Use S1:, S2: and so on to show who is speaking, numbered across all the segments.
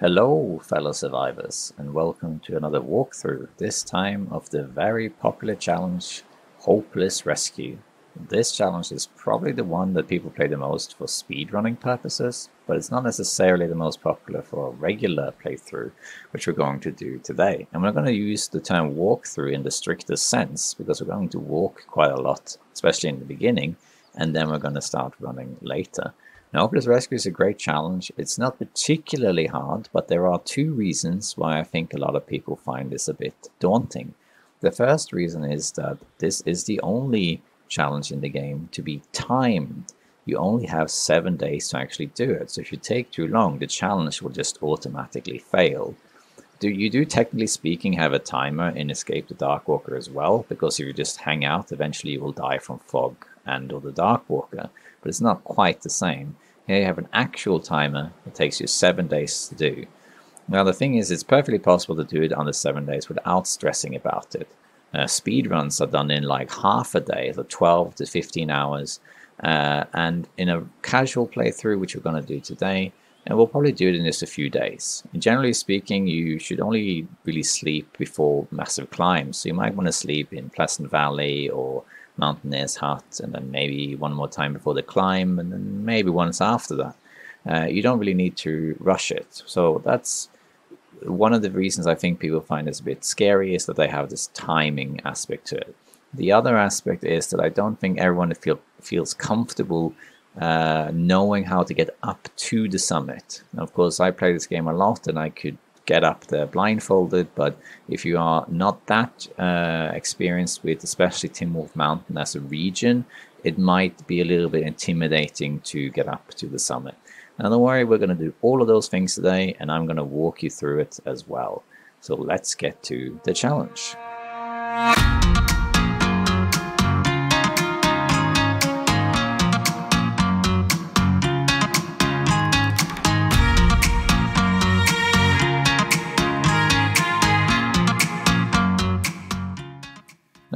S1: Hello fellow survivors and welcome to another walkthrough, this time of the very popular challenge Hopeless Rescue. This challenge is probably the one that people play the most for speedrunning purposes, but it's not necessarily the most popular for a regular playthrough, which we're going to do today. And we're going to use the term walkthrough in the strictest sense, because we're going to walk quite a lot, especially in the beginning, and then we're going to start running later. Now, Hopeless Rescue is a great challenge. It's not particularly hard, but there are two reasons why I think a lot of people find this a bit daunting. The first reason is that this is the only challenge in the game to be timed. You only have seven days to actually do it. So if you take too long, the challenge will just automatically fail. Do you do technically speaking have a timer in Escape the Darkwalker as well? Because if you just hang out, eventually you will die from fog and or the Darkwalker but it's not quite the same. Here you have an actual timer that takes you seven days to do. Now the thing is, it's perfectly possible to do it under seven days without stressing about it. Uh, speed runs are done in like half a day, so 12 to 15 hours. Uh, and in a casual playthrough, which we're going to do today, and we'll probably do it in just a few days. And generally speaking, you should only really sleep before massive climbs. So you might want to sleep in Pleasant Valley or Mountaineer's Hut, and then maybe one more time before the climb, and then maybe once after that. Uh, you don't really need to rush it. So that's one of the reasons I think people find this a bit scary is that they have this timing aspect to it. The other aspect is that I don't think everyone feel, feels comfortable uh, knowing how to get up to the summit. Of course, I play this game a lot and I could get up there blindfolded. But if you are not that uh, experienced with especially Timberwolf Mountain as a region, it might be a little bit intimidating to get up to the summit. Now don't worry, we're going to do all of those things today and I'm going to walk you through it as well. So let's get to the challenge.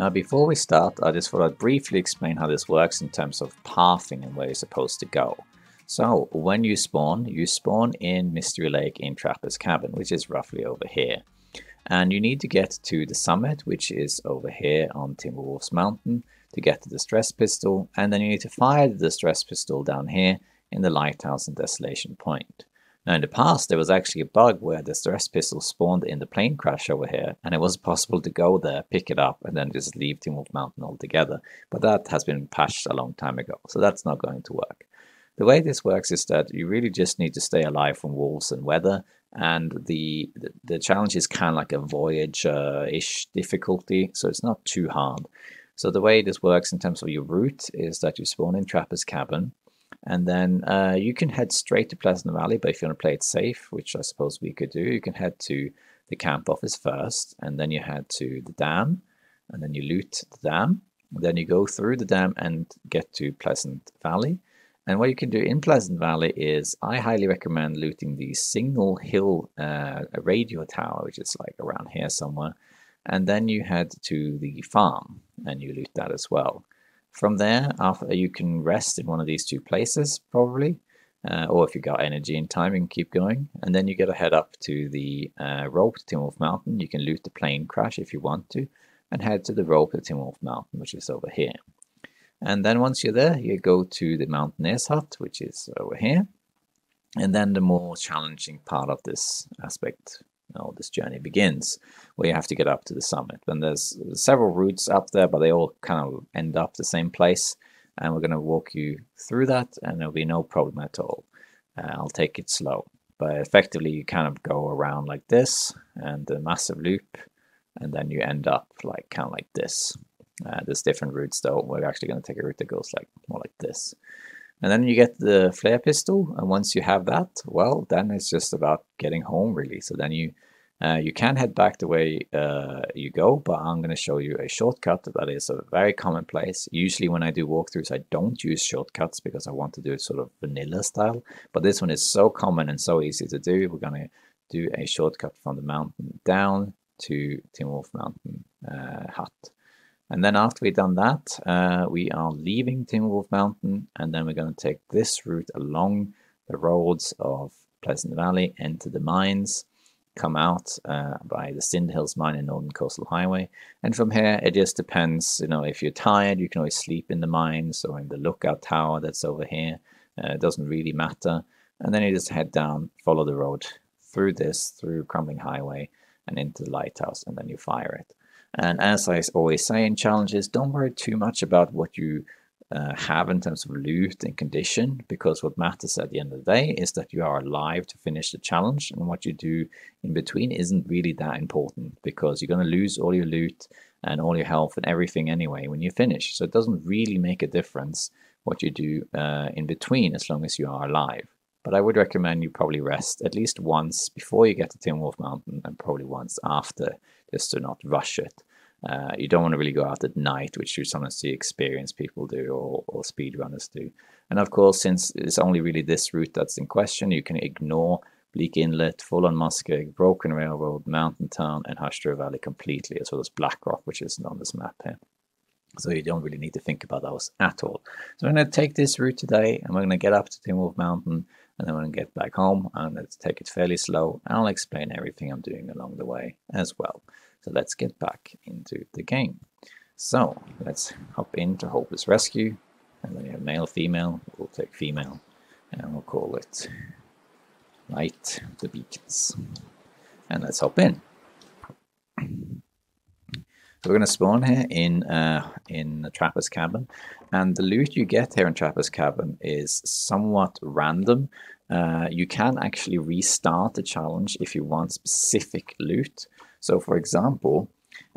S1: Now before we start, I just thought I'd briefly explain how this works in terms of pathing and where you're supposed to go. So when you spawn, you spawn in Mystery Lake in Trapper's Cabin, which is roughly over here. And you need to get to the summit, which is over here on Timberwolf's Mountain, to get the distress pistol, and then you need to fire the distress pistol down here in the lighthouse and desolation point. Now in the past there was actually a bug where the distress pistol spawned in the plane crash over here and it was possible to go there, pick it up and then just leave Timberwolf Mountain altogether. But that has been patched a long time ago so that's not going to work. The way this works is that you really just need to stay alive from wolves and weather and the the, the challenge is kind of like a voyage-ish difficulty so it's not too hard. So the way this works in terms of your route is that you spawn in Trapper's Cabin and then uh, you can head straight to Pleasant Valley, but if you want to play it safe, which I suppose we could do, you can head to the camp office first, and then you head to the dam, and then you loot the dam. Then you go through the dam and get to Pleasant Valley. And what you can do in Pleasant Valley is I highly recommend looting the Signal Hill uh, radio tower, which is like around here somewhere. And then you head to the farm and you loot that as well. From there, after you can rest in one of these two places, probably. Uh, or if you've got energy and time, you can keep going. And then you get to head up to the uh, rope to Mountain. You can loot the plane crash if you want to, and head to the rope to Mountain, which is over here. And then once you're there, you go to the Mountaineer's Hut, which is over here. And then the more challenging part of this aspect you this journey begins, where you have to get up to the summit. And there's several routes up there, but they all kind of end up the same place. And we're going to walk you through that, and there'll be no problem at all. Uh, I'll take it slow. But effectively, you kind of go around like this, and a massive loop, and then you end up like kind of like this. Uh, there's different routes though. We're actually going to take a route that goes like more like this. And then you get the flare pistol, and once you have that, well, then it's just about getting home really. So then you uh, you can head back the way uh, you go, but I'm going to show you a shortcut that is a very common place. Usually when I do walkthroughs, I don't use shortcuts because I want to do it sort of vanilla style. But this one is so common and so easy to do. We're going to do a shortcut from the mountain down to Timberwolf Mountain uh, Hut. And then after we've done that, uh, we are leaving Timberwolf Mountain, and then we're going to take this route along the roads of Pleasant Valley, into the mines, come out uh, by the Cinder Hills mine in Northern Coastal Highway. And from here, it just depends, you know, if you're tired, you can always sleep in the mines or in the lookout tower that's over here. Uh, it doesn't really matter. And then you just head down, follow the road through this, through Crumbling Highway and into the lighthouse, and then you fire it. And as I always say in challenges, don't worry too much about what you uh, have in terms of loot and condition because what matters at the end of the day is that you are alive to finish the challenge and what you do in between isn't really that important because you're going to lose all your loot and all your health and everything anyway when you finish. So it doesn't really make a difference what you do uh, in between as long as you are alive. But I would recommend you probably rest at least once before you get to Timberwolf Mountain and probably once after just to not rush it uh, you don't want to really go out at night, which you sometimes see experienced people do or, or speedrunners do. And of course, since it's only really this route that's in question, you can ignore Bleak Inlet, Forlorn Muskeg, Broken Railroad, Mountain Town, and Hushed River Valley completely, as well as Blackrock, which isn't on this map here. So you don't really need to think about those at all. So I'm going to take this route today, and we're going to get up to Timberwolf Mountain, and then we're going to get back home, and let's take it fairly slow, and I'll explain everything I'm doing along the way as well. So let's get back into the game. So let's hop into Hopeless Rescue. And then we have male, female. We'll take female and we'll call it Light the Beacons. And let's hop in. So we're going to spawn here in uh, in the Trapper's Cabin, and the loot you get here in Trapper's Cabin is somewhat random. Uh, you can actually restart the challenge if you want specific loot. So for example,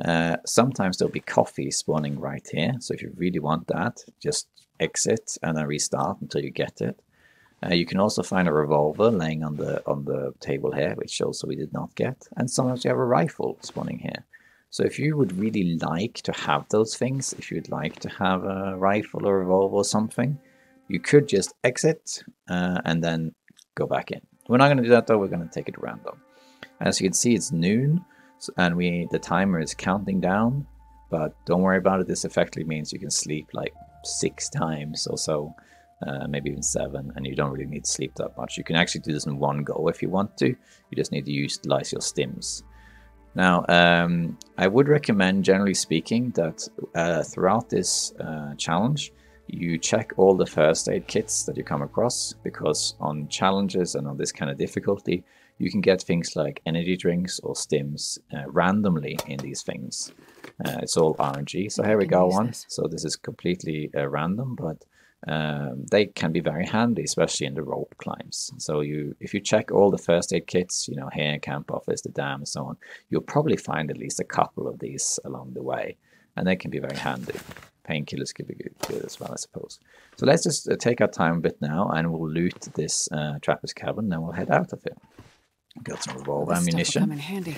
S1: uh, sometimes there'll be coffee spawning right here. So if you really want that, just exit and then restart until you get it. Uh, you can also find a revolver laying on the on the table here, which also we did not get. And sometimes you have a rifle spawning here. So if you would really like to have those things, if you'd like to have a rifle or revolver or something, you could just exit uh, and then go back in. We're not going to do that though, we're going to take it random. As you can see, it's noon and we the timer is counting down but don't worry about it. This effectively means you can sleep like six times or so uh, maybe even seven and you don't really need to sleep that much. You can actually do this in one go if you want to. You just need to utilize your stims. Now um, I would recommend generally speaking that uh, throughout this uh, challenge you check all the first aid kits that you come across because on challenges and on this kind of difficulty you can get things like energy drinks or stims uh, randomly in these things. Uh, it's all RNG. So here we go one. This. So this is completely uh, random, but um, they can be very handy, especially in the rope climbs. So you, if you check all the first aid kits, you know, here, camp office, the dam, and so on, you'll probably find at least a couple of these along the way, and they can be very handy. Painkillers could be good, good, as well, I suppose. So let's just uh, take our time a bit now, and we'll loot this uh, trapper's cabin, and we'll head out of here. Got some revolver this ammunition. Come in handy.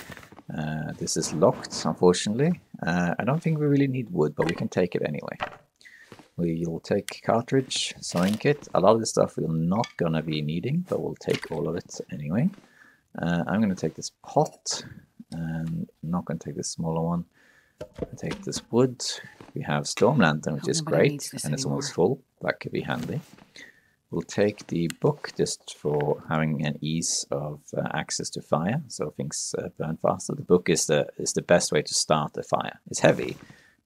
S1: Uh, this is locked, unfortunately. Uh, I don't think we really need wood, but we can take it anyway. We'll take cartridge, sewing kit. A lot of the stuff we're not going to be needing, but we'll take all of it anyway. Uh, I'm going to take this pot, and I'm not going to take this smaller one. I'll take this wood. We have storm lantern, which is great, and it's almost full. That could be handy. We'll take the book just for having an ease of uh, access to fire, so things uh, burn faster. The book is the is the best way to start a fire. It's heavy,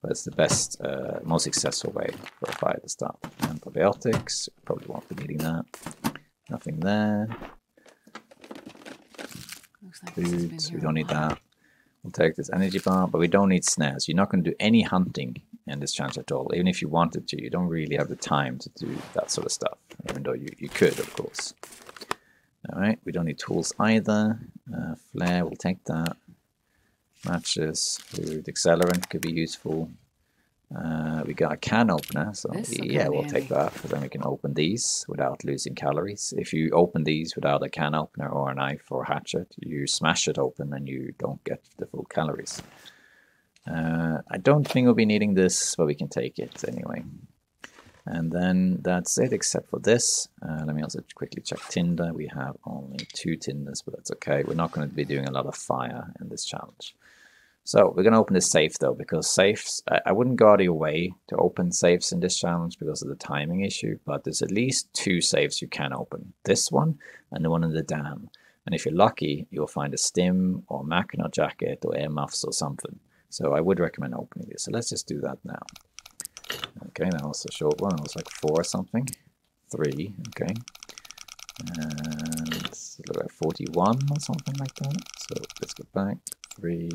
S1: but it's the best, uh, most successful way for a fire to start. Antibiotics, probably won't be needing that. Nothing there. Like Food, we don't need that. We'll take this energy bar, but we don't need snares. You're not going to do any hunting in this challenge at all. Even if you wanted to, you don't really have the time to do that sort of stuff, even though you, you could, of course. All right, we don't need tools either. Uh, flare, we'll take that. Matches, food, accelerant could be useful. Uh, we got a can opener, so yeah, we'll handy. take that because then we can open these without losing calories. If you open these without a can opener or a knife or a hatchet, you smash it open and you don't get the full calories. Uh, I don't think we'll be needing this, but we can take it anyway. And then that's it, except for this. Uh, let me also quickly check Tinder. We have only two Tinders, but that's okay. We're not going to be doing a lot of fire in this challenge. So we're going to open this safe though, because safes, I, I wouldn't go out of your way to open safes in this challenge because of the timing issue, but there's at least two safes you can open. This one and the one in the dam. And if you're lucky, you'll find a stim or Mackinaw jacket or air muffs or something. So I would recommend opening this. So let's just do that now. Okay, that was a short one. It was like four or something. Three, okay. And it's like 41 or something like that. So let's go back. Three,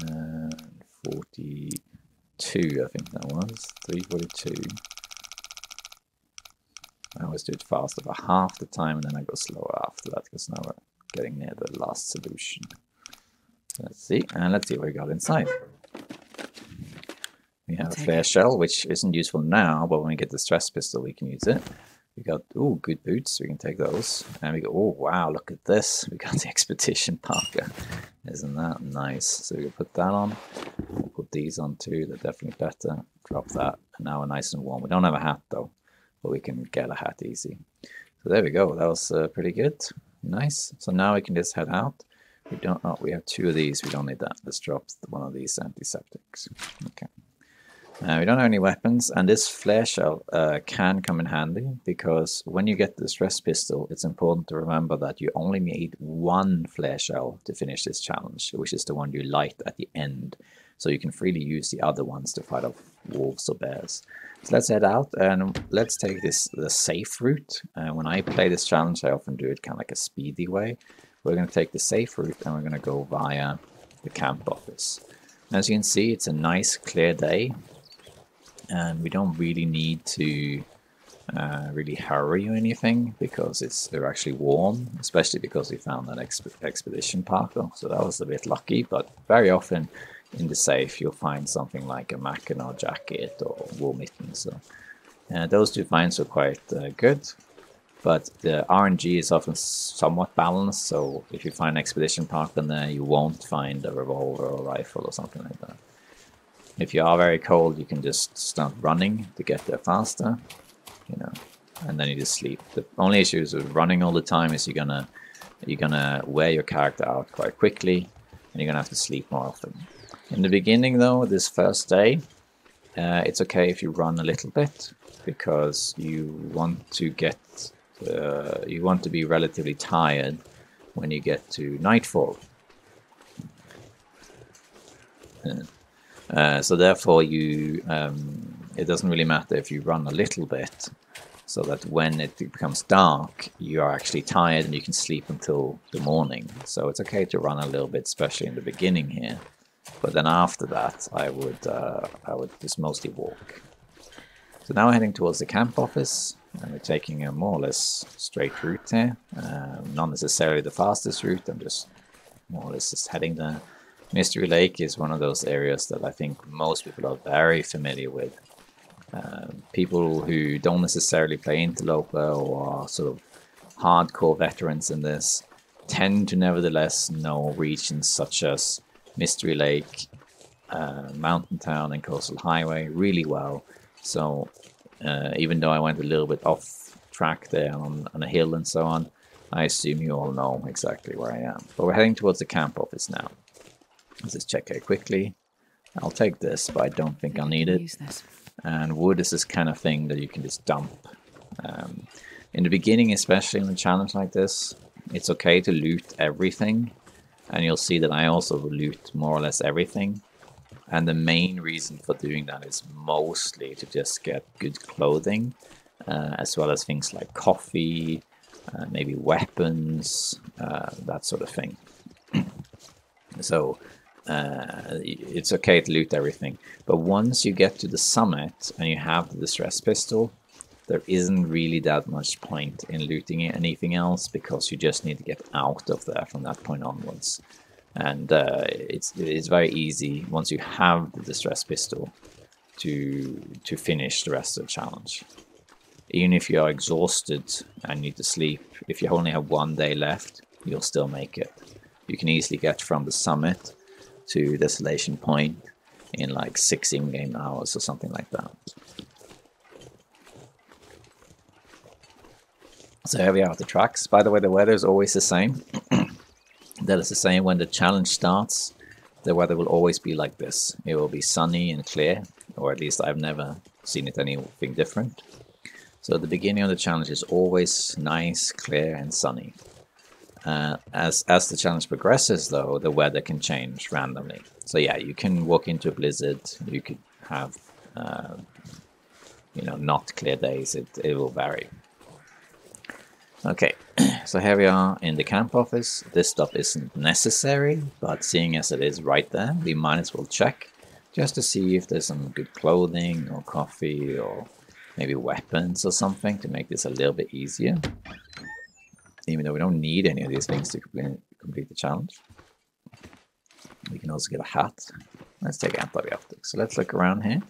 S1: and 42 I think that was 342 I always do it faster for half the time and then I go slower after that because now we're getting near the last solution so let's see and let's see what we got inside we have a flare shell which isn't useful now but when we get the distress pistol we can use it we got, oh, good boots. We can take those. And we go, oh, wow, look at this. We got the Expedition Parka. Isn't that nice? So we can put that on. We'll put these on too. They're definitely better. Drop that. And now we're nice and warm. We don't have a hat though, but we can get a hat easy. So there we go. That was uh, pretty good. Nice. So now we can just head out. We don't know. We have two of these. We don't need that. Let's drop one of these antiseptics. Okay. Uh, we don't have any weapons, and this flare shell uh, can come in handy because when you get the distress pistol, it's important to remember that you only need one flare shell to finish this challenge, which is the one you light at the end. So you can freely use the other ones to fight off wolves or bears. So let's head out and let's take this the safe route. Uh, when I play this challenge, I often do it kind of like a speedy way. We're going to take the safe route and we're going to go via the camp office. As you can see, it's a nice clear day and we don't really need to uh, really hurry or anything because it's they're actually warm, especially because we found that exp expedition parka. So that was a bit lucky, but very often in the safe you'll find something like a Mackinaw jacket or wool mittens. So uh, those two finds are quite uh, good, but the RNG is often somewhat balanced. So if you find an expedition park in there, you won't find a revolver or rifle or something like that. If you are very cold, you can just start running to get there faster, you know, and then you just sleep. The only issue is with running all the time is you're gonna you're gonna wear your character out quite quickly, and you're gonna have to sleep more often. In the beginning, though, this first day, uh, it's okay if you run a little bit because you want to get uh, you want to be relatively tired when you get to nightfall. Uh, so therefore, you um, it doesn't really matter if you run a little bit, so that when it becomes dark, you are actually tired and you can sleep until the morning. So it's okay to run a little bit, especially in the beginning here. But then after that, I would uh, I would just mostly walk. So now we're heading towards the camp office, and we're taking a more or less straight route here. Um, not necessarily the fastest route. I'm just more or less just heading there. Mystery Lake is one of those areas that I think most people are very familiar with. Uh, people who don't necessarily play Interloper or are sort of hardcore veterans in this tend to nevertheless know regions such as Mystery Lake, uh, Mountain Town, and Coastal Highway really well. So uh, even though I went a little bit off track there on, on a hill and so on, I assume you all know exactly where I am. But we're heading towards the camp office now. Let's just check it quickly. I'll take this, but I don't think I'll need it. And wood is this kind of thing that you can just dump. Um, in the beginning, especially in a challenge like this, it's okay to loot everything. And you'll see that I also loot more or less everything. And the main reason for doing that is mostly to just get good clothing, uh, as well as things like coffee, uh, maybe weapons, uh, that sort of thing. so uh, it's okay to loot everything. But once you get to the summit and you have the distress pistol, there isn't really that much point in looting anything else because you just need to get out of there from that point onwards. And uh, it's it's very easy once you have the distress pistol to to finish the rest of the challenge. Even if you are exhausted and need to sleep, if you only have one day left, you'll still make it. You can easily get from the summit to Desolation Point in like six in-game hours or something like that. So here we are at the tracks. By the way, the weather is always the same. That is the same when the challenge starts, the weather will always be like this. It will be sunny and clear, or at least I've never seen it anything different. So the beginning of the challenge is always nice, clear and sunny. Uh, as as the challenge progresses, though, the weather can change randomly. So yeah, you can walk into a blizzard. You could have, uh, you know, not clear days. It it will vary. Okay, so here we are in the camp office. This stuff isn't necessary, but seeing as it is right there, we might as well check just to see if there's some good clothing or coffee or maybe weapons or something to make this a little bit easier even though we don't need any of these things to complete, complete the challenge. We can also get a hat. Let's take antibiotics. So let's look around here.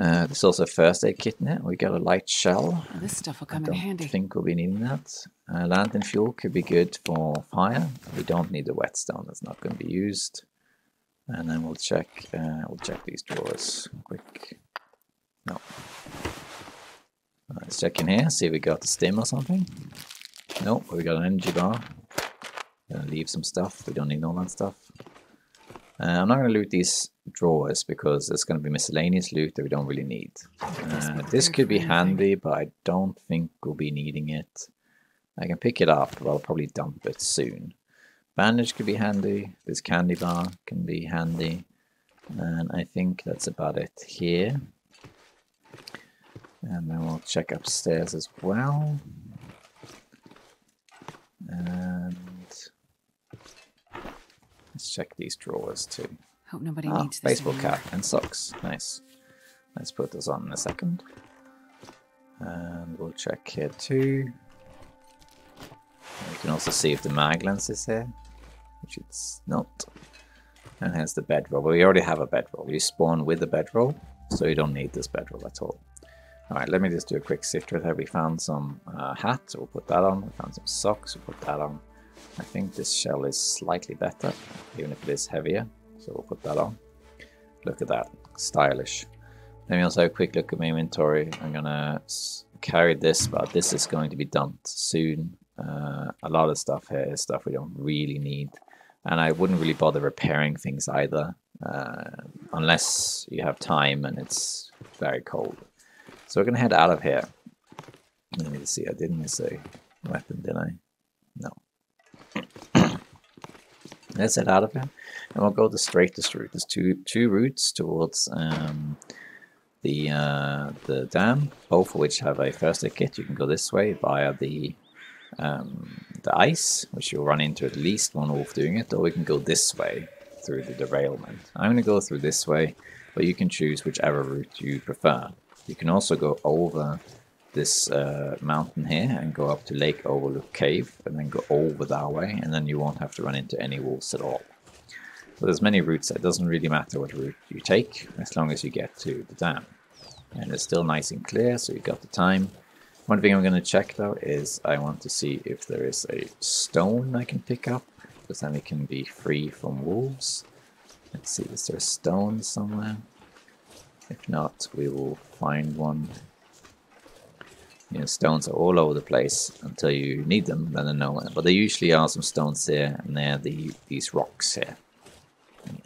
S1: Uh, there's also a first aid kit in it. We got a light shell.
S2: This stuff will come
S1: I
S2: in handy.
S1: I think we'll be needing that. Uh, lantern fuel could be good for fire. We don't need the whetstone. That's not going to be used. And then we'll check. Uh, we'll check these drawers quick. No. Let's check in here. See if we got the stim or something. Nope, we got an energy bar. Gonna leave some stuff. We don't need all that stuff. Uh, I'm not gonna loot these drawers because it's gonna be miscellaneous loot that we don't really need. Uh, this could be handy, but I don't think we'll be needing it. I can pick it up, but I'll probably dump it soon. Bandage could be handy. This candy bar can be handy. And I think that's about it here. And then we'll check upstairs as well. And let's check these drawers too.
S2: Hope nobody
S1: ah,
S2: needs this
S1: baseball
S2: anymore.
S1: cap and socks. Nice. Let's put this on in a second. And we'll check here too. You can also see if the mag lens is here, which it's not. And here's the bedroll. Well, we already have a bedroll. You spawn with a bedroll, so you don't need this bedroll at all. Alright, let me just do a quick sift through here. We found some uh, hat, so we'll put that on. We found some socks, we'll put that on. I think this shell is slightly better, even if it is heavier. So we'll put that on. Look at that, stylish. Let me also have a quick look at my inventory. I'm gonna carry this, but this is going to be dumped soon. Uh, a lot of stuff here is stuff we don't really need. And I wouldn't really bother repairing things either, uh, unless you have time and it's very cold. So we're to head out of here. Let me see, I didn't miss a weapon, did I? No. Let's head out of here. And we'll go the straightest route. There's two two routes towards um, the uh, the dam, both of which have a first aid kit. You can go this way via the um, the ice, which you'll run into at least one wolf doing it, or we can go this way through the derailment. I'm going to go through this way, but you can choose whichever route you prefer. You can also go over this uh, mountain here and go up to Lake Overlook Cave and then go over that way and then you won't have to run into any wolves at all. So there's many routes. It doesn't really matter what route you take as long as you get to the dam. And it's still nice and clear, so you've got the time. One thing I'm going to check though is I want to see if there is a stone I can pick up because then we can be free from wolves. Let's see, is there a stone somewhere? If not, we will find one. You know, stones are all over the place until you need them, then they're nowhere. But there usually are some stones here and there, the, these rocks here.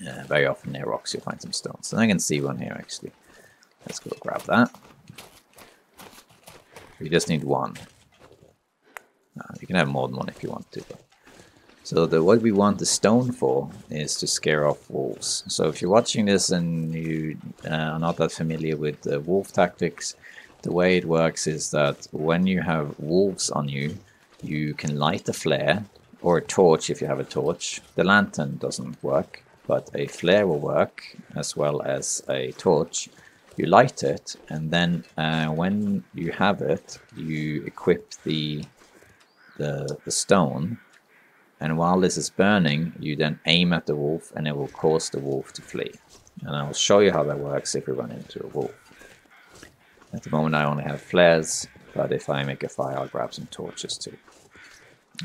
S1: Uh, very often near rocks you'll find some stones. And I can see one here actually. Let's go grab that. We just need one. Uh, you can have more than one if you want to. But so the, what we want the stone for is to scare off wolves. So if you're watching this and you uh, are not that familiar with wolf tactics, the way it works is that when you have wolves on you, you can light a flare or a torch if you have a torch. The lantern doesn't work, but a flare will work as well as a torch. You light it, and then uh, when you have it, you equip the the, the stone and while this is burning, you then aim at the wolf and it will cause the wolf to flee. And I will show you how that works if we run into a wolf. At the moment I only have flares, but if I make a fire I'll grab some torches too.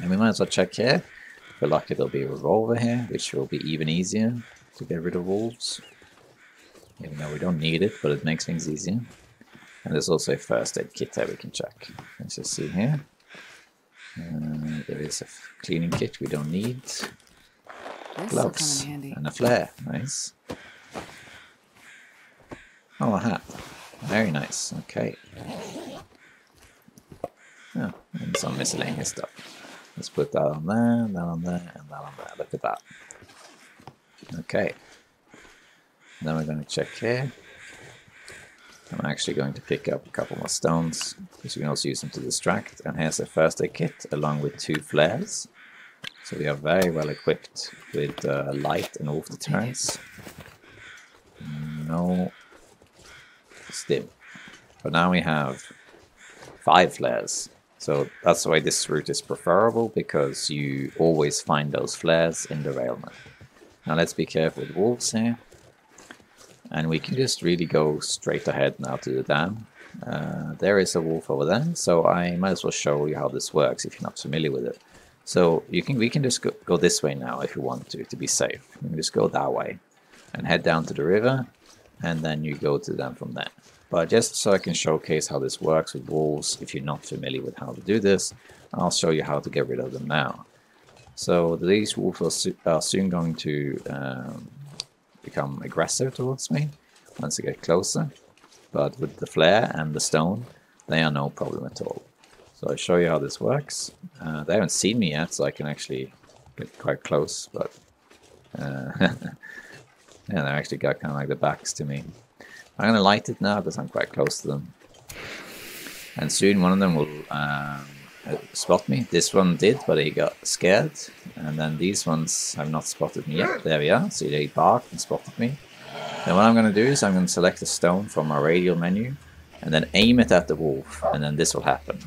S1: And we might as well check here. If we're lucky there'll be a revolver here, which will be even easier to get rid of wolves. Even though we don't need it, but it makes things easier. And there's also a first aid kit that we can check. Let's just see here. Uh, there is a cleaning kit we don't need. Gloves and a flare, nice. Oh, a hat. Very nice, okay. Oh, and some miscellaneous stuff. Let's put that on there, that on there, and that on there. Look at that. Okay. Then we're going to check here. I'm actually going to pick up a couple more stones, because we can also use them to distract. And here's a first aid kit, along with two flares. So we are very well equipped with uh, light and wolf deterrence. No stim. But now we have five flares. So that's why this route is preferable, because you always find those flares in the derailment. Now let's be careful with wolves here. And we can just really go straight ahead now to the dam. Uh, there is a wolf over there, so I might as well show you how this works if you're not familiar with it. So you can we can just go, go this way now if you want to, to be safe. You can just go that way and head down to the river, and then you go to them from there. But just so I can showcase how this works with wolves, if you're not familiar with how to do this, I'll show you how to get rid of them now. So these wolves are soon going to um, become aggressive towards me once they get closer. But with the flare and the stone, they are no problem at all. So I'll show you how this works. Uh, they haven't seen me yet, so I can actually get quite close, but uh, yeah, they actually got kind of like the backs to me. I'm going to light it now because I'm quite close to them. And soon one of them will um, spot me. This one did, but he got scared. And then these ones have not spotted me yet. There we are. See, they barked and spotted me. Then what I'm going to do is I'm going to select a stone from my radial menu and then aim it at the wolf, and then this will happen.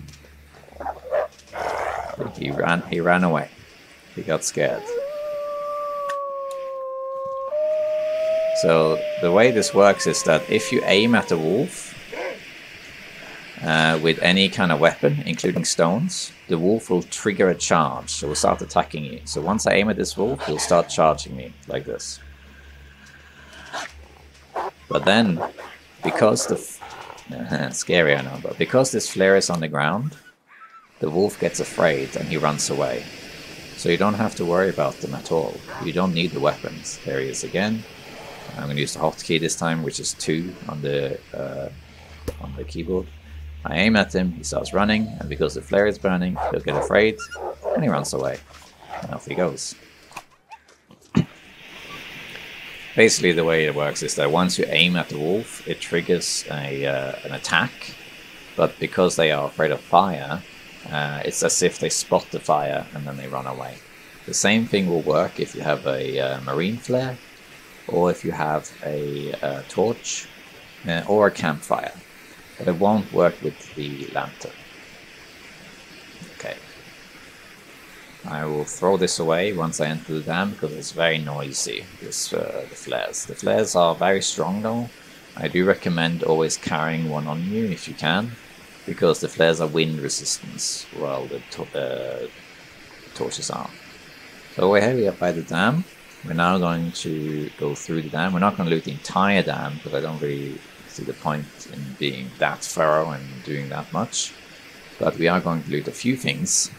S1: He ran, he ran away. He got scared. So the way this works is that if you aim at a wolf uh, with any kind of weapon, including stones, the wolf will trigger a charge. So will start attacking you. So once I aim at this wolf, he'll start charging me like this. But then, because the scary I know, but because this flare is on the ground, the wolf gets afraid and he runs away. So you don't have to worry about them at all. You don't need the weapons. There he is again. I'm going to use the hotkey this time, which is 2 on the, uh, on the keyboard. I aim at him, he starts running, and because the flare is burning, he'll get afraid, and he runs away. And off he goes. Basically, the way it works is that once you aim at the wolf, it triggers a, uh, an attack, but because they are afraid of fire, uh, it's as if they spot the fire and then they run away. The same thing will work if you have a uh, marine flare, or if you have a, uh, torch, uh, or a campfire. But it won't work with the lantern. Okay. I will throw this away once I enter the dam because it's very noisy, this, uh, the flares. The flares are very strong though. I do recommend always carrying one on you if you can, because the flares are wind resistance while the to uh, torches are. So we're here by the dam. We're now going to go through the dam. We're not going to loot the entire dam because I don't really see the point in being that thorough and doing that much. But we are going to loot a few things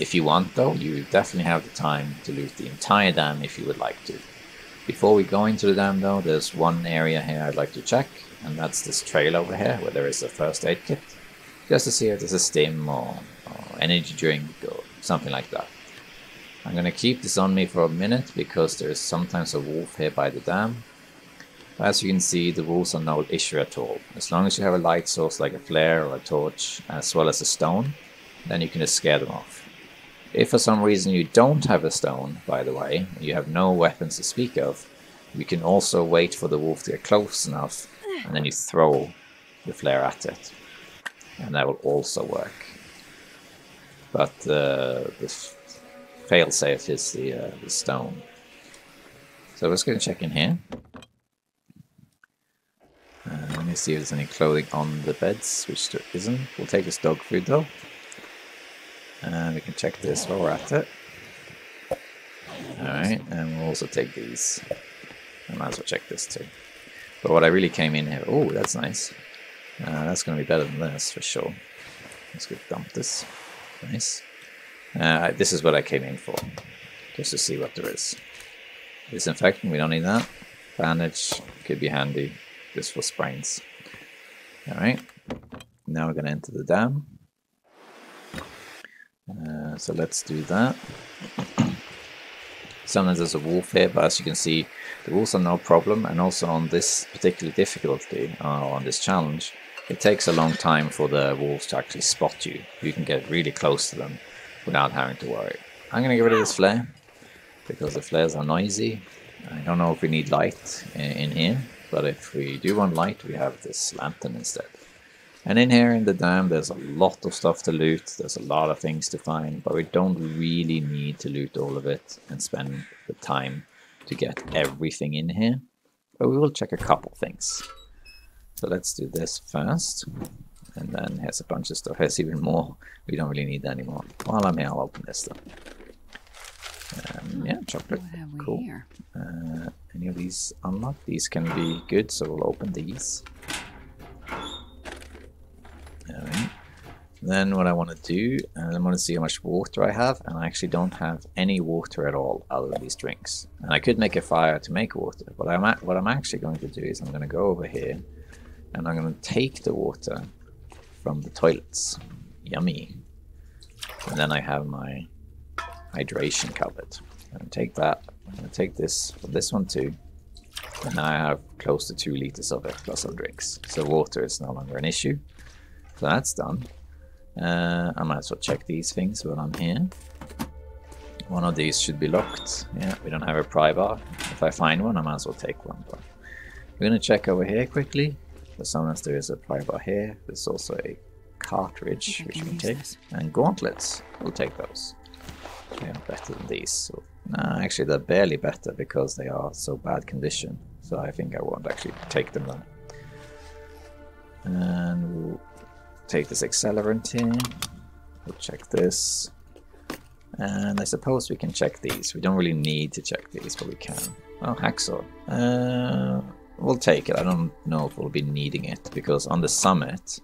S1: if you want though, you definitely have the time to loot the entire dam if you would like to. Before we go into the dam though, there's one area here I'd like to check, and that's this trail over here where there is a first aid kit. Just to see if there's a stim or, or energy drink or something like that. I'm gonna keep this on me for a minute because there is sometimes a wolf here by the dam. But As you can see, the wolves are no issue at all. As long as you have a light source like a flare or a torch, as well as a stone, then you can just scare them off. If for some reason you don't have a stone, by the way, you have no weapons to speak of, you can also wait for the wolf to get close enough, and then you throw the flare at it. And that will also work. But uh, the failsafe is the, uh, the stone. So let's go check in here. Uh, let me see if there's any clothing on the beds, which there isn't. We'll take this dog food though. And we can check this while we're at it. Alright, and we'll also take these. I might as well check this too. But what I really came in here, oh, that's nice. Uh, that's going to be better than this for sure. Let's go dump this. Nice. Uh, this is what I came in for, just to see what there is. Disinfectant, we don't need that. Bandage, could be handy, just for sprains. Alright, now we're going to enter the dam. Uh, so let's do that. Sometimes there's a wolf here, but as you can see, the wolves are no problem. And also on this particular difficulty, uh, on this challenge, it takes a long time for the wolves to actually spot you. You can get really close to them without having to worry. I'm going to get rid of this flare, because the flares are noisy. I don't know if we need light in here, but if we do want light, we have this lantern instead. And in here in the dam, there's a lot of stuff to loot. There's a lot of things to find, but we don't really need to loot all of it and spend the time to get everything in here. But we will check a couple things. So let's do this first. And then has a bunch of stuff. has even more. We don't really need that anymore. While I'm here, I'll open this stuff. Um, yeah, chocolate. cool. Uh, any of these unlocked? These can be good, so we'll open these. Then what I want to do, and I want to see how much water I have, and I actually don't have any water at all other than these drinks. And I could make a fire to make water, but I'm what I'm actually going to do is I'm going to go over here, and I'm going to take the water from the toilets. Yummy. And then I have my hydration covered. I'm to take that, I'm to take this this one too, and now I have close to 2 liters of it plus some drinks. So water is no longer an issue. So that's done. Uh, I might as well check these things while I'm here. One of these should be locked. Yeah, we don't have a pry bar. If I find one, I might as well take one. But we're to check over here quickly. For sometimes there is a pry bar here. There's also a cartridge which we can take. This. And gauntlets. We'll take those. They are better than these. So, no, actually they're barely better because they are so bad condition. So I think I won't actually take them then. And we'll take this accelerant here. We'll check this. And I suppose we can check these. We don't really need to check these, but we can. Oh, hacksaw. Uh, we'll take it. I don't know if we'll be needing it, because on the summit,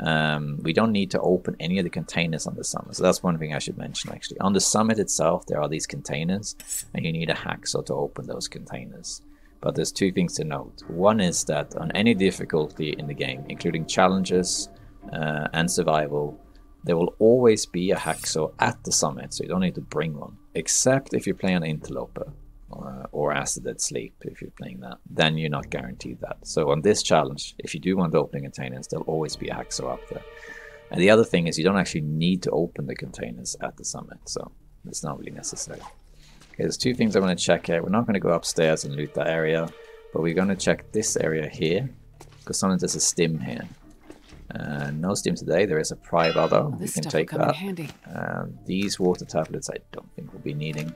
S1: um, we don't need to open any of the containers on the summit. So that's one thing I should mention, actually. On the summit itself, there are these containers, and you need a hacksaw to open those containers. But there's two things to note. One is that on any difficulty in the game, including challenges, uh, and survival, there will always be a hacksaw at the summit, so you don't need to bring one. Except if you play on Interloper uh, or Acid Sleep, if you're playing that, then you're not guaranteed that. So on this challenge, if you do want to open containers, there'll always be a hacksaw up there. And the other thing is you don't actually need to open the containers at the summit, so it's not really necessary. Okay, there's two things I want to check here. We're not going to go upstairs and loot that area, but we're going to check this area here, because sometimes there's a stim here. Uh, no stim today. There is a pry bar though.
S2: Oh,
S1: you
S2: can
S1: take that.
S2: Handy.
S1: Um, these water tablets I don't think we'll be needing.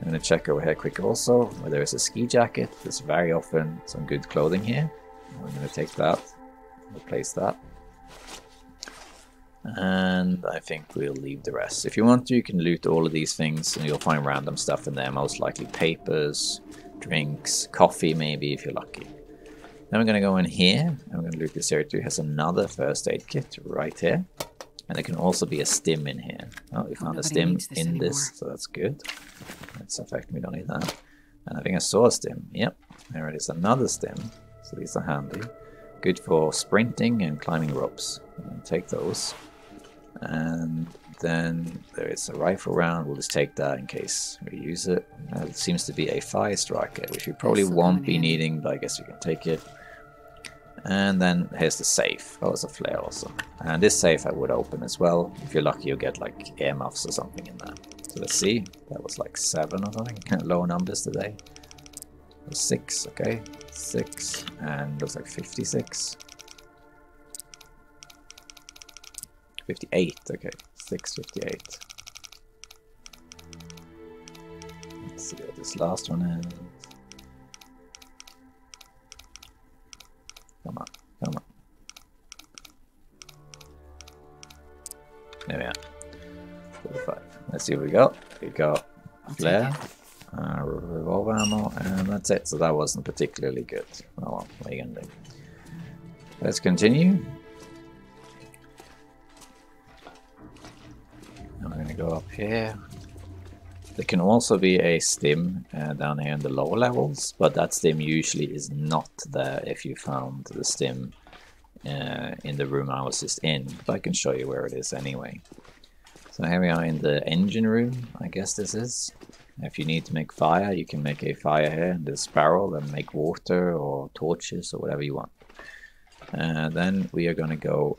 S1: I'm going to check over here quick also where there is a ski jacket. There's very often some good clothing here. I'm going to take that, replace that. And I think we'll leave the rest. If you want to, you can loot all of these things and you'll find random stuff in there. Most likely papers, drinks, coffee maybe if you're lucky. Then we're going to go in here. I'm going to loot this area too. It has another first aid kit right here. And there can also be a stim in here. Oh, we found a stim this in anymore. this, so that's good. That's effect, we don't need that. And I think I saw a stim. Yep, there it is, another stim. So these are handy. Good for sprinting and climbing ropes. take those. And then there is a rifle round. We'll just take that in case we use it. Uh, it seems to be a fire striker, which we probably won't be needing, but I guess we can take it. And then here's the safe. Oh, it's a flare also. And this safe I would open as well. If you're lucky, you'll get like earmuffs or something in there. So let's see. That was like seven or something. Low numbers today. Six, okay. Six. And looks like 56. 58, okay. 658. Let's see what this last one is. Come on, come on. There we are. 45. Let's see what we got. We got flare, uh, revolver ammo, and that's it. So that wasn't particularly good. Oh well, what are you gonna do? Let's continue. I'm gonna go up here. There can also be a stim uh, down here in the lower levels, but that stim usually is not there if you found the stim uh, in the room I was just in. But I can show you where it is anyway. So here we are in the engine room, I guess this is. If you need to make fire, you can make a fire here in this barrel and make water or torches or whatever you want. Uh, then we are going to go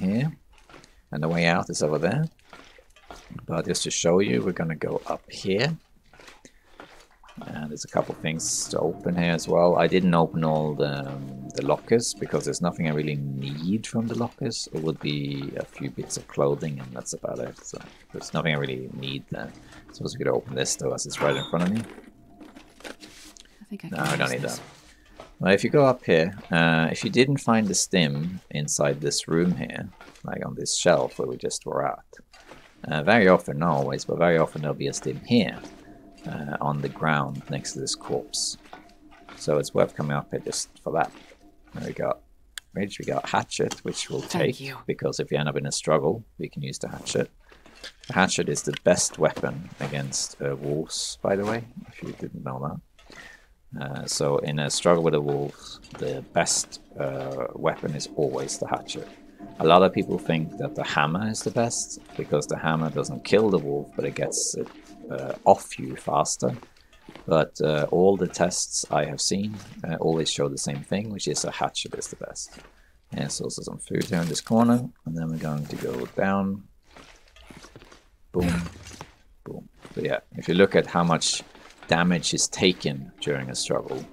S1: here, and the way out is over there. But just to show you, we're going to go up here. And there's a couple things to open here as well. I didn't open all the, um, the lockers because there's nothing I really need from the lockers. It would be a few bits of clothing and that's about it. So there's nothing I really need there. I suppose we could open this though as it's right in front of me.
S2: I think I can No,
S1: I don't need
S2: this.
S1: that. Well, if you go up here, uh, if you didn't find the stim inside this room here, like on this shelf where we just were at, uh, very often, not always, but very often there'll be a stim here uh, on the ground next to this corpse. So it's worth coming up here just for that. There we got Ridge, we got Hatchet, which we'll take
S2: you.
S1: because if you end up in a struggle, we can use the Hatchet. The Hatchet is the best weapon against uh, wolves, by the way, if you didn't know that. Uh, so in a struggle with a wolf, the best uh, weapon is always the hatchet. A lot of people think that the hammer is the best because the hammer doesn't kill the wolf, but it gets it uh, off you faster. But uh, all the tests I have seen uh, always show the same thing, which is a hatchet is the best. And there's also some food here in this corner, and then we're going to go down. Boom, boom. But yeah, if you look at how much damage is taken during a struggle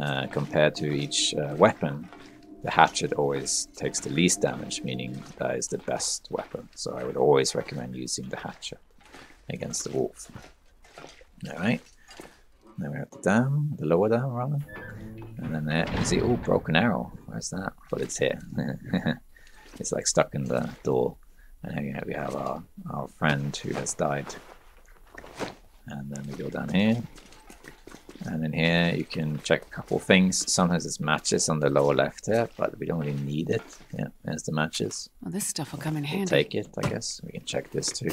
S1: uh, compared to each uh, weapon, the hatchet always takes the least damage, meaning that is the best weapon. So I would always recommend using the hatchet against the wolf. Alright. Then we have the dam, the lower dam rather. And then there is the oh broken arrow. Where's that? But it's here. it's like stuck in the door. And here we have our, our friend who has died. And then we go down here. And in here you can check a couple things. Sometimes it's matches on the lower left here, but we don't really need it. Yeah, there's the matches.
S2: Well, this stuff will come in
S1: We'll
S2: handy.
S1: take it, I guess. We can check this too.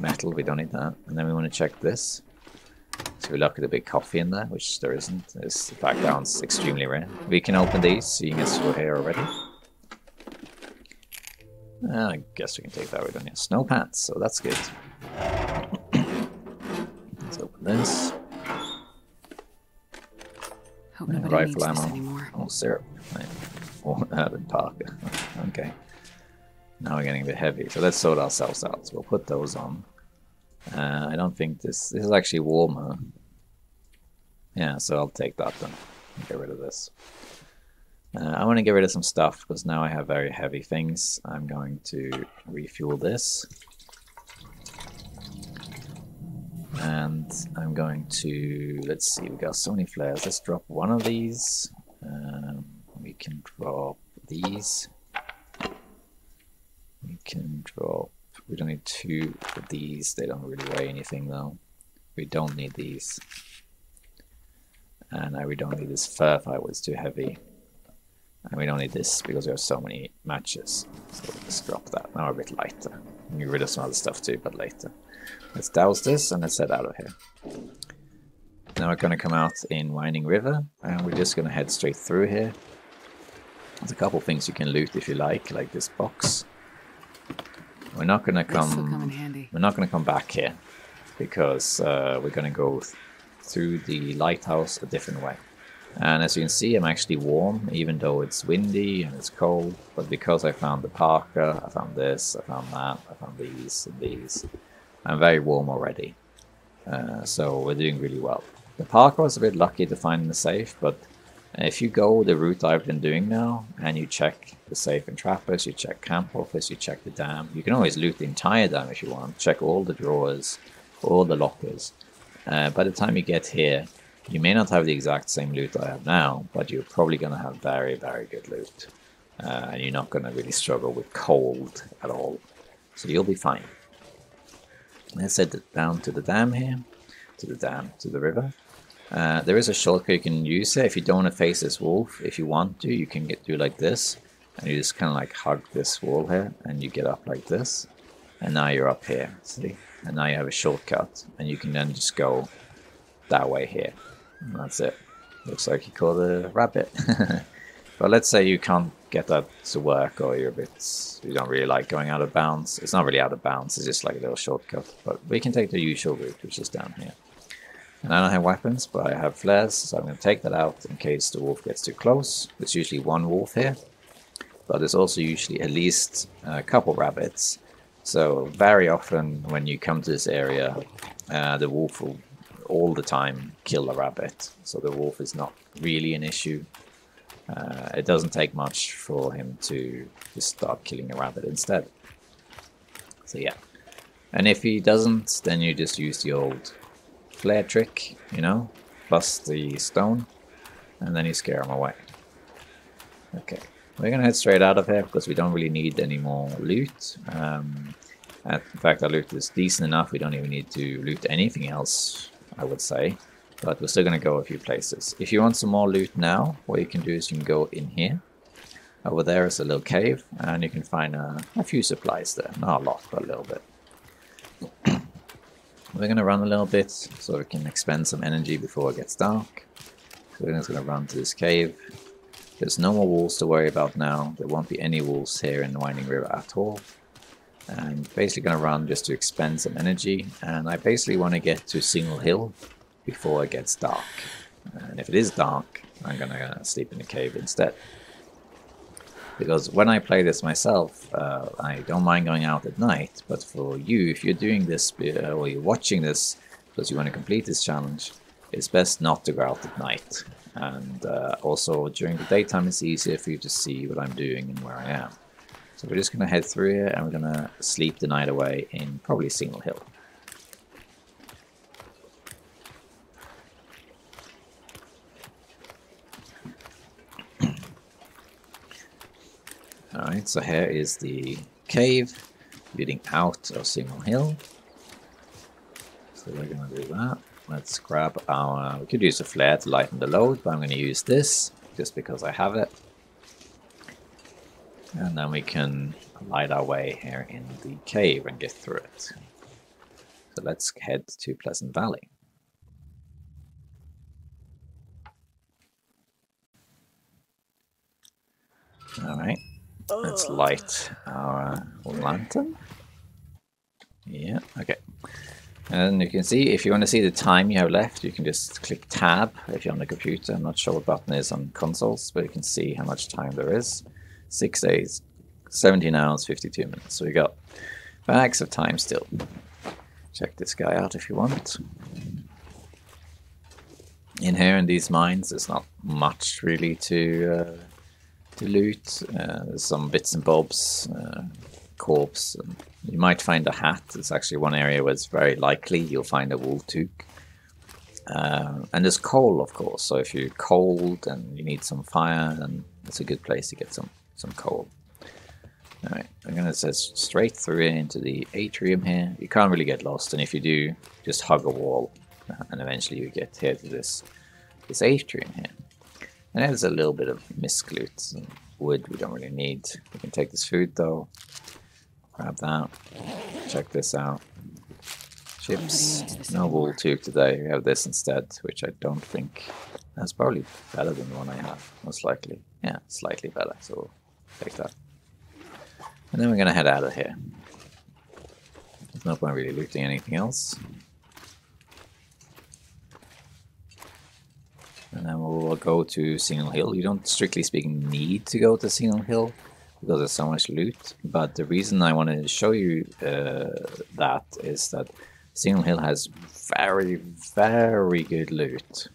S1: Metal, we don't need that. And then we want to check this. So we look at a big coffee in there, which there isn't. This background's extremely rare. We can open these, seeing as we're here already. Uh, I guess we can take that. We don't need snow pants, so that's good. Let's open this.
S2: Hope nobody
S1: rifle
S2: needs this
S1: ammo.
S2: anymore.
S1: Oh, syrup. Oh, that in parka. okay. Now we're getting a bit heavy, so let's sort ourselves out. So we'll put those on. Uh, I don't think this this is actually warmer. Yeah, so I'll take that then. Get rid of this. Uh, I want to get rid of some stuff because now I have very heavy things. I'm going to refuel this. And I'm going to, let's see, we got so many flares. Let's drop one of these. Um, we can drop these. We can drop, we don't need two of these. They don't really weigh anything though. We don't need these. And I, we don't need this fur fiber, it's too heavy. And we don't need this because we have so many matches. So let's drop that. Now a bit lighter. Get rid of some other stuff too, but later. Let's douse this and let's head out of here. Now we're going to come out in Winding River and we're just going to head straight through here. There's a couple things you can loot if you like, like this box. We're not going to
S2: come in
S1: come.
S2: handy.
S1: We're not going to come back here because uh, we're going to go th- through the lighthouse a different way. And as you can see, I'm actually warm, even though it's windy and it's cold. But because I found the parka, I found this, I found that, I found these and these, I'm very warm already. Uh, so we're doing really well. The parka was a bit lucky to find the safe, but if you go the route I've been doing now, and you check the safe and trappers, you check camp office, you check the dam, you can always loot the entire dam if you want. Check all the drawers, all the lockers. Uh, by the time you get here, you may not have the exact same loot I have now, but you're probably going to have very, very good loot. Uh, and you're not going to really struggle with cold at all. So you'll be fine. Let's head down to the dam here, to the dam, to the river. Uh, there is a shortcut you can use here if you don't want to face this wolf. If you want to, you can get do like this, and you just kind of like hug this wall here, and you get up like this. and now you're up here. See? And now you have a shortcut, and you can then just go that way here. And that's it. Looks like you caught a rabbit. but let's say you can't get that to work, or you're a bit, you don't really like going out of bounds. It's not really out of bounds, it's just like a little shortcut. But we can take the usual route, which is down here. And I don't have weapons, but I have flares, so I'm going to take that out in case the wolf gets too close. There's usually one wolf here, but there's also usually at least a couple rabbits. So very often when you come to this area, uh, the wolf will all the time kill a rabbit. So the wolf is not really an issue. Uh, it doesn't take much for him to just start killing a rabbit instead. So yeah. And if he doesn't, then you just use the old flare trick, you know, plus the stone, and then you scare him away. Okay, we're gonna head straight out of here because we don't really need any more loot. Um, in fact, our loot is decent enough, we don't even need to loot anything else, I would say. But we're still gonna go a few places. If you want some more loot now, what you can do is you can go in here. Over there is a little cave, and you can find a, a few supplies there. Not a lot, but a little bit. We're going to run a little bit so we can expend some energy before it gets dark. So we're just going to run to this cave. There's no more walls to worry about now. There won't be any walls here in the Winding River at all. And basically going to run just to expend some energy. And I basically want to get to Signal Hill before it gets dark. And if it is dark, I'm going to sleep in the cave instead because when I play this myself, uh, I don't mind going out at night. But for you, if you're doing this uh, or you're watching this because you want to complete this challenge, it's best not to go out at night. And uh, also during the daytime, it's easier for you to see what I'm doing and where I am. So we're just going to head through here and we're going to sleep the night away in probably Signal Hill. Alright, so here is the cave leading out of Signal Hill. So we're gonna do that. Let's grab our... We could use a flare to lighten the load, but I'm gonna use this just because I have it. And then we can light our way here in the cave and get through it. So let's head to Pleasant Valley. Alright. Let's light our lantern. Yeah, okay. And you can see, if you want to see the time you have left, you can just click tab if you're on the computer. I'm not sure what button is on consoles, but you can see how much time there is. Six days, 17 hours, 52 minutes. So we got bags of time still. Check this guy out if you want. In here in these mines, there's not much really to uh, to loot. Uh, some bits and bobs, uh, corpse. You might find a hat. It's actually one area where it's very likely you'll find a wool toque. Uh, and there's coal, of course. So if you're cold and you need some fire, then it's a good place to get some some coal. All right, I'm gonna say straight through into the atrium here. You can't really get lost, and if you do, just hug a wall, uh, and eventually you get here to this this atrium here. And there's a little bit of misc loot and wood we don't really need. We can take this food though. Grab that. Check this out. Chips. No wool toque today. We have this instead, which I don't think that's probably better than the one I have, most likely. Yeah, slightly better, so we'll take that. And then we're gonna head out of here. There's no point really looting anything else. And then we'll go to Signal Hill. You don't strictly speaking need to go to Signal Hill because there's so much loot, but the reason I want to show you uh, that is that Signal Hill has very, very good loot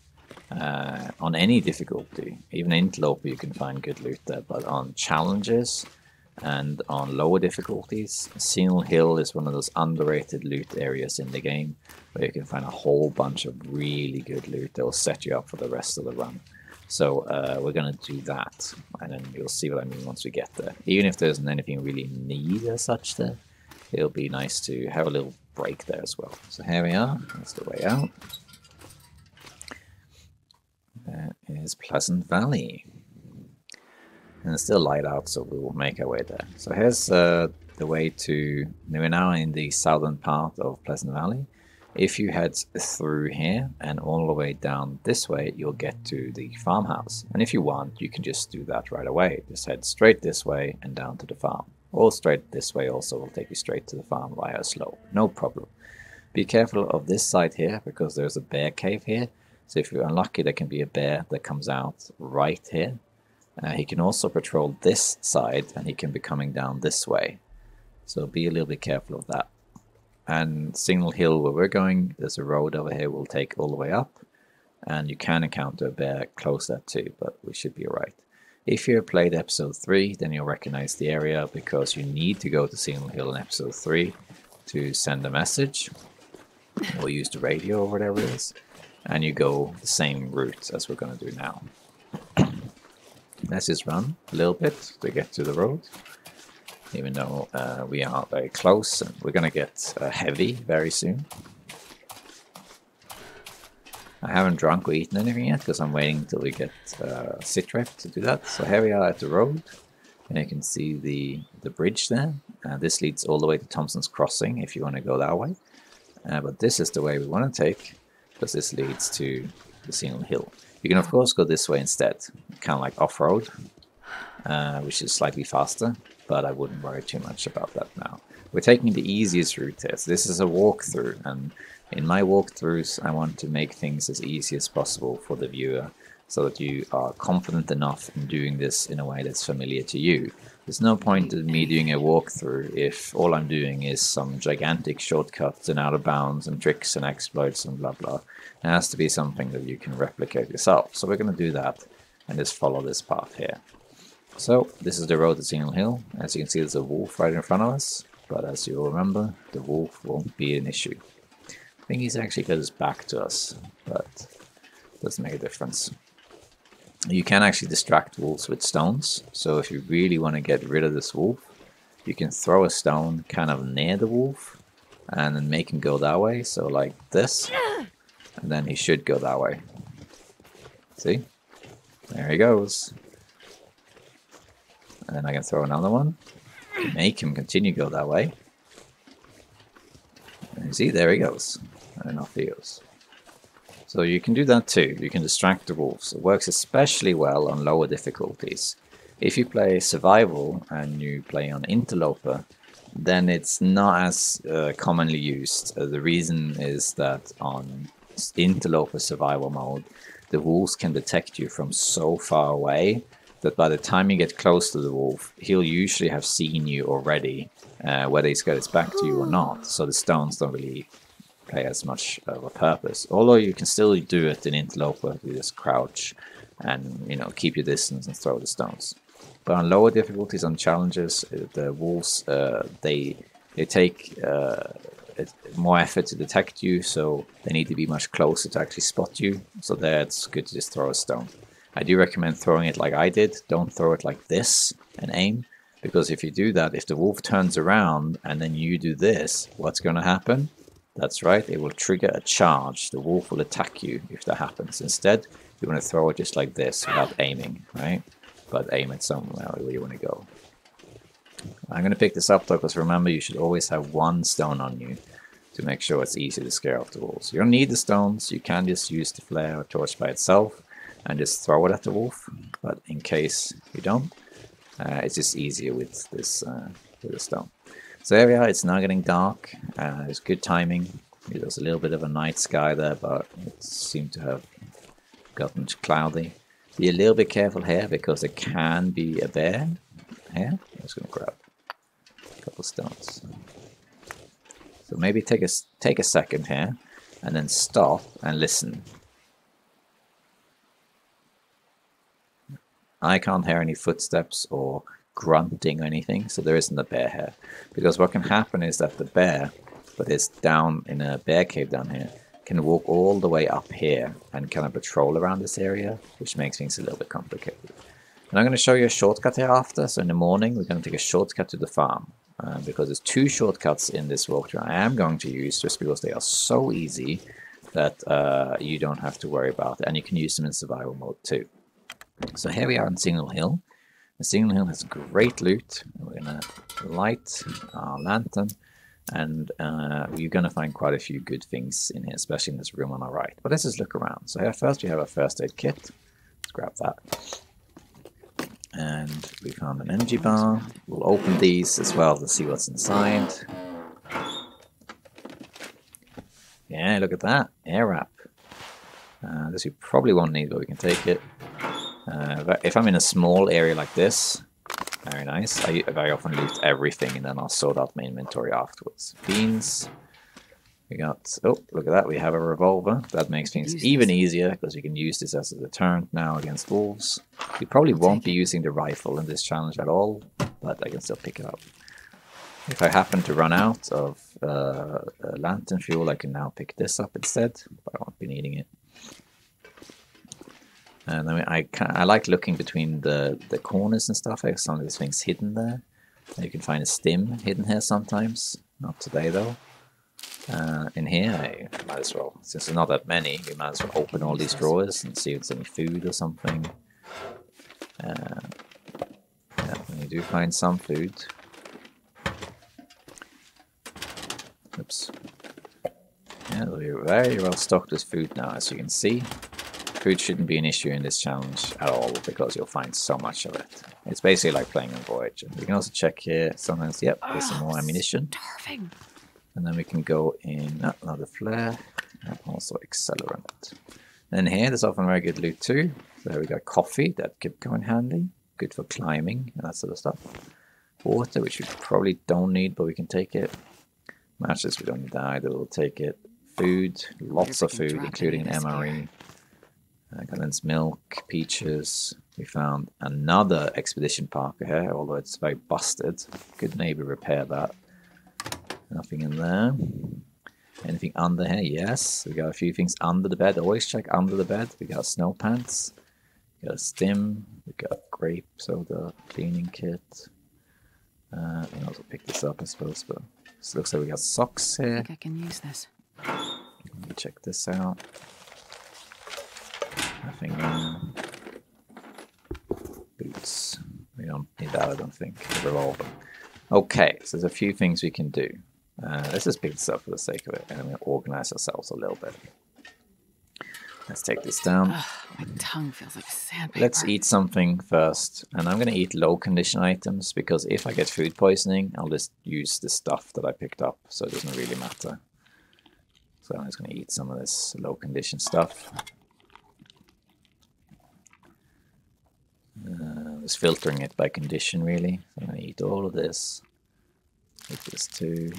S1: uh, on any difficulty. Even in Interloper you can find good loot there, but on challenges and on lower difficulties, Signal Hill is one of those underrated loot areas in the game where you can find a whole bunch of really good loot that will set you up for the rest of the run. So uh, we're going to do that, and then you'll see what I mean once we get there. Even if there isn't anything really need as such there, it'll be nice to have a little break there as well. So here we are, that's the way out. That is Pleasant Valley. And it's still light out, so we will make our way there. So here's uh, the way to we're now in the southern part of Pleasant Valley. If you head through here and all the way down this way, you'll get to the farmhouse. And if you want, you can just do that right away. Just head straight this way and down to the farm. Or straight this way also will take you straight to the farm via a slope. No problem. Be careful of this side here because there's a bear cave here. So if you're unlucky, there can be a bear that comes out right here. Uh, he can also patrol this side and he can be coming down this way. So be a little bit careful of that. And Signal Hill where we're going, there's a road over here we'll take all the way up. And you can encounter a bear close that too, but we should be alright. If you played episode 3, then you'll recognize the area because you need to go to Signal Hill in episode 3 to send a message or use the radio or whatever it is. And you go the same route as we're going to do now. Let's run a little bit to get to the road. Even though uh, we are very close and we're going to get uh, heavy very soon. I haven't drunk or eaten anything yet because I'm waiting until we get uh, Sitrep to do that. So here we are at the road and you can see the, the bridge there. Uh, this leads all the way to Thompson's Crossing if you want to go that way. Uh, but this is the way we want to take because this leads to the Signal Hill. You can of course go this way instead, kind of like off-road, uh, which is slightly faster, but I wouldn't worry too much about that now. We're taking the easiest route here. So this is a walkthrough, and in my walkthroughs, I want to make things as easy as possible for the viewer, so that you are confident enough in doing this in a way that's familiar to you. There's no point in me doing a walkthrough if all I'm doing is some gigantic shortcuts and out of bounds and tricks and exploits and blah blah. It has to be something that you can replicate yourself. So we're going to do that and just follow this path here. So this is the road to Signal Hill. As you can see, there's a wolf right in front of us. But as you'll remember, the wolf won't be an issue. I think he's actually got his back to us, but doesn't make a difference. You can actually distract wolves with stones. So if you really want to get rid of this wolf, you can throw a stone kind of near the wolf and then make him go that way. So like this, and then he should go that way. See? There he goes. And then I can throw another one. Make him continue go that way. And you see, there he goes. And off he goes. So you can do that too. You can distract the wolves. It works especially well on lower difficulties. If you play survival and you play on interloper, then it's not as uh, commonly used. Uh, the reason is that on interloper survival mode, the wolves can detect you from so far away that by the time you get close to the wolf, he'll usually have seen you already, uh, whether he's got his back to you or not. So the stones don't really play as much of a purpose. Although you can still do it in interloper, you just crouch and you know keep your distance and throw the stones. But on lower difficulties, on challenges, uh, the wolves uh, they they take uh, more effort to detect you, so they need to be much closer to actually spot you. So there, it's good to just throw a stone. I do recommend throwing it like I did. Don't throw it like this and aim, because if you do that, if the wolf turns around and then you do this, what's going to happen? That's right, it will trigger a charge. The wolf will attack you if that happens. Instead, you want to throw it just like this without aiming, right? But aim it somewhere where you want to go. I'm going to pick this up though, because remember, you should always have one stone on you to make sure it's easy to scare off the wolves. You don't need the stones, you can just use the flare or torch by itself and just throw it at the wolf. But in case you don't, uh, it's just easier with this uh, with the stone. So there we are, it's now getting dark. Uh, it's good timing. There's a little bit of a night sky there, but it seemed to have gotten cloudy. Be a little bit careful here because there can be a bear here. I'm just to grab a couple stones. So maybe take a, take a second here and then stop and listen. I can't hear any footsteps or grunting or anything, so there isn't a bear here. Because what can happen is that the bear, that is down in a bear cave down here, can walk all the way up here and kind of patrol around this area, which makes things a little bit complicated. And I'm going to show you a shortcut here after. So in the morning, we're going to take a shortcut to the farm. Uh, because there's two shortcuts in this walkthrough I am going to use just because they are so easy that uh, you don't have to worry about it. And you can use them in survival mode too. So here we are in Signal Hill. The Signal Hill has great loot. We're gonna light our lantern, and uh, you're gonna find quite a few good things in here, especially in this room on our right. But let's just look around. So here first we have a first aid kit. Let's grab that. And we found an energy bar. We'll open these as well to see what's inside. Yeah, look at that. Ear wrap. Uh, this we probably won't need, but we can take it. Uh, if I'm in a small area like this, very nice. I very often loot everything and then I'll sort out my inventory afterwards. Beans. We got, oh, look at that. We have a revolver. That makes things
S2: Use
S1: even
S2: this.
S1: easier because we can use this as a deterrent now against wolves. We probably won't be using the rifle in this challenge at all, but I can still pick it up. If I happen to run out of uh, uh, lantern fuel, I can now pick this up instead, but I won't be needing it. And I, mean, I, ca- I like looking between the, the corners and stuff. I have some of these things hidden there. You can find a stim hidden here sometimes. Not today though. Uh, in here, I might as well, since there's not that many, we might as well open all these drawers and see if there's any food or something. Uh, yeah, you do find some food. Oops. Yeah, we're very well stocked with food now, as you can see. Food shouldn't be an issue in this challenge at all because you'll find so much of it. It's basically like playing on Voyager. You can also check here. Sometimes, yep, there's some more ammunition.
S2: Starving.
S1: And then we can go in another flare and also accelerant. And here, there's often very good loot too. There we got coffee that could come in handy. Good for climbing and that sort of stuff. Water, which we probably don't need, but we can take it. Matches, we don't need that either. We'll take it. Food, lots of food, including
S2: this
S1: MRE. Uh, condensed milk, peaches. We found another expedition parka here, although it's very busted. Could maybe repair that. Nothing in there. Anything under here? Yes. We got a few things under the bed. Always check under the bed. We got snow pants. We got a stim. We got grape soda cleaning kit. Uh, we can also pick this up, I suppose. But this looks like we got socks here.
S2: I think I can use this.
S1: Let me check this out. Nothing. Um, boots. We don't need that, I don't think. Revolver. Okay, so there's a few things we can do. Uh, let's just pick this up for the sake of it, and we'll organize ourselves a little bit. Let's take this down.
S2: Ugh, my tongue feels like sandpaper.
S1: Let's eat something first, and I'm gonna eat low condition items because if I get food poisoning, I'll just use the stuff that I picked up, so it doesn't really matter. So I'm just gonna eat some of this low condition stuff. Uh, just filtering it by condition, really. So I'm gonna eat all of this. Eat this too.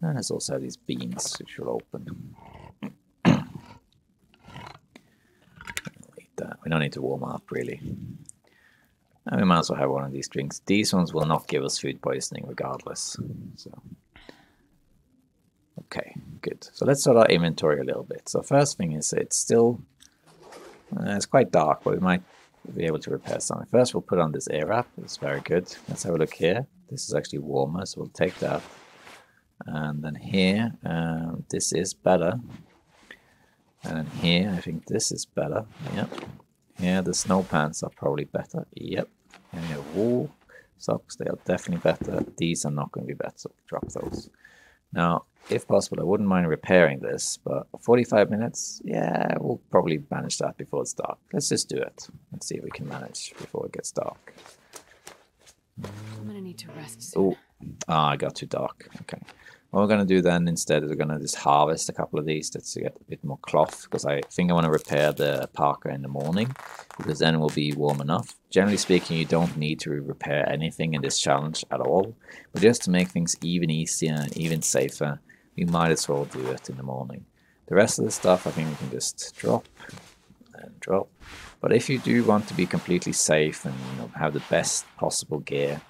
S1: And there's also these beans which will open. That. We don't need to warm up really. And we might as well have one of these drinks. These ones will not give us food poisoning regardless. So Okay, good. So let's sort our inventory a little bit. So first thing is it's still uh, it's quite dark, but we might be able to repair something. First we'll put on this ear wrap. It's very good. Let's have a look here. This is actually warmer, so we'll take that. And then here, um, this is better. And here, I think this is better. Yep. Here, the snow pants are probably better. Yep. And have wool socks. They are definitely better. These are not going to be better. So drop those. Now, if possible, I wouldn't mind repairing this, but 45 minutes, yeah, we'll probably manage that before it's dark. Let's just do it. Let's see if we can manage before it gets dark.
S2: I'm gonna need to rest soon.
S1: Oh, ah, I got too dark. Okay. What we're going to do then instead is we're going to just harvest a couple of these just to get a bit more cloth because I think I want to repair the parka in the morning because then it will be warm enough. Generally speaking, you don't need to repair anything in this challenge at all, but just to make things even easier and even safer, we might as well do it in the morning. The rest of the stuff I think we can just drop and drop. But if you do want to be completely safe and you know, have the best possible gear,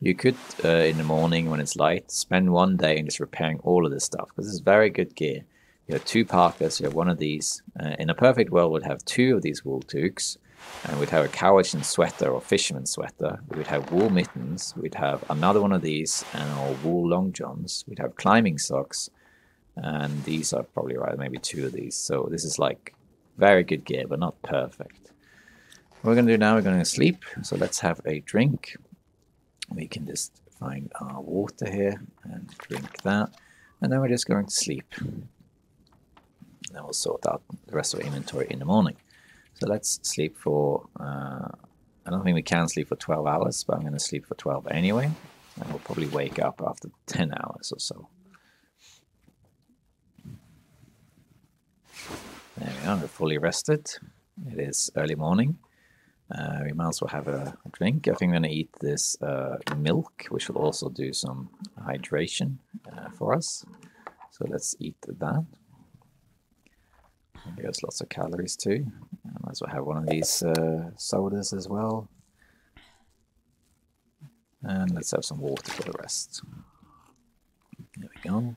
S1: you could, uh, in the morning when it's light, spend one day in just repairing all of this stuff because it's very good gear. You have two parkas, you have one of these. Uh, in a perfect world, we'd have two of these wool toques, and we'd have a Cowichan sweater or fisherman sweater. We'd have wool mittens. We'd have another one of these and our wool long johns. We'd have climbing socks, and these are probably right, maybe two of these. So this is like very good gear, but not perfect. What we're going to do now, we're going to sleep. So let's have a drink. We can just find our water here and drink that. And then we're just going to sleep. And then we'll sort out the rest of our inventory in the morning. So let's sleep for, uh, I don't think we can sleep for 12 hours, but I'm going to sleep for 12 anyway. And we'll probably wake up after 10 hours or so. There we are, we're fully rested. It is early morning. Uh, we might as well have a, drink. I think I'm going to eat this uh, milk, which will also do some hydration uh, for us. So let's eat that. There's lots of calories too. I might as well have one of these uh, sodas as well. And let's have some water for the rest. There we go.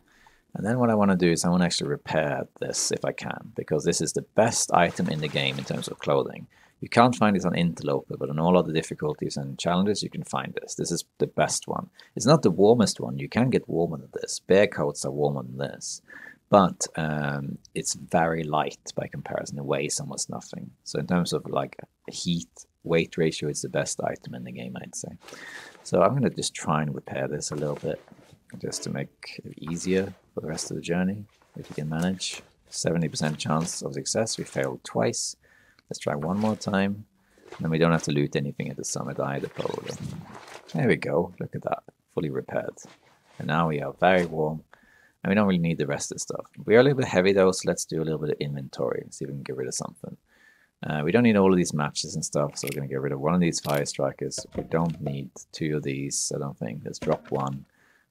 S1: And then what I want to do is I want to actually repair this if I can, because this is the best item in the game in terms of clothing. You can't find this on Interloper, but on all other difficulties and challenges you can find this. This is the best one. It's not the warmest one. You can get warmer than this. Bear coats are warmer than this. But um, it's very light by comparison. It weighs almost nothing. So in terms of like heat weight ratio, it's the best item in the game, I'd say. So I'm going to just try and repair this a little bit just to make it easier for the rest of the journey. If you can manage 70% chance of success, we failed twice. Let's try one more time. And we don't have to loot anything at the summit either, probably. There we go. Look at that. Fully repaired. And now we are very warm. And we don't really need the rest of the stuff. We are a little bit heavy though, so let's do a little bit of inventory. See if we can get rid of something. Uh, we don't need all of these matches and stuff, so we're going to get rid of one of these fire strikers. We don't need two of these, I don't think. Let's drop one.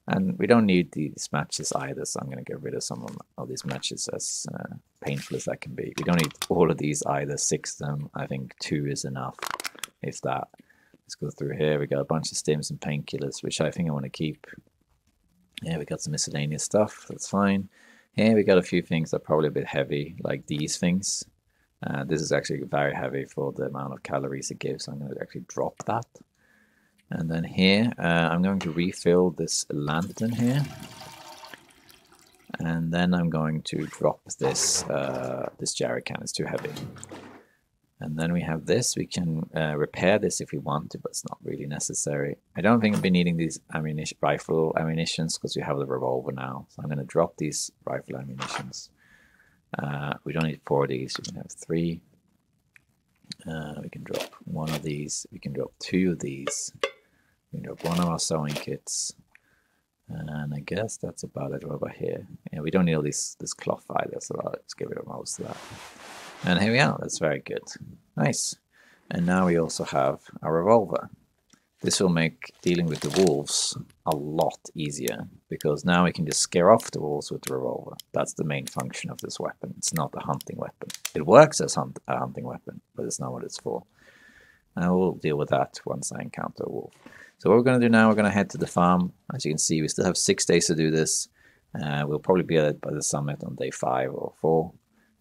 S1: And we don't need these matches either, so I'm going to get rid of some of these matches as uh, painful as that can be. We don't need all of these either, six of them. I think two is enough, if that. Let's go through here. We got a bunch of stims and painkillers, which I think I want to keep. Yeah, we got some miscellaneous stuff. That's fine. Here we got a few things that are probably a bit heavy, like these things. Uh, this is actually very heavy for the amount of calories it gives. I'm going to actually drop that. And then here, uh, I'm going to refill this lantern here. And then I'm going to drop this uh, this jerry can, it's too heavy. And then we have this, we can uh, repair this if we want to, but it's not really necessary. I don't think I'll be needing these ammunition, rifle ammunitions because we have the revolver now. So I'm going to drop these rifle ammunitions. Uh, we don't need four of these, we can have three. Uh, we can drop one of these, we can drop two of these. We know, one of our sewing kits. And I guess that's about it over here. Yeah, we don't need all this, this cloth either, so let's get rid of most of that. And here we are, that's very good. Nice. And now we also have a revolver. This will make dealing with the wolves a lot easier, because now we can just scare off the wolves with the revolver. That's the main function of this weapon. It's not a hunting weapon. It works as hunt a hunting weapon, but it's not what it's for. And I will deal with that once I encounter a wolf. So what we're going to do now, we're going to head to the farm. As you can see, we still have six days to do this. Uh, we'll probably be at by the summit on day five or four.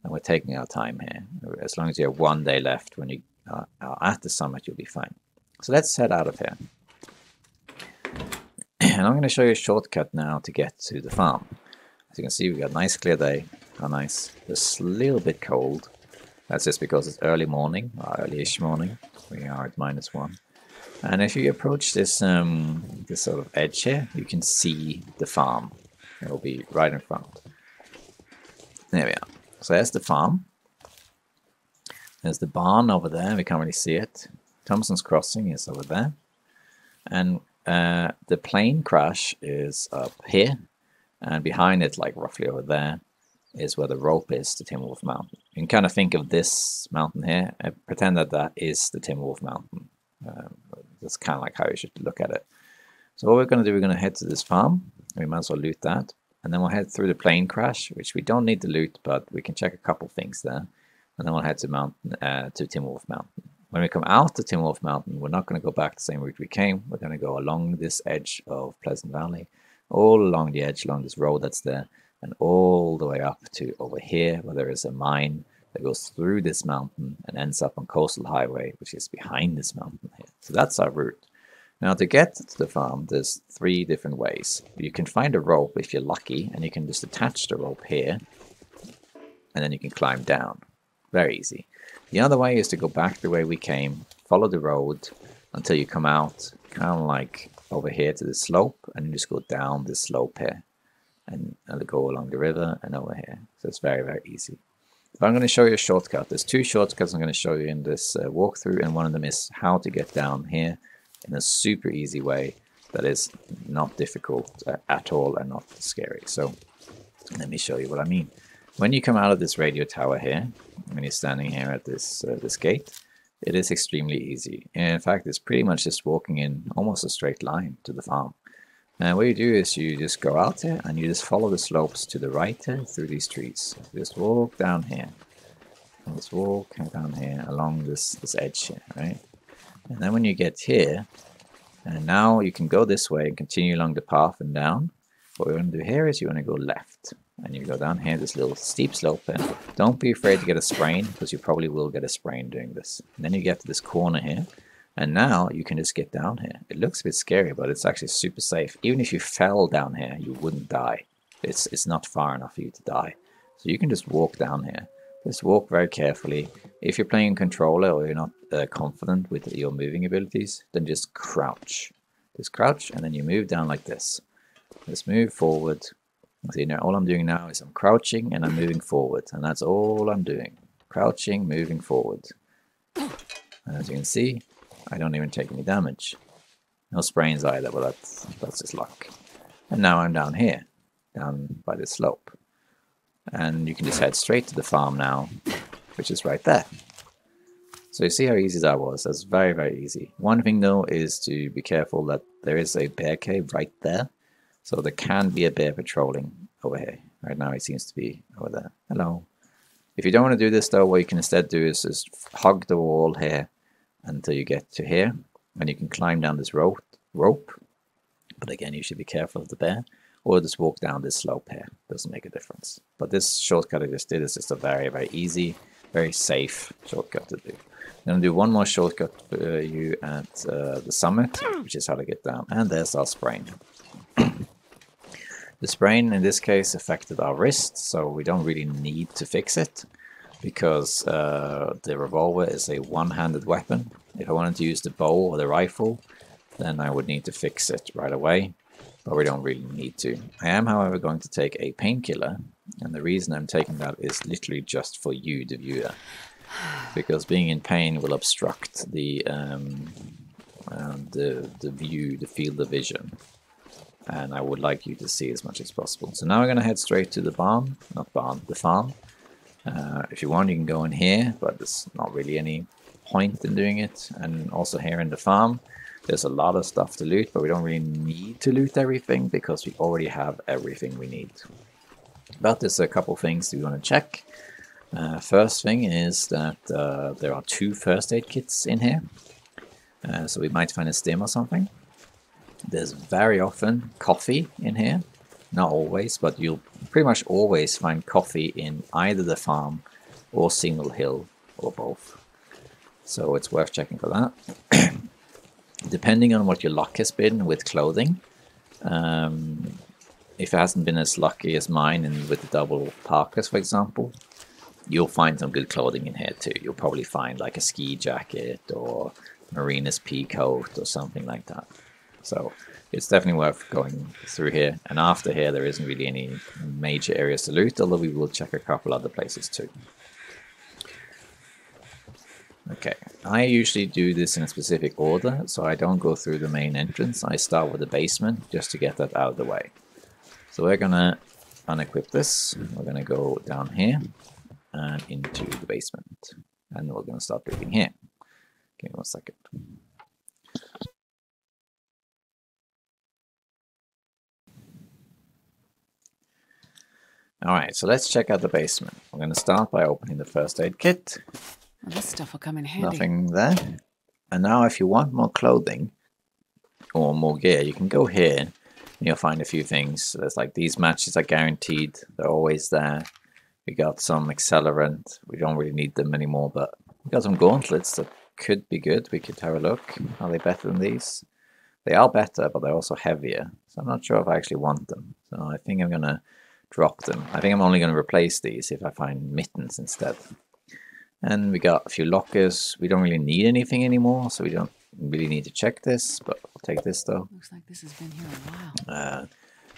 S1: And we're taking our time here. As long as you have one day left when you are at the summit, you'll be fine. So let's head out of here. And I'm going to show you a shortcut now to get to the farm. As you can see, we've got a nice clear day. How nice. It's a little bit cold. That's just because it's early morning, early-ish morning. We are at minus one. And if you approach this um, this sort of edge here, you can see the farm. It will be right in front. There we are. So there's the farm. There's the barn over there. We can't really see it. Thompson's Crossing is over there. And uh, the plane crash is up here. And behind it, like roughly over there, is where the rope is to Timberwolf Mountain. You can kind of think of this mountain here and pretend that that is the Timberwolf Mountain. Um, that's kind of like how you should look at it. So what we're going to do, we're going to head to this farm. We might as well loot that. And then we'll head through the plane crash, which we don't need to loot, but we can check a couple things there. And then we'll head to mountain uh, to Timberwolf Mountain. When we come out to Timberwolf Mountain, we're not going to go back the same route we came. We're going to go along this edge of Pleasant Valley, all along the edge, along this road that's there, and all the way up to over here, where there is a mine that goes through this mountain and ends up on Coastal Highway, which is behind this mountain here. So that's our route. Now to get to the farm, there's three different ways. You can find a rope if you're lucky, and you can just attach the rope here, and then you can climb down. Very easy. The other way is to go back the way we came, follow the road until you come out kind of like over here to the slope and you just go down this slope here and go along the river and over here. So it's very, very easy. But I'm going to show you a shortcut. There's two shortcuts I'm going to show you in this uh, walkthrough and one of them is how to get down here in a super easy way that is not difficult uh, at all and not scary. So let me show you what I mean. When you come out of this radio tower here, when you're standing here at this uh, this gate, it is extremely easy. In fact, it's pretty much just walking in almost a straight line to the farm. And what you do is you just go out there and you just follow the slopes to the right here through these trees. Just walk down here. And just walk down here along this, this edge here, right? And then when you get here, and now you can go this way and continue along the path and down. What we want to do here is you want to go left. And you go down here, this little steep slope and don't be afraid to get a sprain, because you probably will get a sprain doing this. And then you get to this corner here, and now you can just get down here. It looks a bit scary, but it's actually super safe. Even if you fell down here, you wouldn't die. It's, it's not far enough for you to die. So you can just walk down here. Just walk very carefully. If you're playing controller or you're not uh, confident with your moving abilities, then just crouch. Just crouch and then you move down like this. Just move forward. See now all I'm doing now is I'm crouching and I'm moving forward and that's all I'm doing. Crouching, moving forward. And as you can see, I don't even take any damage. No sprains either, but that's, that's just luck. And now I'm down here, down by the slope. And you can just head straight to the farm now, which is right there. So you see how easy that was. That's very, very easy. One thing though is to be careful that there is a bear cave right there. So there can be a bear patrolling over here. Right now he seems to be over there. Hello. If you don't want to do this though, what you can instead do is just hug the wall here until you get to here and you can climb down this rope rope. But again you should be careful of the bear or just walk down this slope here. Doesn't make a difference. But this shortcut I just did is just a very very easy very safe shortcut to do. I'm going to do one more shortcut for you at uh, the summit which is how to get down. And there's our sprain. The sprain in this case affected our wrist so we don't really need to fix it because uh, the revolver is a one-handed weapon. If I wanted to use the bow or the rifle, then I would need to fix it right away, but we don't really need to. I am, however, going to take a painkiller, and the reason I'm taking that is literally just for you, the viewer, because being in pain will obstruct the um, uh, the the view, the field of vision, and I would like you to see as much as possible. So now we're going to head straight to the barn, not barn, the farm, uh, if you want, you can go in here, but there's not really any point in doing it. And also here in the farm, there's a lot of stuff to loot, but we don't really need to loot everything because we already have everything we need. But there's a couple things we want to check. Uh, first thing is that uh, there are two first aid kits in here. Uh, so we might find a stim or something. There's very often coffee in here. Not always, but you'll pretty much always find coffee in either the farm or Signal Hill or both. So it's worth checking for that. Depending on what your luck has been with clothing, um, if it hasn't been as lucky as mine and with the double parkas, for example, you'll find some good clothing in here too. You'll probably find like a ski jacket or Mariner's pea coat or something like that. So it's definitely worth going through here. And after here, there isn't really any major areas to loot, although we will check a couple other places too. Okay, I usually do this in a specific order, so I don't go through the main entrance. I start with the basement just to get that out of the way. So we're gonna unequip this. We're gonna go down here and into the basement. And we're gonna start looting here. Give me one second. Alright, so let's check out the basement. We're going to start by opening the first aid kit.
S2: Well, this stuff will come in handy.
S1: Nothing there. And now if you want more clothing or more gear, you can go here and you'll find a few things. There's like these matches are guaranteed. They're always there. We got some accelerant. We don't really need them anymore, but we got some gauntlets that could be good. We could have a look. Are they better than these? They are better, but they're also heavier. So I'm not sure if I actually want them. So I think I'm going to drop them. I think I'm only going to replace these if I find mittens instead. And we got a few lockers. We don't really need anything anymore, so we don't really need to check this, but we'll take this though.
S2: Looks like this has been here a while.
S1: Uh,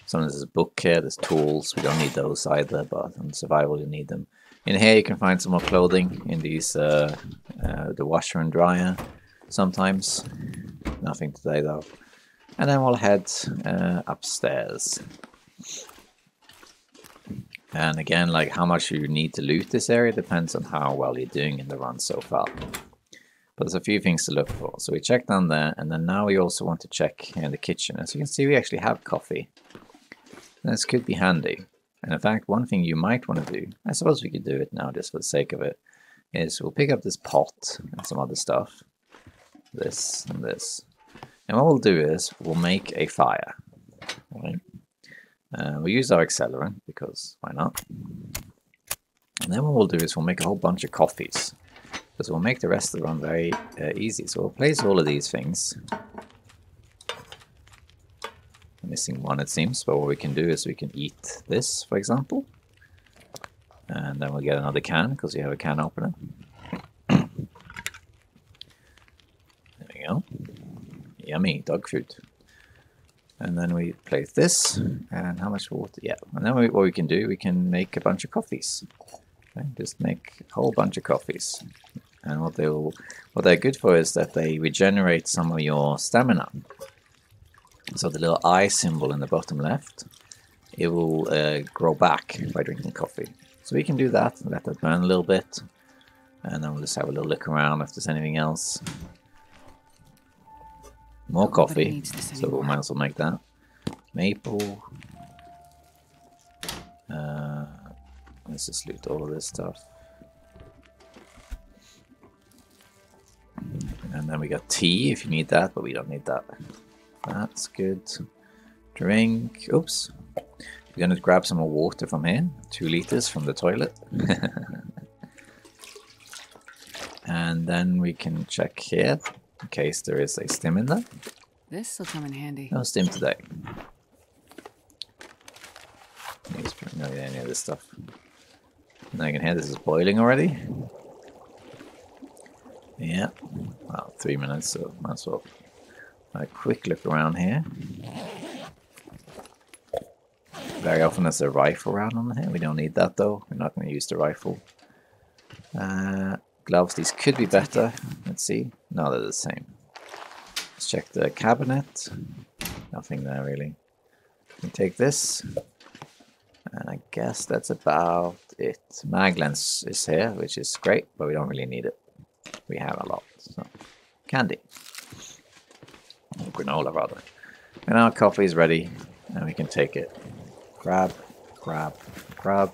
S1: sometimes there's a book here, there's tools. We don't need those either, but on survival you need them. In here you can find some more clothing in these, uh, uh, the washer and dryer sometimes. Nothing today though. And then we'll head uh, upstairs. And again, like how much you need to loot this area depends on how well you're doing in the run so far. But there's a few things to look for. So we check down there, and then now we also want to check in the kitchen. As you can see, we actually have coffee. This could be handy. And in fact, one thing you might want to do, I suppose we could do it now just for the sake of it, is we'll pick up this pot and some other stuff. This and this. And what we'll do is we'll make a fire. Right? Uh, we'll use our accelerant because why not? And then what we'll do is we'll make a whole bunch of coffees. Because we'll make the rest of the run very uh, easy. So we'll place all of these things. Missing one it seems, but what we can do is we can eat this, for example. And then we'll get another can, because we have a can opener. there we go. Yummy, dog food. And then we place this, and how much water? Yeah, and then we, what we can do, we can make a bunch of coffees. Okay, just make a whole bunch of coffees. And what they will, what they're good for is that they regenerate some of your stamina. So the little eye symbol in the bottom left, it will uh, grow back by drinking coffee. So we can do that let that burn a little bit. And then we'll just have a little look around if there's anything else. More coffee, so we might as well make that. Maple. Uh, let's just loot all of this stuff. And then we got tea if you need that, but we don't need that. That's good. Drink. Oops. We're going to grab some more water from here. Two liters from the toilet. and then we can check here in case there is a stim in there.
S2: This will come in handy.
S1: No stim today. No, any of this stuff. Now you can hear this is boiling already. Yeah, well, three minutes, so might as well a quick look around here. Very often there's a rifle around on here. We don't need that though. We're not going to use the rifle. Uh, gloves, these could be better. Let's see. No, they're the same. Let's check the cabinet. Nothing there really. We take this. And I guess that's about it. Maglens is here, which is great, but we don't really need it. We have a lot. So, candy or granola rather. And our coffee is ready and we can take it. Grab, grab, grab,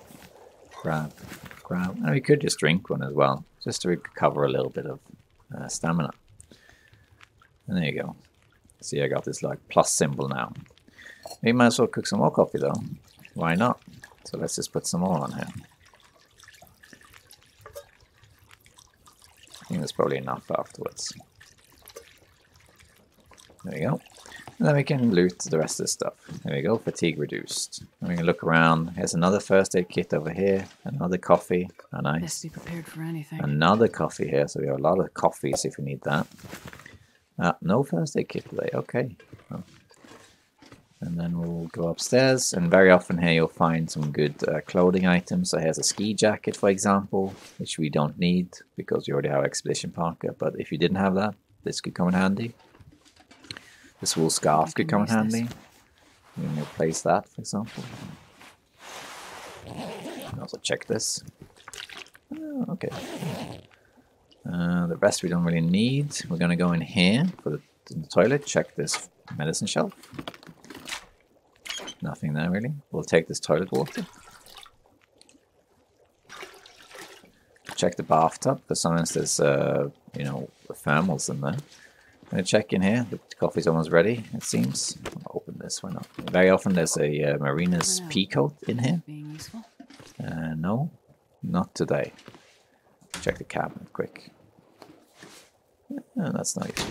S1: grab, grab. And we could just drink one as well, just to recover a little bit of uh, stamina. And there you go. See, I got this like plus symbol now. We might as well cook some more coffee though. Why not? So let's just put some more on here. I think that's probably enough afterwards. There we go. And then we can loot the rest of the stuff. There we go, fatigue reduced. And we can look around. Here's another first aid kit over here. Another coffee. Oh, nice.
S2: Best be prepared for anything.
S1: Another coffee here, so we have a lot of coffees if we need that. Uh, no first aid kit today, okay. Oh. And then we'll go upstairs, and very often here you'll find some good uh, clothing items. So here's a ski jacket, for example, which we don't need because we already have Expedition Parka. But if you didn't have that, this could come in handy. This wool scarf could come in handy. You can replace that, for example. also check this. Oh, okay. Uh, the rest we don't really need. We're going to go in here for the, the toilet, check this medicine shelf. Nothing there really. We'll take this toilet water. Check the bathtub, because sometimes there's, uh, you know, thermals in there. I'm going to check in here. The coffee's almost ready, it seems. I'll open this one up. Very often there's a uh, Mariner's pea coat in here. Uh, no, not today. Check the cabinet quick. Yeah, that's nice.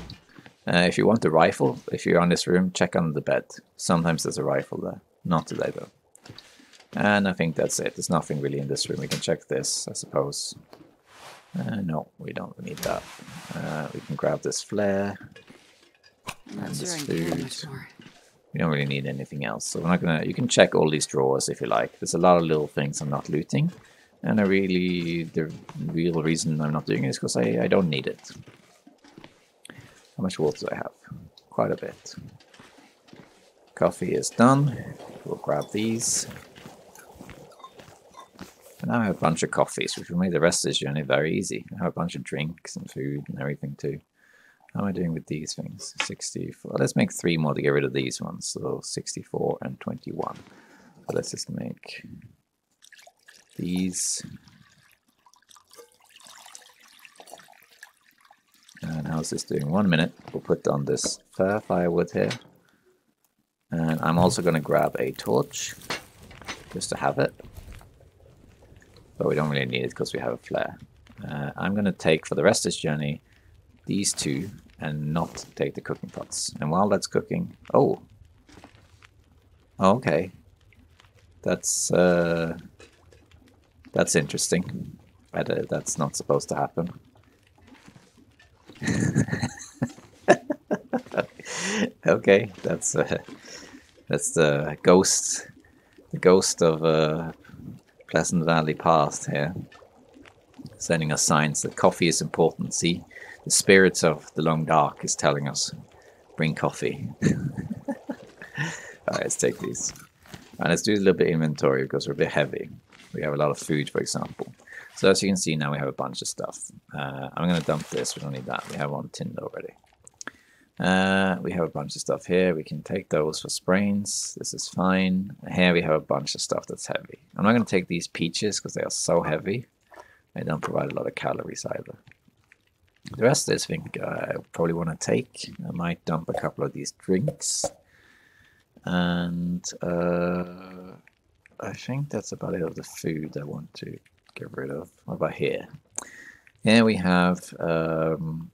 S1: Uh, if you want the rifle, if you're on this room, check under the bed. Sometimes there's a rifle there. Not today, though. And I think that's it. There's nothing really in this room. We can check this, I suppose. Uh, no, we don't need that. Uh, we can grab this flare. And this
S2: I can get
S1: food. We don't really need anything else. So we're not gonna. You can check all these drawers if you like. There's a lot of little things I'm not looting, and I really the real reason I'm not doing it is because I I don't need it. How much water do I have? Quite a bit. Coffee is done. We'll grab these. And now I have a bunch of coffees, which will make the rest of this journey very easy. I have a bunch of drinks and food and everything too. How am I doing with these things? 64. Let's make three more to get rid of these ones. So 64 and 21. So let's just make these. And how's this doing? One minute. We'll put on this fir firewood here. And I'm also going to grab a torch just to have it. But we don't really need it because we have a flare. Uh, I'm going to take for the rest of this journey these two and not take the cooking pots. And while that's cooking, oh, okay, that's uh, that's interesting. But, uh, that's not supposed to happen. okay, that's uh, that's the ghost, the ghost of uh, Pleasant Valley past here, sending us signs that coffee is important. See, the spirits of the long dark is telling us, bring coffee. All right, let's take these. And let's do a little bit of inventory because we're a bit heavy. We have a lot of food, for example. So as you can see now, we have a bunch of stuff. Uh, I'm going to dump this. We don't need that. We have one tinned already. Uh, we have a bunch of stuff here. We can take those for sprains. This is fine. Here we have a bunch of stuff that's heavy. I'm not going to take these peaches because they are so heavy. They don't provide a lot of calories either. The rest of this thing I probably want to take. I might dump a couple of these drinks. And uh, I think that's about it of the food I want to get rid of. What about here? Here we have um,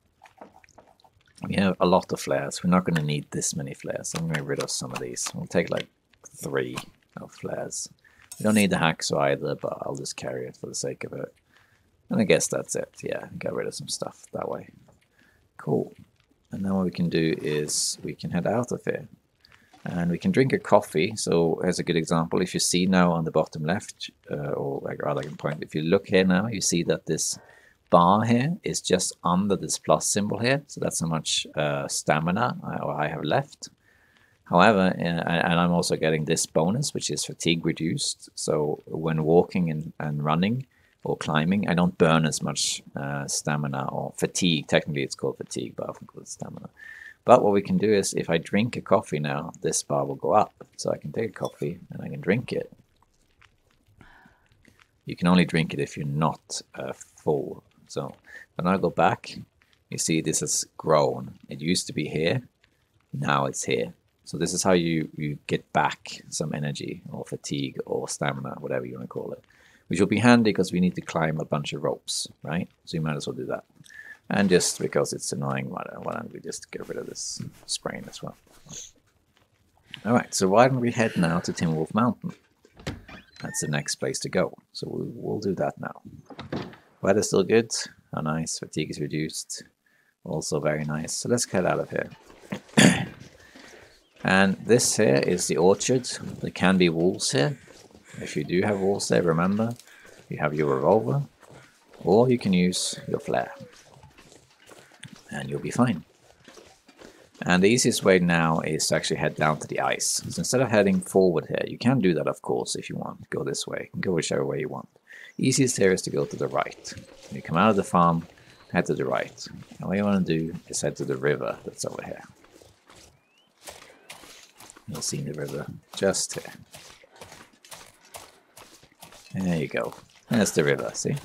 S1: we have a lot of flares. We're not going to need this many flares. I'm going to get rid of some of these. We'll take like three of flares. We don't need the hacksaw either, but I'll just carry it for the sake of it. And I guess that's it. Yeah, get rid of some stuff that way. Cool. And then what we can do is we can head out of here. And we can drink a coffee. So as a good example. If you see now on the bottom left, uh, or rather I can point, if you look here now, you see that this bar here is just under this plus symbol here. So that's how much uh, stamina I, I have left. However, uh, and I'm also getting this bonus, which is fatigue reduced. So when walking and, and running or climbing, I don't burn as much uh, stamina or fatigue. Technically, it's called fatigue, but I often call it stamina. But what we can do is if I drink a coffee now, this bar will go up. So I can take a coffee and I can drink it. You can only drink it if you're not uh, full. So when I go back, you see this has grown. It used to be here, now it's here. So this is how you, you get back some energy or fatigue or stamina, whatever you want to call it. Which will be handy because we need to climb a bunch of ropes, right? So you might as well do that. And just because it's annoying, why don't, we just get rid of this sprain as well? All right, so why don't we head now to Timberwolf Mountain? That's the next place to go. So we'll do that now. Weather's still good. How nice. Fatigue is reduced. Also very nice. So let's get out of here. and this here is the orchard. There can be wolves here. If you do have wolves there, remember, you have your revolver, or you can use your flare. And you'll be fine. And the easiest way now is to actually head down to the ice. So instead of heading forward here, you can do that of course if you want. Go this way, go whichever way you want. Easiest here is to go to the right. You come out of the farm, head to the right. And what you want to do is head to the river that's over here. You'll see the river just here. There you go. There's the river, see?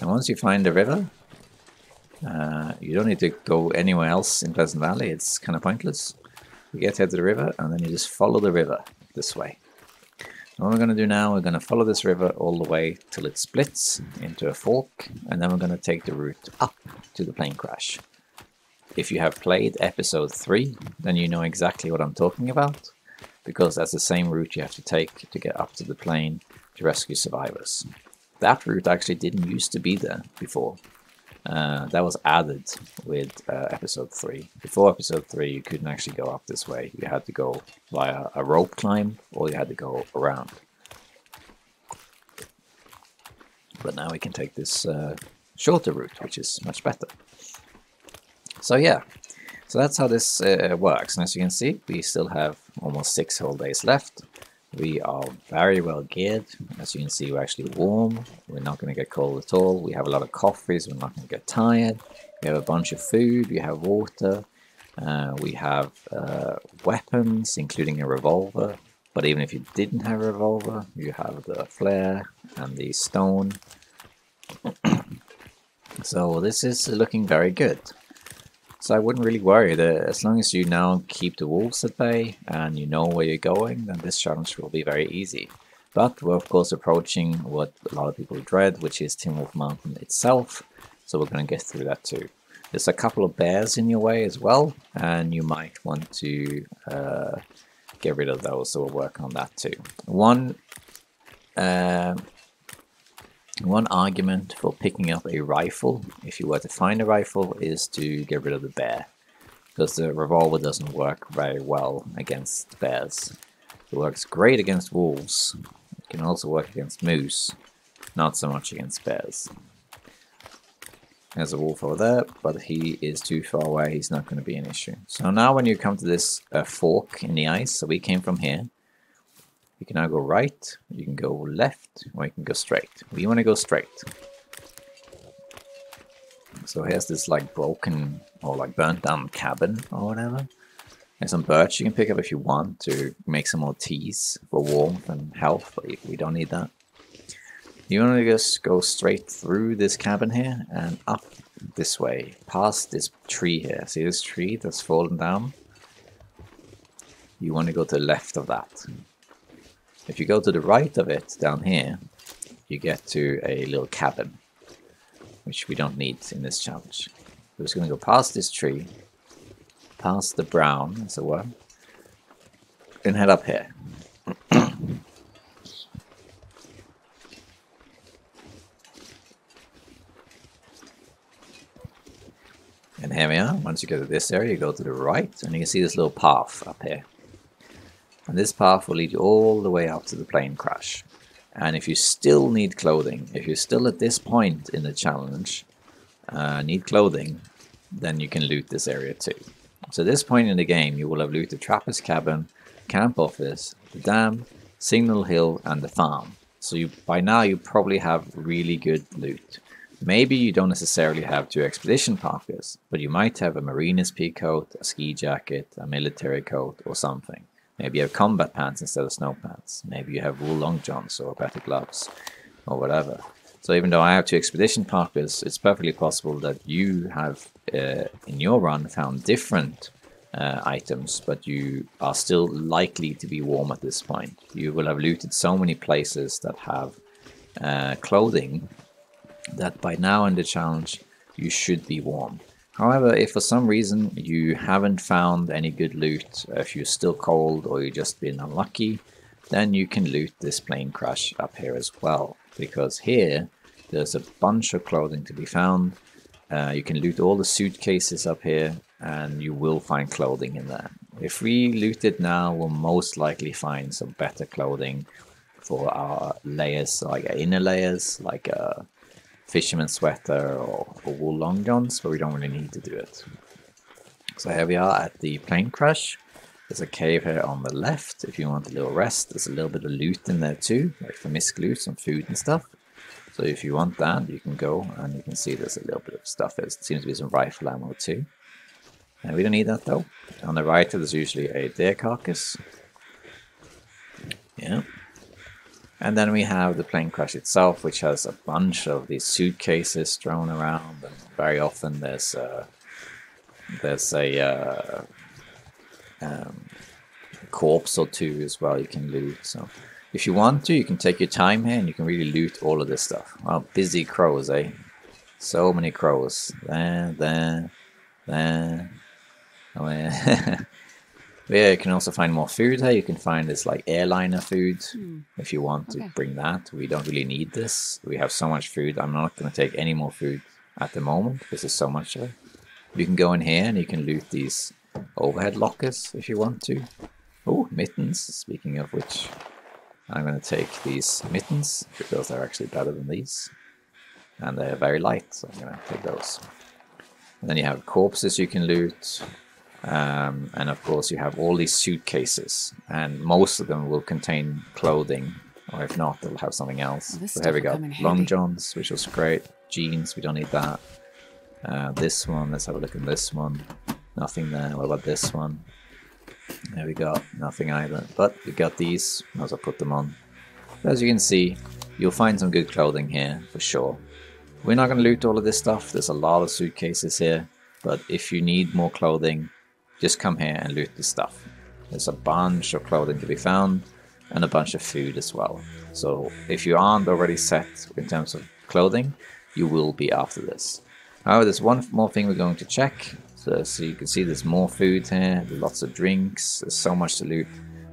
S1: And once you find the river, uh, you don't need to go anywhere else in Pleasant Valley. It's kind of pointless. You get head to the river, and then you just follow the river this way. And what we're going to do now, we're going to follow this river all the way till it splits into a fork, and then we're going to take the route up to the plane crash. If you have played episode 3, then you know exactly what I'm talking about, because that's the same route you have to take to get up to the plane to rescue survivors. that route actually didn't used to be there before. Uh, that was added with uh, episode 3. Before episode 3, you couldn't actually go up this way. You had to go via a rope climb or you had to go around. But now we can take this uh, shorter route, which is much better. So yeah, so that's how this uh, works. And as you can see, we still have almost six whole days left. We are very well geared. As you can see, we're actually warm. We're not going to get cold at all. We have a lot of coffees. We're not going to get tired. We have a bunch of food. We have water. Uh, we have uh, weapons, including a revolver. But even if you didn't have a revolver, you have the flare and the stone. so this is looking very good. So I wouldn't really worry that as long as you now keep the wolves at bay and you know where you're going, then this challenge will be very easy. But we're of course approaching what a lot of people dread, which is Timberwolf Mountain itself. So we're going to get through that too. There's a couple of bears in your way as well, and you might want to uh, get rid of those, so we'll work on that too. One uh, one argument for picking up a rifle, if you were to find a rifle, is to get rid of the bear. Because the revolver doesn't work very well against bears. It works great against wolves. It can also work against moose. Not so much against bears. There's a wolf over there, but he is too far away. He's not going to be an issue. So now when you come to this uh, fork in the ice, so we came from here. You can now go right, you can go left, or you can go straight. We want to go straight. So here's this like broken or like burnt down cabin or whatever. There's some birch you can pick up if you want to make some more teas for warmth and health, but we don't need that. You want to just go straight through this cabin here and up this way, past this tree here. See this tree that's fallen down? You want to go to the left of that. If you go to the right of it down here, you get to a little cabin, which we don't need in this challenge. We're just going to go past this tree, past the brown, as it were, and head up here. and here we are. Once you get to this area, you go to the right, and you can see this little path up here. And this path will lead you all the way up to the plane crash. And if you still need clothing, if you're still at this point in the challenge, uh, need clothing, then you can loot this area too. So at this point in the game, you will have looted Trapper's Cabin, Camp Office, the Dam, Signal Hill, and the farm. So you, by now you probably have really good loot. Maybe you don't necessarily have two expedition parkas, but you might have a mariner's pea coat, a ski jacket, a military coat, or something. Maybe you have combat pants instead of snow pants. Maybe you have wool long johns or better gloves or whatever. So even though I have two expedition parkas, it's perfectly possible that you have uh, in your run found different uh, items, but you are still likely to be warm at this point. You will have looted so many places that have uh, clothing that by now in the challenge you should be warm. However, if for some reason you haven't found any good loot, if you're still cold or you've just been unlucky, then you can loot this plane crash up here as well. Because here, there's a bunch of clothing to be found. Uh, you can loot all the suitcases up here, and you will find clothing in there. If we loot it now, we'll most likely find some better clothing for our layers, like inner layers, like a uh, fisherman sweater or, or wool long johns, but we don't really need to do it. So here we are at the plane crash. There's a cave here on the left if you want a little rest. There's a little bit of loot in there too, like for misc loot, some food and stuff. So if you want that, you can go and you can see there's a little bit of stuff. There seems to be some rifle ammo too. And we don't need that though. On the right there's usually a deer carcass. Yeah, and then we have the plane crash itself, which has a bunch of these suitcases thrown around, and very often there's a, there's a uh, um, corpse or two as well you can loot. So if you want to, you can take your time here and you can really loot all of this stuff. Wow, busy crows, eh? So many crows. There, there, there. Oh, yeah. Yeah, you can also find more food here. You can find this like airliner food
S2: Hmm.
S1: if you want to bring that. We don't really need this. We have so much food. I'm not going to take any more food at the moment because there's so much of it. You can go in here and you can loot these overhead lockers if you want to. Oh, mittens. Speaking of which, I'm going to take these mittens because they're actually better than these. And they're very light, so I'm going to take those. And then you have corpses you can loot. Um, and of course, you have all these suitcases, and most of them will contain clothing, or if not, they'll have something else. So here we go long johns, which was great. Jeans, we don't need that. Uh, this one, let's have a look at this one. Nothing there. What about this one? There we go. Nothing either. But we got these. Might as well put them on. As you can see, you'll find some good clothing here for sure. We're not going to loot all of this stuff. There's a lot of suitcases here. But if you need more clothing, just come here and loot the stuff. There's a bunch of clothing to be found and a bunch of food as well. So if you aren't already set in terms of clothing, you will be after this. However, there's one more thing we're going to check. So, so you can see there's more food here, lots of drinks, there's so much to loot.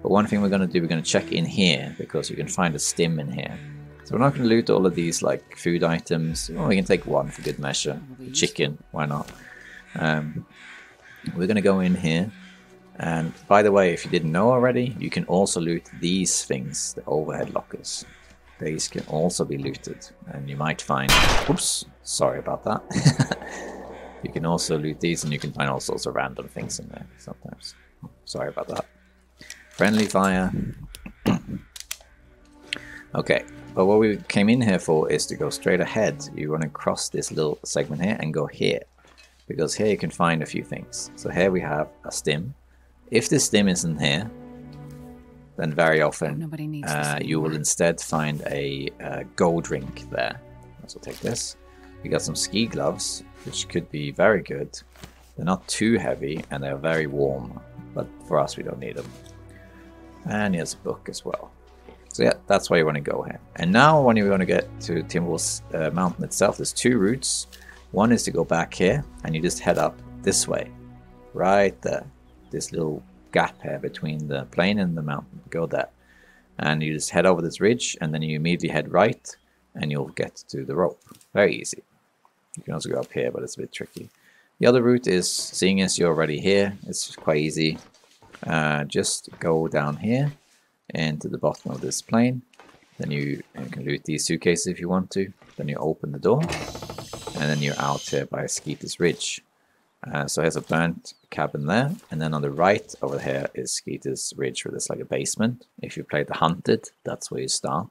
S1: But one thing we're going to do, we're going to check in here because you can find a stim in here. So we're not going to loot all of these like food items. Well, we can take one for good measure. Chicken, why not? Um, we're going to go in here. And by the way, if you didn't know already, you can also loot these things, the overhead lockers. These can also be looted, and you might find. Oops, sorry about that. you can also loot these, and you can find all sorts of random things in there sometimes. Sorry about that. Friendly fire. okay, but what we came in here for is to go straight ahead. You want to cross this little segment here and go here because here you can find a few things. So here we have a stim. If the stim isn't here, then very often
S2: Nobody needs
S1: uh, you will instead find a uh, go drink there. So take this. We got some ski gloves, which could be very good. They're not too heavy and they're very warm, but for us we don't need them. And here's a book as well. So yeah, that's why you want to go here. And now when you want to get to Timberwolves uh, Mountain itself, there's two routes. One is to go back here, and you just head up this way, right there. This little gap here between the plane and the mountain. Go there, and you just head over this ridge, and then you immediately head right, and you'll get to the rope. Very easy. You can also go up here, but it's a bit tricky. The other route is, seeing as you're already here, it's quite easy. Uh, just go down here into the bottom of this plane. Then you, you can loot these suitcases if you want to. Then you open the door, and then you're out here by Skeeter's Ridge. Uh, so here's a burnt cabin there, and then on the right over here is Skeeter's Ridge, where there's like a basement. If you play the Hunted, that's where you start.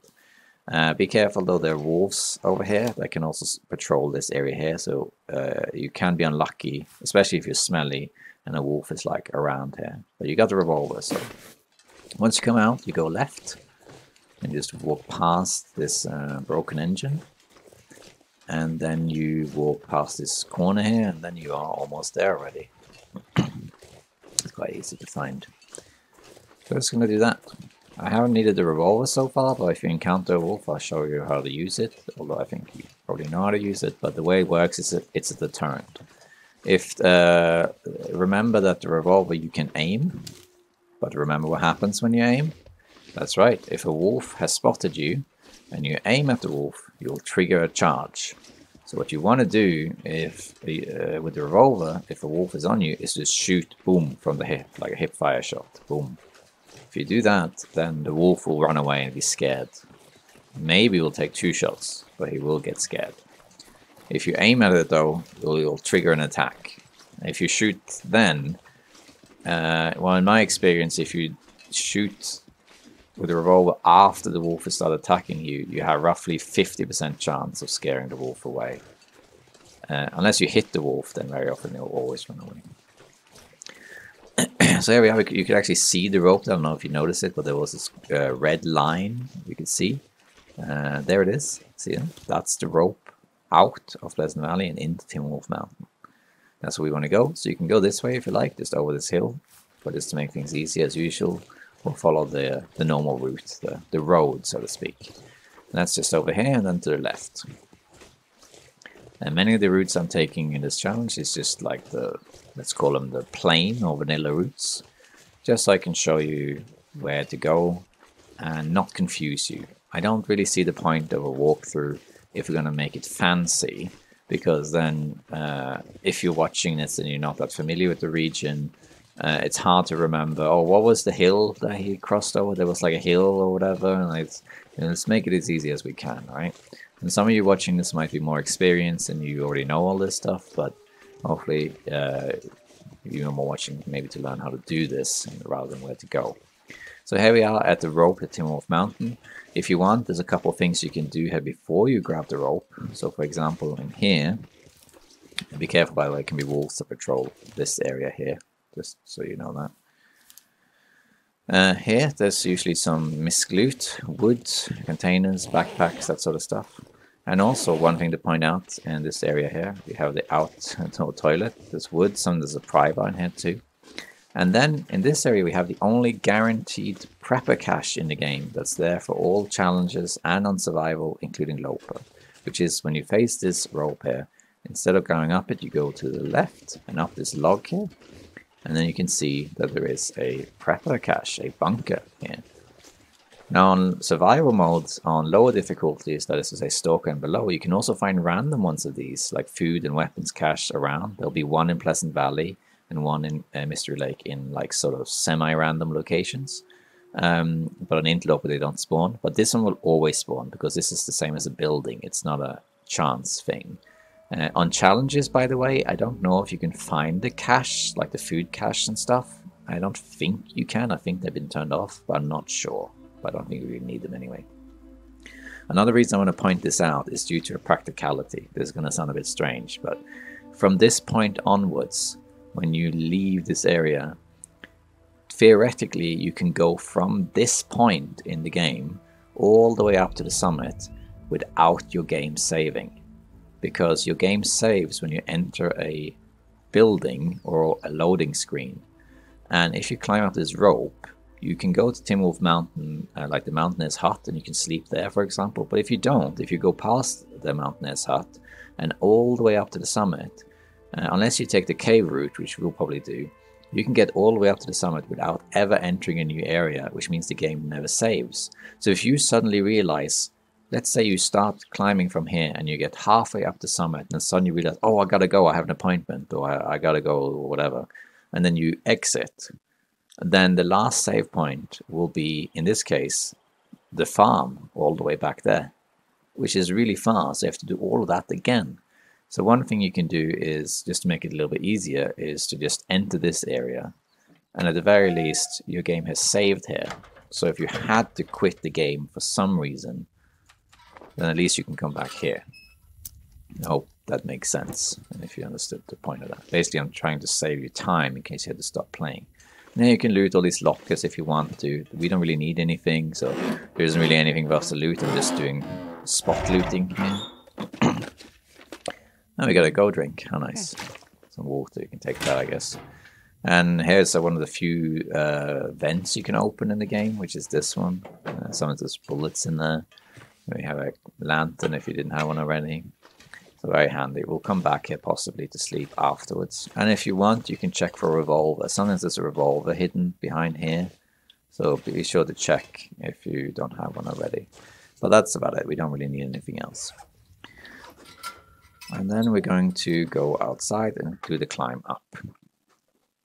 S1: Uh, be careful though, there are wolves over here that can also patrol this area here, so uh, you can be unlucky, especially if you're smelly and a wolf is like around here. But you got the revolver, so once you come out, you go left and just walk past this uh, broken engine. And then you walk past this corner here, and then you are almost there already. it's quite easy to find. So First, going to do that. I haven't needed the revolver so far, but if you encounter a wolf, I'll show you how to use it. Although I think you probably know how to use it, but the way it works is it's a deterrent. If uh, remember that the revolver you can aim, but remember what happens when you aim? That's right. If a wolf has spotted you and you aim at the wolf, you'll trigger a charge. So what you want to do if uh, with the revolver, if a wolf is on you, is just shoot boom from the hip, like a hip fire shot. Boom. If you do that, then the wolf will run away and be scared. Maybe will take two shots, but he will get scared. If you aim at it though, you'll, you'll trigger an attack. If you shoot then, uh, well, in my experience, if you shoot with a revolver after the wolf has started attacking you, you have roughly 50% chance of scaring the wolf away. Uh, unless you hit the wolf, then very often they'll always run away. so here we are. You could actually see the rope. I don't know if you noticed it, but there was this uh, red line you could see. Uh, there it is. See it? That's the rope out of Pleasant Valley and into Timberwolf Mountain. That's where we want to go. So you can go this way if you like, just over this hill. But just to make things easy as usual, we'll follow the the normal route, the, the road, so to speak. And that's just over here and then to the left. And many of the routes I'm taking in this challenge is just like the, let's call them the plain or vanilla routes. just so I can show you where to go and not confuse you. I don't really see the point of a walkthrough if we're going to make it fancy, because then uh, if you're watching this and you're not that familiar with the region, uh, it's hard to remember. Oh, what was the hill that he crossed over? There was like a hill or whatever. And let's, you know, let's make it as easy as we can, right? And some of you watching this might be more experienced and you already know all this stuff, but hopefully uh, you are more watching maybe to learn how to do this rather than where to go. So here we are at the rope at Timberwolf Mountain. If you want, there's a couple things you can do here before you grab the rope. So for example, in here, be careful by the way, it can be wolves that patrol this area here, just so you know that. Uh, here, there's usually some misc loot, wood, containers, backpacks, that sort of stuff. And also, one thing to point out in this area here, we have the out toilet. There's wood, some there's a pry bar in here too. And then in this area, we have the only guaranteed prepper cache in the game that's there for all challenges and on survival, including Loper, which is when you face this rope here, instead of going up it, you go to the left and up this log here, and then you can see that there is a prepper cache, a bunker here. Now on survival modes on lower difficulties, that is to say stalker and below, you can also find random ones of these, like food and weapons cache around. There'll be one in Pleasant Valley and one in uh, Mystery Lake in like sort of semi-random locations. Um, but on Interloper they don't spawn. But this one will always spawn because this is the same as a building. It's not a chance thing. Uh, on challenges, by the way, I don't know if you can find the cache, like the food cache and stuff. I don't think you can. I think they've been turned off, but I'm not sure. But I don't think we need them anyway. Another reason I want to point this out is due to a practicality. This is going to sound a bit strange, but from this point onwards, when you leave this area, theoretically you can go from this point in the game all the way up to the summit without your game saving because your game saves when you enter a building or a loading screen. And if you climb up this rope, you can go to Timberwolf Mountain, uh, like the Mountaineer's Hut, and you can sleep there, for example. But if you don't, if you go past the Mountaineer's Hut and all the way up to the summit, uh, unless you take the cave route, which we'll probably do, you can get all the way up to the summit without ever entering a new area, which means the game never saves. So if you suddenly realize let's say you start climbing from here and you get halfway up the summit and suddenly you realize, oh, I gotta go, I have an appointment, or I, I gotta go, or whatever. And then you exit. Then the last save point will be, in this case, the farm all the way back there, which is really far. So you have to do all of that again. So one thing you can do is, just to make it a little bit easier, is to just enter this area. And at the very least, your game has saved here. So if you had to quit the game for some reason, then at least you can come back here. I hope that makes sense, and if you understood the point of that. Basically, I'm trying to save you time in case you had to stop playing. Now you can loot all these lockers if you want to. We don't really need anything, so there isn't really anything for us to loot. I'm just doing spot looting here. now we got a gold drink. How nice. Some water, you can take that, I guess. And here's uh, one of the few uh, vents you can open in the game, which is this one. Uh, some of those bullets in there. We have a lantern if you didn't have one already. So very handy. We'll come back here possibly to sleep afterwards. And if you want, you can check for a revolver. Sometimes there's a revolver hidden behind here. So be sure to check if you don't have one already. But that's about it. We don't really need anything else. And then we're going to go outside and do the climb up.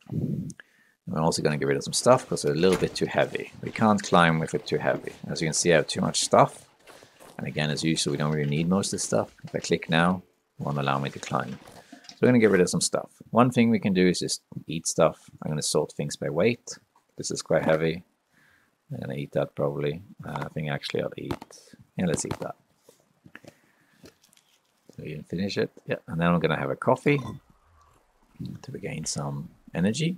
S1: I'm also going to get rid of some stuff because they're a little bit too heavy. We can't climb if it's too heavy. As you can see, I have too much stuff. And again, as usual, we don't really need most of this stuff. If I click now, it won't allow me to climb. So we're going to get rid of some stuff. One thing we can do is just eat stuff. I'm going to sort things by weight. This is quite heavy. I'm going to eat that probably. Uh, I think actually I'll eat. Yeah, let's eat that. So you can finish it. Yeah, and then I'm going to have a coffee to regain some energy.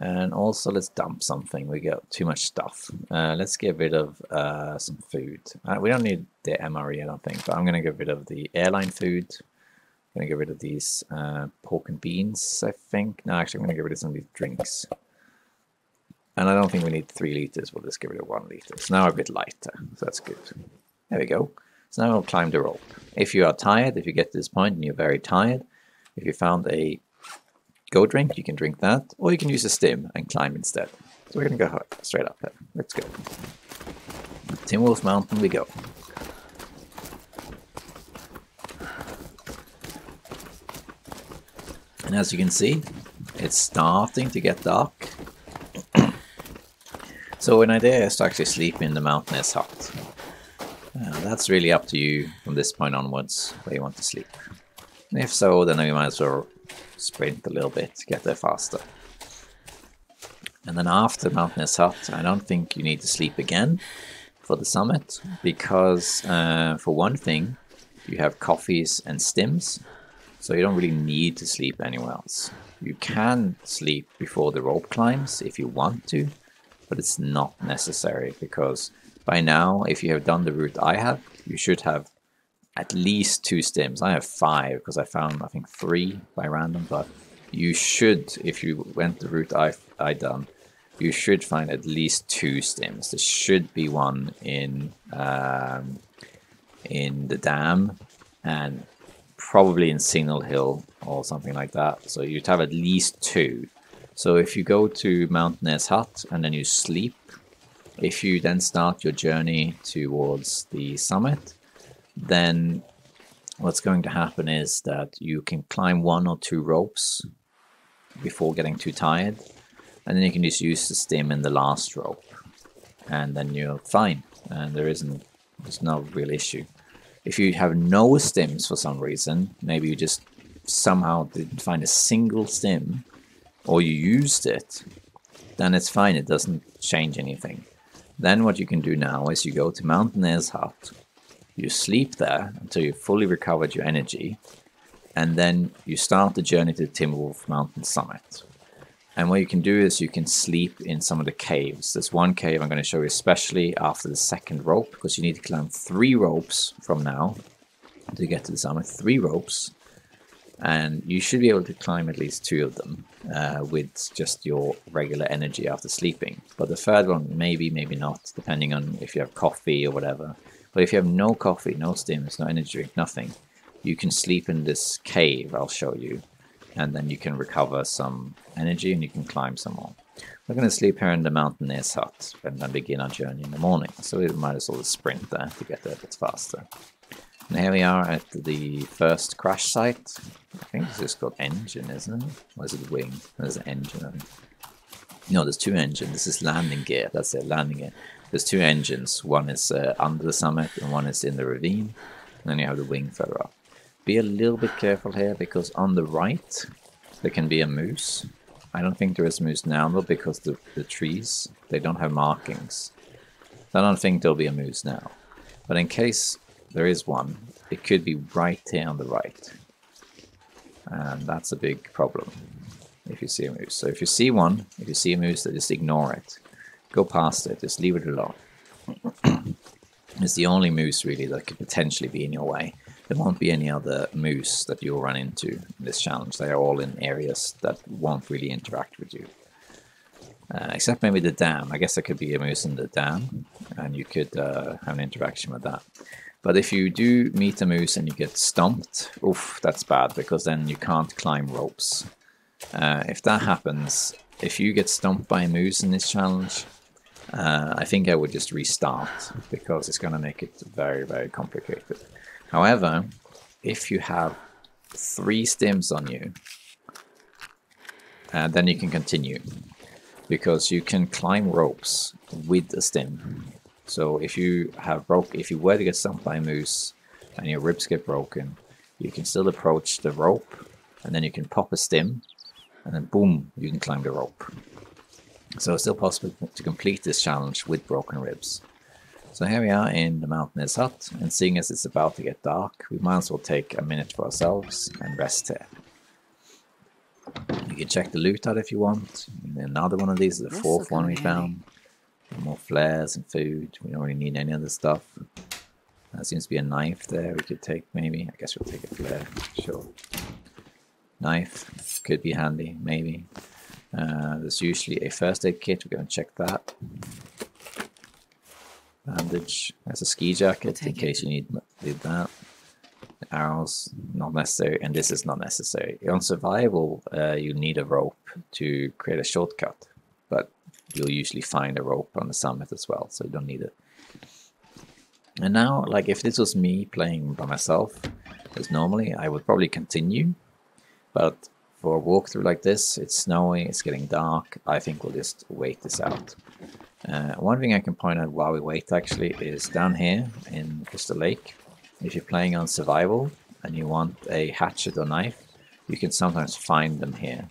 S1: And also let's dump something. We got too much stuff. Uh, let's get rid of uh, some food. Uh, we don't need the MRE, I don't think, but I'm going to get rid of the airline food. I'm going to get rid of these uh, pork and beans, I think. No, actually, I'm going to get rid of some of these drinks. And I don't think we need three liters. We'll just get rid of one liter. So now a bit lighter. So that's good. There we go. So now we'll climb the rope. If you are tired, if you get to this point and you're very tired, if you found a go drink, you can drink that, or you can use a stim and climb instead. So we're to go straight up here. Let's go. Timberwolf Mountain we go. And as you can see, it's starting to get dark. so an idea is to actually sleep in the Mountaineer's Hut. Uh, that's really up to you from this point onwards where you want to sleep. If so, then you might as well sprint a little bit, to get there faster. And then after Mountaineer's Hut, I don't think you need to sleep again for the summit because, uh, for one thing, you have coffees and stims, so you don't really need to sleep anywhere else. You can sleep before the rope climbs if you want to, but it's not necessary because by now, if you have done the route I have, you should have at least two stims. I have five because I found, I think, three by random, but you should, if you went the route I've I done, you should find at least two stims. There should be one in um, in the dam and probably in Signal Hill or something like that. So you'd have at least two. So if you go to Mountaineer's Hut and then you sleep, if you then start your journey towards the summit, then what's going to happen is that you can climb one or two ropes before getting too tired and then you can just use the stim in the last rope and then you're fine and there isn't there's no real issue. If you have no stims for some reason maybe you just somehow didn't find a single stim or you used it then it's fine it doesn't change anything. Then what you can do now is you go to Mountaineer's Hut you sleep there until you've fully recovered your energy, and then you start the journey to the Timberwolf Mountain summit. And what you can do is you can sleep in some of the caves. There's one cave I'm going to show you especially after the second rope, because you need to climb three ropes from now to get to the summit. Three ropes. And you should be able to climb at least two of them uh, with just your regular energy after sleeping. But the third one, maybe, maybe not, depending on if you have coffee or whatever. But if you have no coffee, no stims, no energy drink, nothing, you can sleep in this cave I'll show you. And then you can recover some energy and you can climb some more. We're going to sleep here in the Mountaineer's Hut and then begin our journey in the morning. So we might as well sprint there to get there a bit faster. And here we are at the first crash site. I think this is called engine, isn't it? Or is it wing? There's an engine. No, there's two engines. This is landing gear. That's it, landing gear. There's two engines. One is uh, under the summit and one is in the ravine. And then you have the wing further up. Be a little bit careful here because on the right there can be a moose. I don't think there is a moose now though because the, the trees, they don't have markings. I don't think there'll be a moose now. But in case there is one, it could be right here on the right. And that's a big problem if you see a moose. So if you see one, if you see a moose, just ignore it. Go past it, just leave it alone. it's the only moose really that could potentially be in your way. There won't be any other moose that you'll run into in this challenge. They are all in areas that won't really interact with you. Uh, except maybe the dam. I guess there could be a moose in the dam, and you could uh, have an interaction with that. But if you do meet a moose and you get stomped, oof, that's bad because then you can't climb ropes. Uh, if that happens, if you get stomped by a moose in this challenge, uh, I think I would just restart because it's going to make it very, very complicated. However, if you have three stims on you, uh, then you can continue because you can climb ropes with a stim. So if you have broke, if you were to get stumped by a moose and your ribs get broken, you can still approach the rope and then you can pop a stim and then boom, you can climb the rope. So it's still possible to complete this challenge with broken ribs. So here we are in the Mountaineer's Hut, and seeing as it's about to get dark, we might as well take a minute for ourselves and rest here. You can check the loot out if you want. Another one of these is the fourth one we found. More flares and food. We don't really need any other stuff. That seems to be a knife there we could take maybe. I guess we'll take a flare. Sure. Knife could be handy, maybe. Uh, there's usually a first aid kit. We're going to check that. Bandage. There's a ski jacket in case you need, need that. Arrows, not necessary, and this is not necessary. On survival, uh, you need a rope to create a shortcut, but you'll usually find a rope on the summit as well, so you don't need it. And now, like if this was me playing by myself, as normally, I would probably continue, but for a walkthrough like this, it's snowing, it's getting dark, I think we'll just wait this out. Uh, one thing I can point out while we wait actually is down here in Crystal Lake, if you're playing on survival and you want a hatchet or knife, you can sometimes find them here.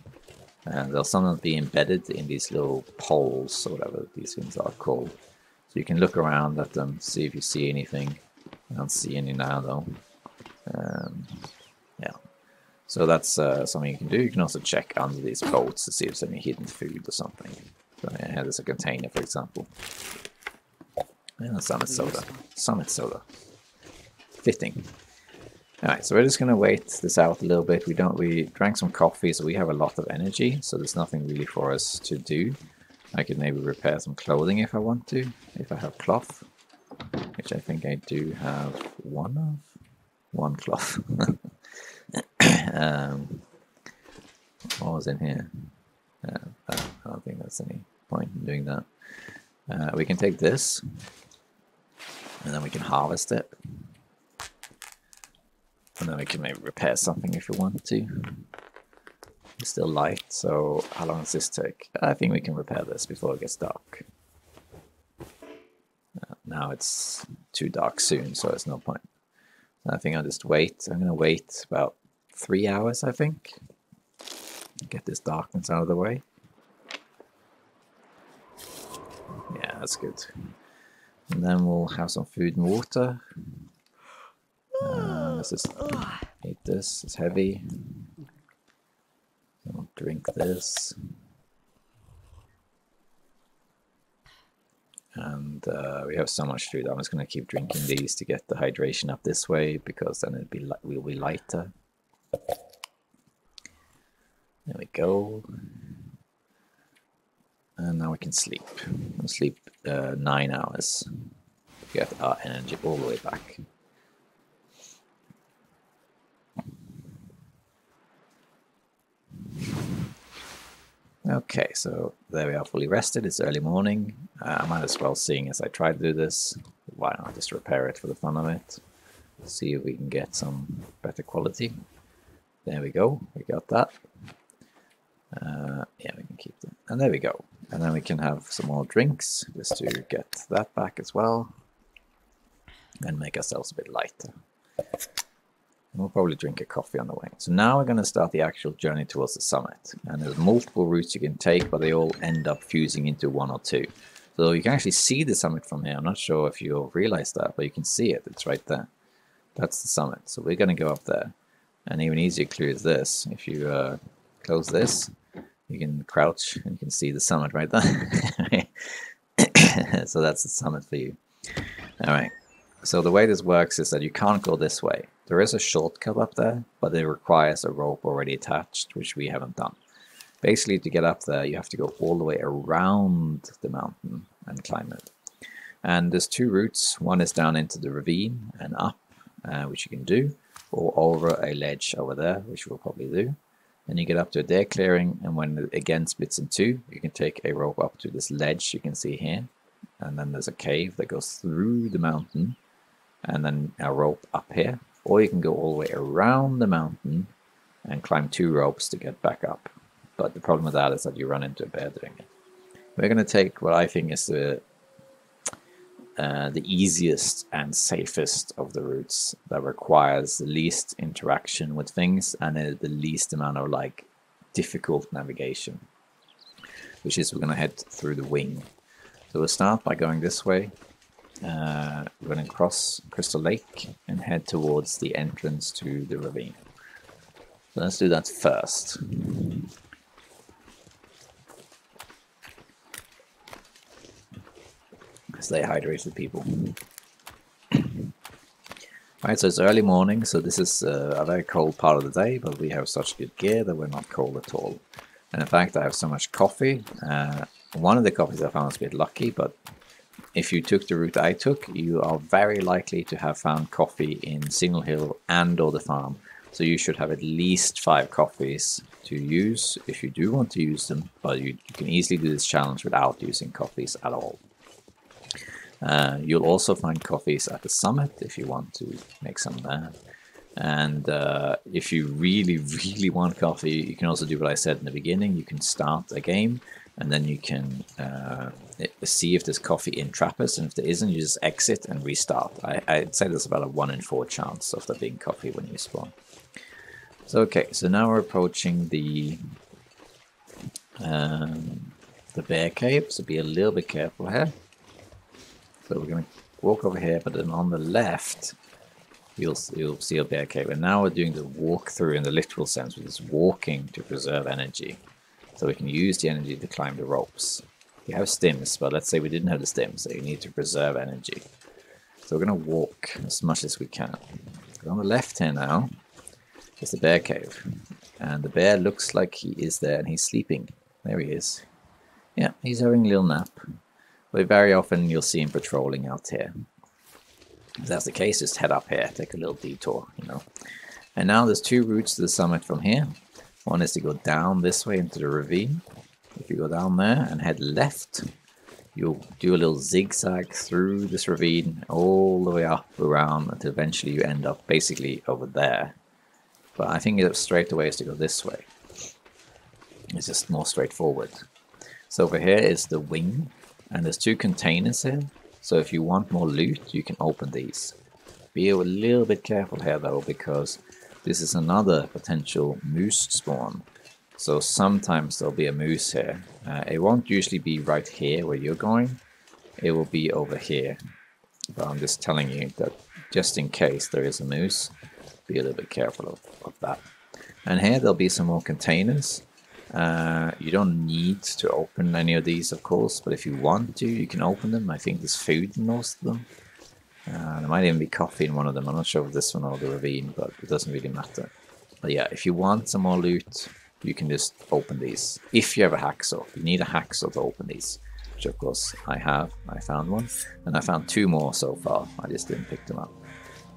S1: And they'll sometimes be embedded in these little poles or whatever these things are called. So you can look around at them, see if you see anything. I don't see any now though. Um. So that's uh, something you can do. You can also check under these boats to see if there's any hidden food or something. So yeah, there's a container, for example. And summit soda. Summit soda. Fitting. Alright, so we're just gonna wait this out a little bit. We don't we drank some coffee, so we have a lot of energy, so there's nothing really for us to do. I could maybe repair some clothing if I want to, if I have cloth. Which I think I do have one of. One cloth. um, what was in here? Uh, I don't think that's any point in doing that. Uh, we can take this, and then we can harvest it. And then we can maybe repair something if we want to. It's still light, so how long does this take? I think we can repair this before it gets dark. Uh, now it's too dark soon, so it's no point. I think I'll just wait. I'm going to wait about three hours, I think. Get this darkness out of the way. Yeah, that's good. And then we'll have some food and water. Uh, let's just eat this. It's heavy. I'll drink this. And uh, we have so much food. I'm just going to keep drinking these to get the hydration up this way because then it'll be we'll be lighter. There we go. And now we can sleep. We'll sleep uh, nine hours. Get our energy all the way back. Okay, so there we are fully rested. It's early morning. Uh, I might as well, seeing as I try to do this, why not just repair it for the fun of it? See if we can get some better quality. There we go, we got that. Uh, yeah, we can keep them. And there we go. And then we can have some more drinks, just to get that back as well. And make ourselves a bit lighter. We'll probably drink a coffee on the way. So now we're going to start the actual journey towards the summit. And there's multiple routes you can take, but they all end up fusing into one or two. So you can actually see the summit from here. I'm not sure if you'll realize that, but you can see it. It's right there. That's the summit. So we're going to go up there. And even easier clue is this. If you uh, close this, you can crouch and you can see the summit right there. so that's the summit for you. All right. So the way this works is that you can't go this way. There is a shortcut up there, but it requires a rope already attached, which we haven't done. Basically, to get up there, you have to go all the way around the mountain and climb it. And there's two routes. One is down into the ravine and up, uh, which you can do, or over a ledge over there, which we'll probably do. Then you get up to a deer clearing, and when it again splits in two, you can take a rope up to this ledge you can see here. And then there's a cave that goes through the mountain, and then a rope up here or you can go all the way around the mountain and climb two ropes to get back up. But the problem with that is that you run into a bear doing it. We're going to take what I think is the uh, the easiest and safest of the routes that requires the least interaction with things and uh, the least amount of like difficult navigation, which is we're going to head through the wing. So we'll start by going this way uh, we're going to cross Crystal Lake and head towards the entrance to the ravine. So let's do that first. Stay hydrated, people. Alright, so it's early morning, so this is uh, a very cold part of the day, but we have such good gear that we're not cold at all. And in fact, I have so much coffee. Uh, one of the coffees I found was a bit lucky, but if you took the route I took, you are very likely to have found coffee in Signal Hill and or the farm. So you should have at least five coffees to use if you do want to use them, but you, you can easily do this challenge without using coffees at all. Uh, you'll also find coffees at the summit if you want to make some there. And uh, if you really, really want coffee, you can also do what I said in the beginning. You can start a game and then you can uh, see if there's coffee in Trapper's. And if there isn't, you just exit and restart. I, I'd say there's about a 1 in 4 chance of there being coffee when you spawn. So, okay, so now we're approaching the um, the bear cave, so be a little bit careful here. So we're going to walk over here, but then on the left, you'll, you'll see a bear cave. And now we're doing the walk through in the literal sense, which is walking to preserve energy. So we can use the energy to climb the ropes. You have stims, but let's say we didn't have the stims, so you need to preserve energy. So we're going to walk as much as we can. But on the left here now is the bear cave. And the bear looks like he is there and he's sleeping. There he is. Yeah, he's having a little nap. But very often you'll see him patrolling out here. If that's the case, just head up here, take a little detour, you know. And now there's two routes to the summit from here. One is to go down this way into the ravine. If you go down there and head left, you'll do a little zigzag through this ravine all the way up around until eventually you end up basically over there. But I think the straight away is to go this way. It's just more straightforward. So over here is the wing and there's two containers here. So if you want more loot, you can open these. Be a little bit careful here though, because this is another potential moose spawn. So sometimes there'll be a moose here. Uh, it won't usually be right here where you're going. It will be over here. But I'm just telling you that just in case there is a moose, be a little bit careful of, of that. And here there'll be some more containers. Uh, you don't need to open any of these, of course, but if you want to, you can open them. I think there's food in most of them. Uh, there might even be coffee in one of them. I'm not sure if this one or the ravine, but it doesn't really matter. But yeah, if you want some more loot, you can just open these. If you have a hacksaw, you need a hacksaw to open these, which of course I have. I found one, and I found two more so far. I just didn't pick them up.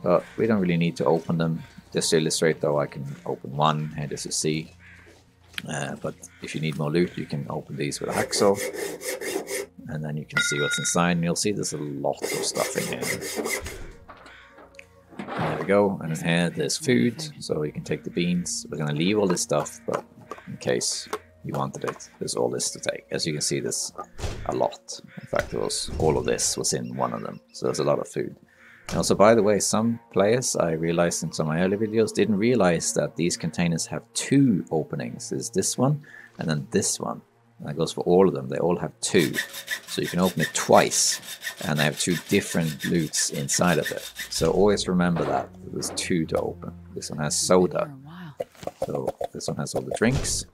S1: But we don't really need to open them. Just to illustrate though, I can open one here just to see uh, but if you need more loot, you can open these with a hacksaw. And then you can see what's inside, and you'll see there's a lot of stuff in here. There we go, and in here there's food, so you can take the beans. We're going to leave all this stuff, but in case you wanted it, there's all this to take. As you can see, there's a lot. In fact, there was, all of this was in one of them, so there's a lot of food. Also, by the way, some players, I realized in some of my early videos, didn't realize that these containers have two openings. There's this one, and then this one. And that goes for all of them. They all have two. So you can open it twice, and they have two different loots inside of it. So always remember that. There's two to open. This one has soda. So this one has all the drinks.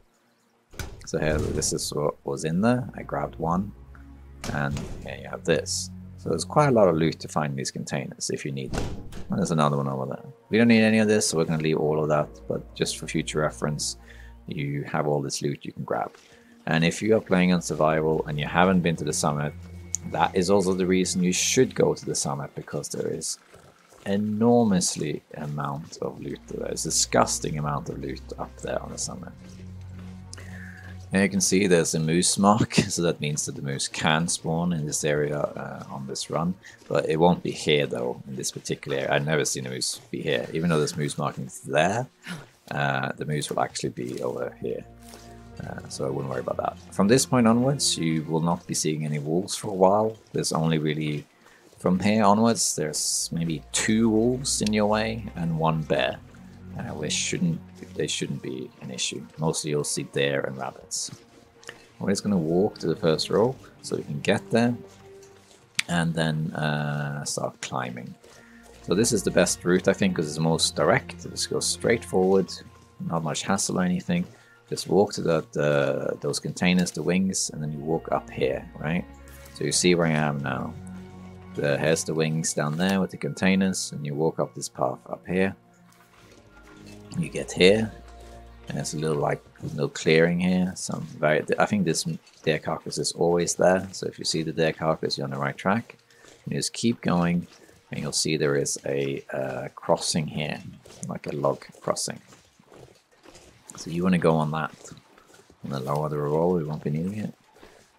S1: So here, this is what was in there. I grabbed one, and here you have this. So there's quite a lot of loot to find in these containers if you need them. And there's another one over there. We don't need any of this, so we're going to leave all of that. But just for future reference, you have all this loot you can grab. And if you are playing on survival and you haven't been to the summit, that is also the reason you should go to the summit because there is enormously amount of loot. There's a disgusting amount of loot up there on the summit. And you can see there's a moose mark, so that means that the moose can spawn in this area uh, on this run. But it won't be here though, in this particular area. I've never seen a moose be here. Even though there's moose markings there, uh, the moose will actually be over here. Uh, so I wouldn't worry about that. From this point onwards, you will not be seeing any wolves for a while. There's only really, from here onwards, there's maybe two wolves in your way and one bear uh, which shouldn't they shouldn't be an issue. Mostly you'll see deer and rabbits. We're just going to walk to the first rope so we can get there and then uh, start climbing. So this is the best route I think because it's the most direct. Just go straight forward, not much hassle or anything. Just walk to that uh, those containers, the wings, and then you walk up here, right? So you see where I am now. The, here's the wings down there with the containers, and you walk up this path up here you get here And it's a little like little clearing here. Some very I think this deer carcass is always there. So if you see the deer carcass, you're on the right track. You just keep going, and you'll see there is a uh, crossing here, like a log crossing. So you want to go on that. On the lower the roll, we won't be needing it.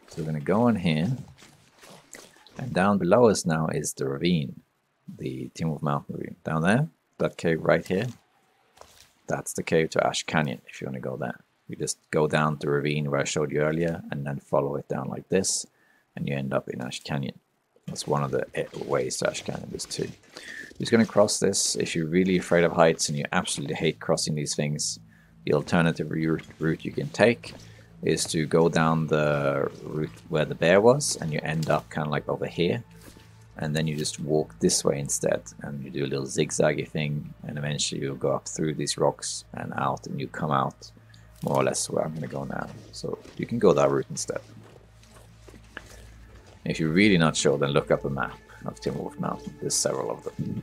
S1: So we're going to go on here. And down below us now is the ravine, the Timberwolf Mountain ravine. Down there, that cave right here, that's the cave to Ash Canyon if you want to go there. You just go down the ravine where I showed you earlier and then follow it down like this and you end up in Ash Canyon. That's one of the eh, ways to Ash Canyon, there's two. Just going to cross this. If you're really afraid of heights and you absolutely hate crossing these things, the alternative route you can take is to go down the route where the bear was and you end up kind of like over here and then you just walk this way instead and you do a little zigzaggy thing and eventually you'll go up through these rocks and out and you come out more or less where I'm going to go now. So you can go that route instead. If you're really not sure then look up a map of Timberwolf Mountain. There's several of them.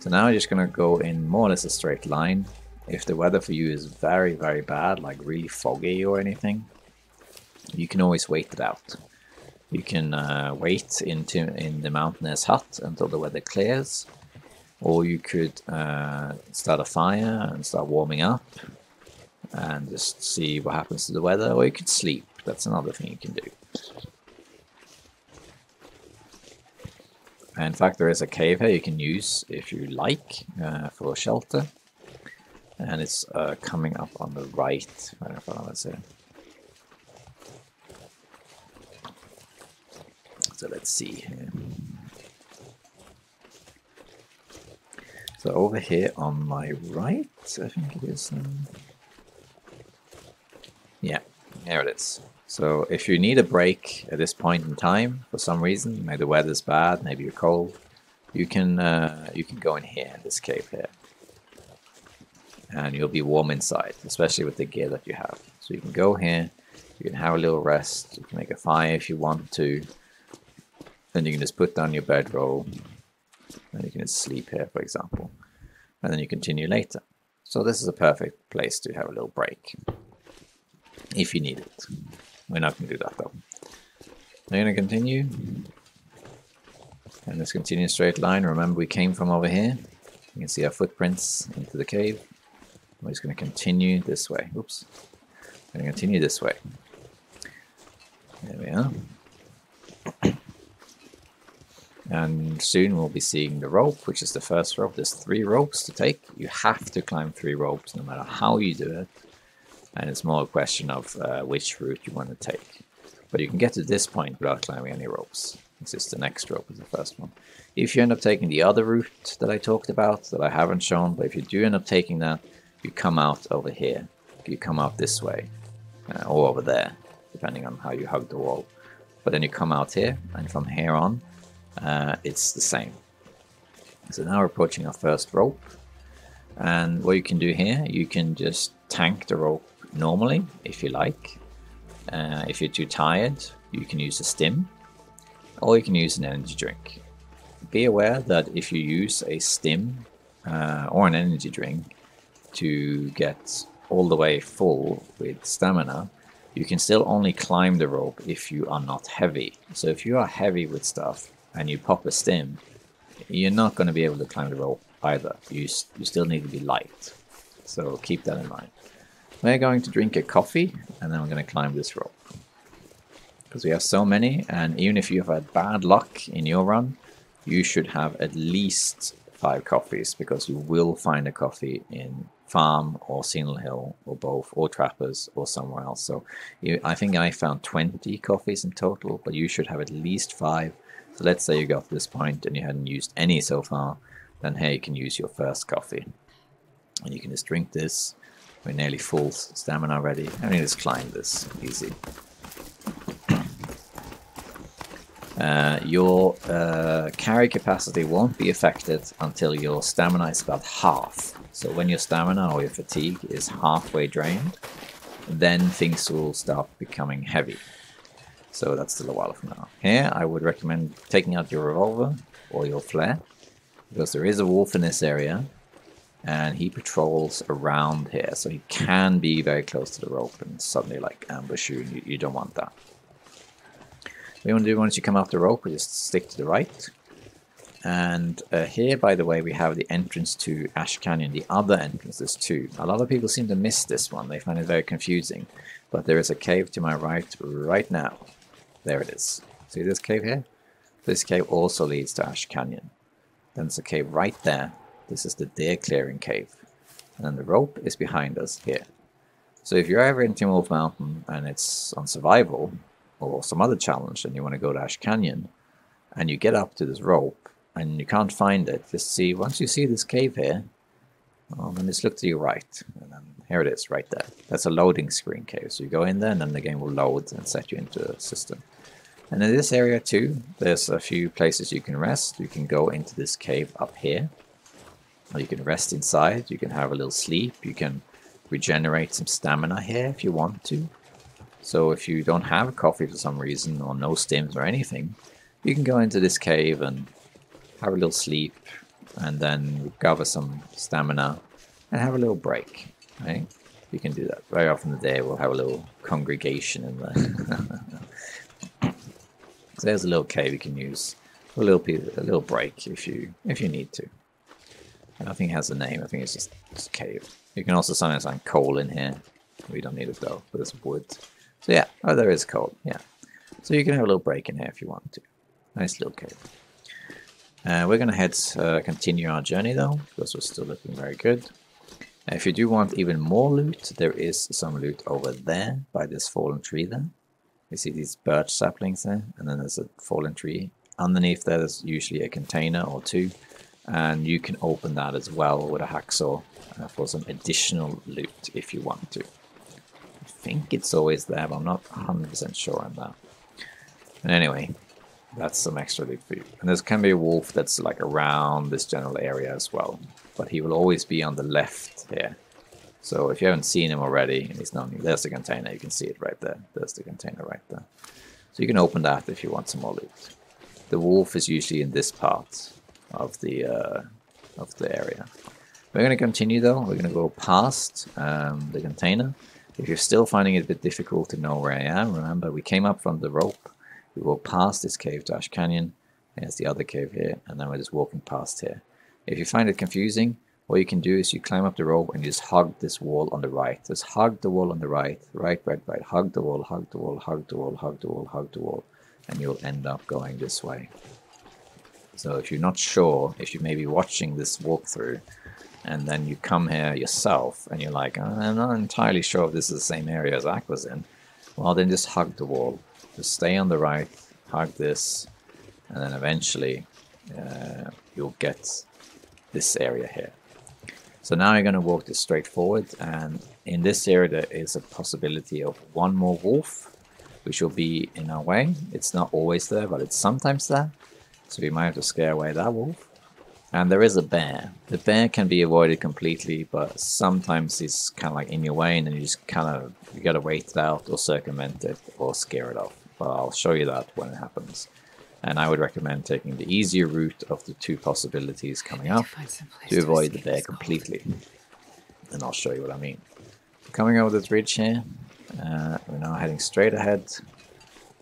S1: So now I'm just going to go in more or less a straight line. If the weather for you is very very bad like really foggy or anything you can always wait it out you can uh, wait in the Mountaineer's Hut until the weather clears, or you could uh, start a fire and start warming up and just see what happens to the weather, or you could sleep. That's another thing you can do. In fact, there is a cave here you can use if you like uh, for shelter, and it's uh, coming up on the right. I don't know if I So let's see here. So over here on my right, I think it is. Um, yeah, there it is. So if you need a break at this point in time for some reason, maybe the weather's bad, maybe you're cold, you can uh, you can go in here in this cave here, and you'll be warm inside, especially with the gear that you have. So you can go here, you can have a little rest, you can make a fire if you want to, then you can just put down your bedroll and you can just sleep here, for example. And then you continue later. So this is a perfect place to have a little break. If you need it. We're not going to do that though. We're going to continue. And let's continue straight line. Remember we came from over here. You can see our footprints into the cave. We're just going to continue this way. Oops. We're going to continue this way. There we are. And soon we'll be seeing the rope, which is the first rope. There's three ropes to take. You have to climb three ropes no matter how you do it. And it's more a question of uh, which route you want to take. But you can get to this point without climbing any ropes. This is the next rope is the first one. If you end up taking the other route that I talked about, that I haven't shown, but if you do end up taking that, you come out over here. You come out this way, uh, or over there, depending on how you hug the wall. But then you come out here, and from here on, uh, it's the same. So now we're approaching our first rope. And what you can do here, you can just tank the rope normally if you like. Uh, if you're too tired, you can use a stim or you can use an energy drink. Be aware that if you use a stim uh, or an energy drink to get all the way full with stamina, you can still only climb the rope if you are not heavy. So if you are heavy with stuff, and you pop a stim, you're not going to be able to climb the rope either. You, you still need to be light. So keep that in mind. We're going to drink a coffee and then we're going to climb this rope. Because we have so many, and even if you've had bad luck in your run, you should have at least five coffees because you will find a coffee in farm or Signal Hill or both or Trappers or somewhere else. So you, I think I found 20 coffees in total, but you should have at least five so let's say you got to this point and you hadn't used any so far, then here you can use your first coffee. And you can just drink this. We're nearly full stamina already. And you just climb this easy. Uh, your uh, carry capacity won't be affected until your stamina is about half. So when your stamina or your fatigue is halfway drained, then things will start becoming heavy. So that's still a while from now. Here, I would recommend taking out your revolver or your flare, because there is a wolf in this area, and he patrols around here, so he can be very close to the rope and suddenly like ambush you. You, you don't want that. What you want to do once you come off the rope, we just stick to the right. And uh, here, by the way, we have the entrance to Ash Canyon, the other entrances too. A lot of people seem to miss this one. They find it very confusing. But there is a cave to my right right now. There it is. See this cave here? This cave also leads to Ash Canyon. Then there's a cave right there. This is the deer clearing cave. And then the rope is behind us here. So if you're ever in Timberwolf Mountain and it's on survival or some other challenge and you want to go to Ash Canyon and you get up to this rope and you can't find it, just see, once you see this cave here, um, well, then just look to your right. And then here it is, right there. That's a loading screen cave. So you go in there and then the game will load and set you into a system. And in this area too, there's a few places you can rest. You can go into this cave up here. Or you can rest inside. You can have a little sleep. You can regenerate some stamina here if you want to. So if you don't have coffee for some reason or no stims or anything, you can go into this cave and have a little sleep and then recover some stamina and have a little break. Right? You can do that. Very often the day we'll have a little congregation in there. So there's a little cave you can use a little a little break if you if you need to. I think it has a name. I think it's just, just cave. You can also sometimes find coal in here. We don't need it though, but it's wood. So yeah, oh there is coal. Yeah, so you can have a little break in here if you want to. Nice little cave. Uh, we're gonna head uh, continue our journey though because we're still looking very good. Uh, if you do want even more loot, there is some loot over there by this fallen tree there. You see these birch saplings there, and then there's a fallen tree. Underneath there, there's usually a container or two, and you can open that as well with a hacksaw uh, for some additional loot if you want to. I think it's always there, but I'm not 100% sure on that. And anyway, that's some extra loot for you. And there can be a wolf that's like around this general area as well, but he will always be on the left here. So if you haven't seen him already, and he's not, there's the container, you can see it right there. There's the container right there. So you can open that if you want some more loot. The wolf is usually in this part of the uh, of the area. We're going to continue though. We're going to go past um, the container. If you're still finding it a bit difficult to know where I am, remember we came up from the rope. We walked past this cave Dash Canyon. There's the other cave here, and then we're just walking past here. If you find it confusing, what you can do is you climb up the rope and you just hug this wall on the right. Just hug the wall on the right, right, right, right. Hug the wall, hug the wall, hug the wall, hug the wall, hug the wall. And you'll end up going this way. So if you're not sure, if you may be watching this walkthrough, and then you come here yourself and you're like, I'm not entirely sure if this is the same area as Ak was in, well then just hug the wall. Just stay on the right, hug this, and then eventually uh, you'll get this area here. So now you're going to walk this straight forward and in this area there is a possibility of one more wolf which will be in our way. It's not always there but it's sometimes there. So we might have to scare away that wolf. And there is a bear. The bear can be avoided completely but sometimes it's kind of like in your way and then you just kind of, you got to wait it out or circumvent it or scare it off. But I'll show you that when it happens and I would recommend taking the easier route of the two possibilities coming up to avoid the bear completely. And I'll show you what I mean. Coming over this ridge here, uh, we're now heading straight ahead.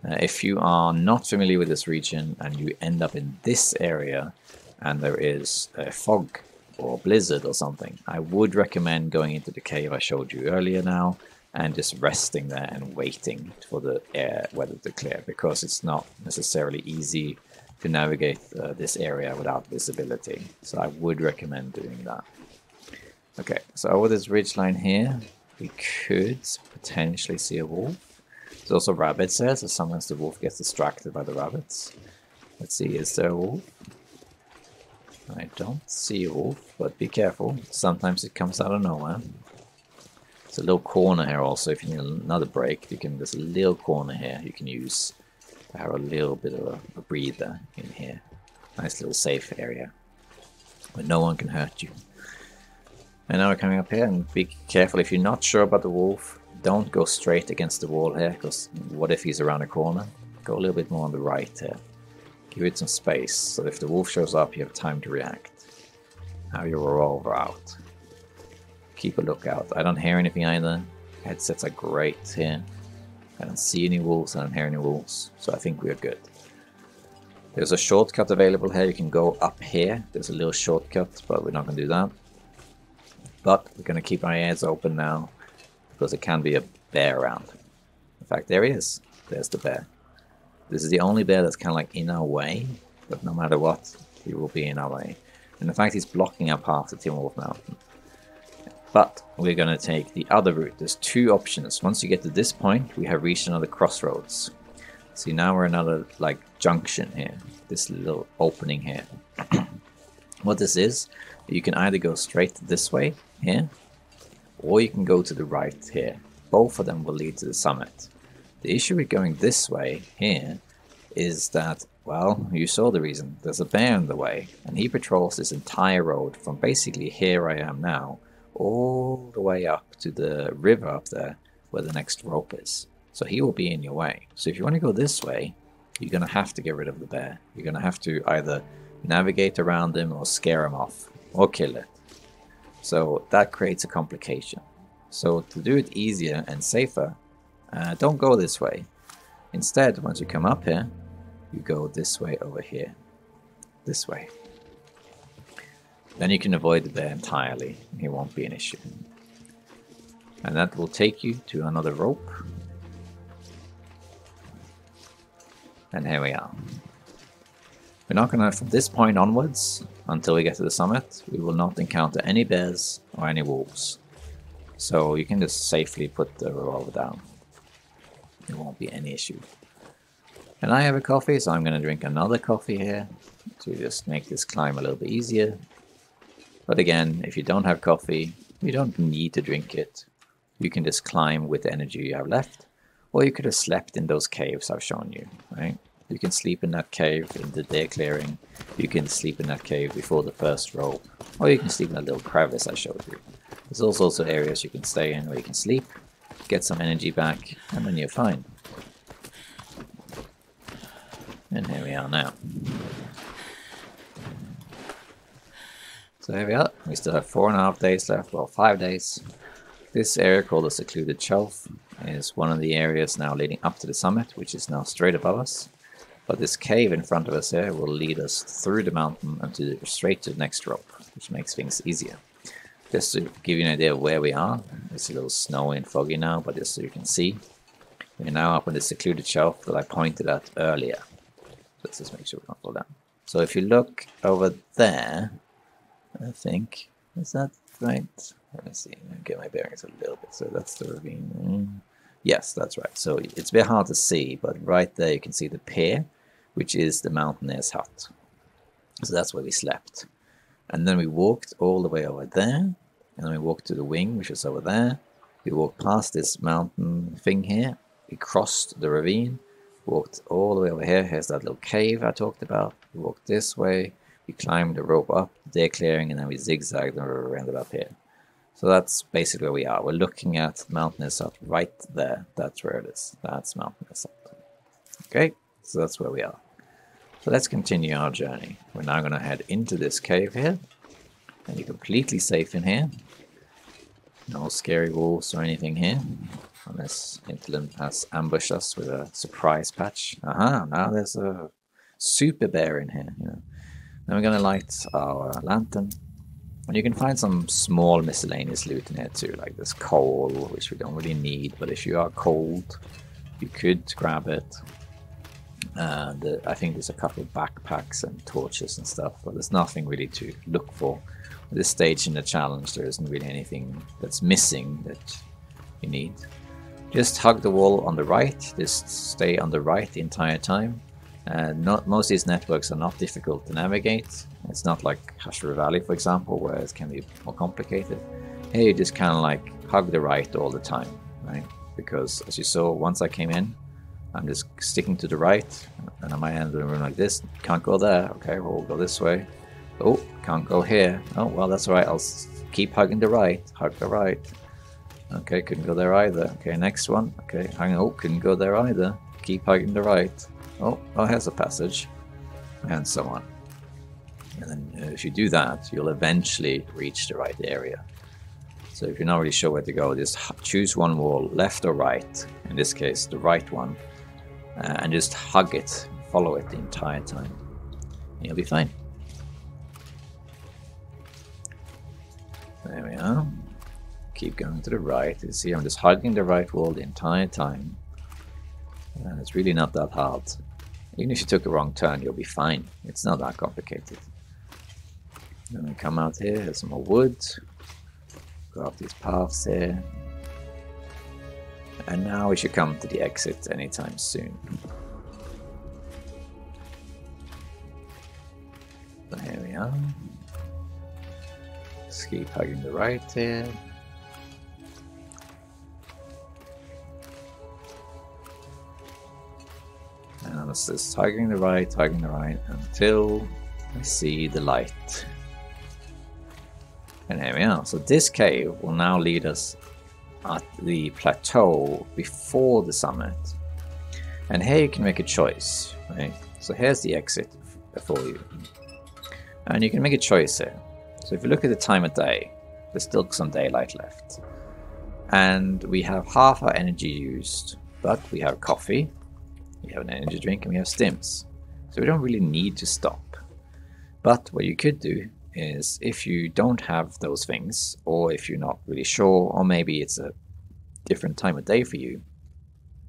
S1: Uh, if you are not familiar with this region and you end up in this area and there is a fog or blizzard or something, I would recommend going into the cave I showed you earlier now and just resting there and waiting for the air weather to clear because it's not necessarily easy to navigate uh, this area without visibility. So I would recommend doing that. Okay, so over this ridge line here, we could potentially see a wolf. There's also rabbits there, so sometimes the wolf gets distracted by the rabbits. Let's see, is there a wolf? I don't see a wolf, but be careful. Sometimes it comes out of nowhere. There's a little corner here also, if you need another break, you can, there's a little corner here you can use to have a little bit of a, a breather in here. Nice little safe area where no one can hurt you. And now we're coming up here and be careful if you're not sure about the wolf, don't go straight against the wall here because what if he's around a corner? Go a little bit more on the right here. Give it some space so if the wolf shows up you have time to react. Have your revolver out. Keep a lookout. I don't hear anything either. Headsets are great here. I don't see any wolves, I don't hear any wolves, so I think we're good. There's a shortcut available here, you can go up here. There's a little shortcut, but we're not going to do that. But we're going to keep our ears open now, because it can be a bear around. In fact, there he is. There's the bear. This is the only bear that's kind of like in our way, but no matter what, he will be in our way. And in fact, he's blocking our path to Timberwolf Mountain. But we're going to take the other route. There's two options. Once you get to this point, we have reached another crossroads. See, now we're another like junction here. This little opening here. what this is, you can either go straight this way here, or you can go to the right here. Both of them will lead to the summit. The issue with going this way here is that, well, you saw the reason. There's a bear in the way, and he patrols this entire road from basically here I am now all the way up to the river up there where the next rope is. So he will be in your way. So if you want to go this way, you're going to have to get rid of the bear. You're going to have to either navigate around him or scare him off or kill it. So that creates a complication. So to do it easier and safer, uh, don't go this way. Instead, once you come up here, you go this way over here. This way. Then you can avoid the bear entirely. It won't be an issue. And that will take you to another rope. And here we are. We're not going to, from this point onwards, until we get to the summit, we will not encounter any bears or any wolves. So you can just safely put the revolver down. It won't be any issue. And I have a coffee, so I'm going to drink another coffee here to just make this climb a little bit easier. But again, if you don't have coffee, you don't need to drink it. You can just climb with the energy you have left. Or you could have slept in those caves I've shown you, right? You can sleep in that cave in the day clearing. You can sleep in that cave before the first rope. Or you can sleep in that little crevice I showed you. There's also also areas you can stay in where you can sleep, get some energy back, and then you're fine. And here we are now. So here we are. We still have four and a half days left, well five days. This area called the Secluded Shelf is one of the areas now leading up to the summit, which is now straight above us. But this cave in front of us here will lead us through the mountain and to, straight to the next rope, which makes things easier. Just to give you an idea of where we are, it's a little snowy and foggy now, but just so you can see, we're now up on the secluded shelf that I pointed at earlier. Let's just make sure we don't fall down. So if you look over there, I think, is that right? Let me see, get my bearings a little bit. So that's the ravine. Yes, that's right. So it's a bit hard to see, but right there you can see the pier, which is the mountaineer's hut. So that's where we slept. And then we walked all the way over there, and then we walked to the wing, which is over there. We walked past this mountain thing here. We crossed the ravine, walked all the way over here. Here's that little cave I talked about. We walked this way. We climbed the rope up, there clearing, and then we zigzagged and we ended up here. So that's basically where we are. We're looking at Mountain Hut right there. That's where it is. That's Mountain Hut. Okay, so that's where we are. So let's continue our journey. We're now going to head into this cave here. And you're completely safe in here. No scary wolves or anything here. Unless Hinterland has ambushed us with a surprise patch. Aha, now there's a super bear in here. You. Then we're to light our lantern. And you can find some small miscellaneous loot in here too, like this coal, which we don't really need. But if you are cold, you could grab it and uh, I think there's a couple of backpacks and torches and stuff, but there's nothing really to look for. At this stage in the challenge, there isn't really anything that's missing that you need. Just hug the wall on the right, just stay on the right the entire time. And not, most of these networks are not difficult to navigate. It's not like Hushed River Valley, for example, where it can be more complicated. Here you just kind of like hug the right all the time, right? Because as you saw, once I came in, I'm just sticking to the right, and I might end the room like this. Can't go there. Okay, we'll go this way. Oh, can't go here. Oh, well, that's all right. I'll keep hugging the right. Hug the right. Okay, couldn't go there either. Okay, next one. Okay, hang on. Oh, couldn't go there either. Keep hugging the right. Oh, oh, here's a passage. And so on. And then uh, if you do that, you'll eventually reach the right area. So if you're not really sure where to go, just choose one wall, left or right. In this case, the right one. Uh, and just hug it, follow it the entire time. You'll be fine. There we are. Keep going to the right. You see I'm just hugging the right wall the entire time. And it's really not that hard. Even if you took a wrong turn, you'll be fine. It's not that complicated. Then we come out here, here's some more wood. Go up these paths here. And now we should come to the exit anytime soon. So here we are. Just keep hugging the right here. And it's just hugging the right, hugging the right until I see the light. And here we are. So this cave will now lead us at the plateau before the summit. And here you can make a choice, right? So here's the exit for you. And you can make a choice here. So if you look at the time of day, there's still some daylight left. And we have half our energy used, but we have coffee, we have an energy drink, and we have stims. So we don't really need to stop. But what you could do is if you don't have those things, or if you're not really sure, or maybe it's a different time of day for you,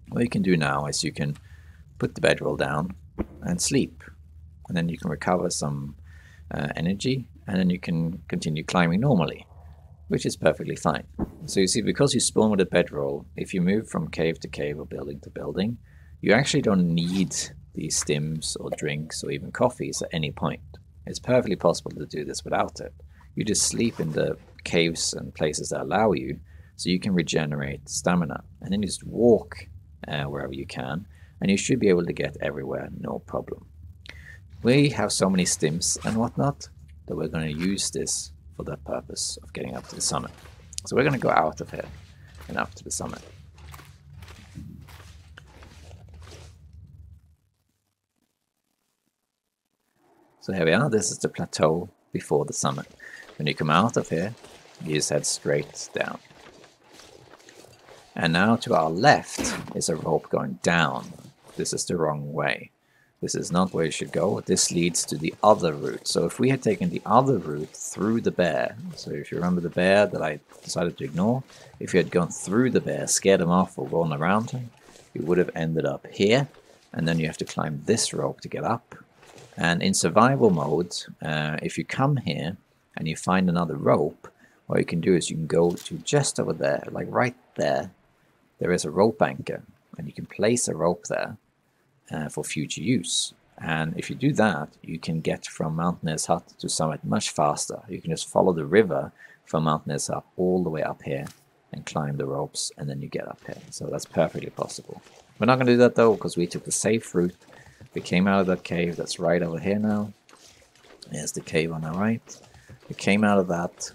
S1: what you can do now is you can put the bedroll down and sleep. And then you can recover some uh, energy, and then you can continue climbing normally, which is perfectly fine. So you see, because you spawn with a bedroll, if you move from cave to cave or building to building, you actually don't need these stims or drinks or even coffees at any point. It's perfectly possible to do this without it. You just sleep in the caves and places that allow you, so you can regenerate stamina. And then you just walk uh, wherever you can, and you should be able to get everywhere, no problem. We have so many stims and whatnot that we're going to use this for the purpose of getting up to the summit. So we're going to go out of here and up to the summit. So here we are, this is the plateau before the summit. When you come out of here, you just head straight down. And now to our left is a rope going down. This is the wrong way. This is not where you should go. This leads to the other route. So if we had taken the other route through the bear, so if you remember the bear that I decided to ignore, if you had gone through the bear, scared him off or gone around him, you would have ended up here. And then you have to climb this rope to get up. And in survival mode, uh, if you come here and you find another rope, what you can do is you can go to just over there, like right there, there is a rope anchor. And you can place a rope there uh, for future use. And if you do that, you can get from Mountaineer's Hut to Summit much faster. You can just follow the river from Mountaineer's Hut all the way up here and climb the ropes and then you get up here. So that's perfectly possible. We're not going to do that though because we took the safe route we came out of that cave that's right over here now. There's the cave on the right. We came out of that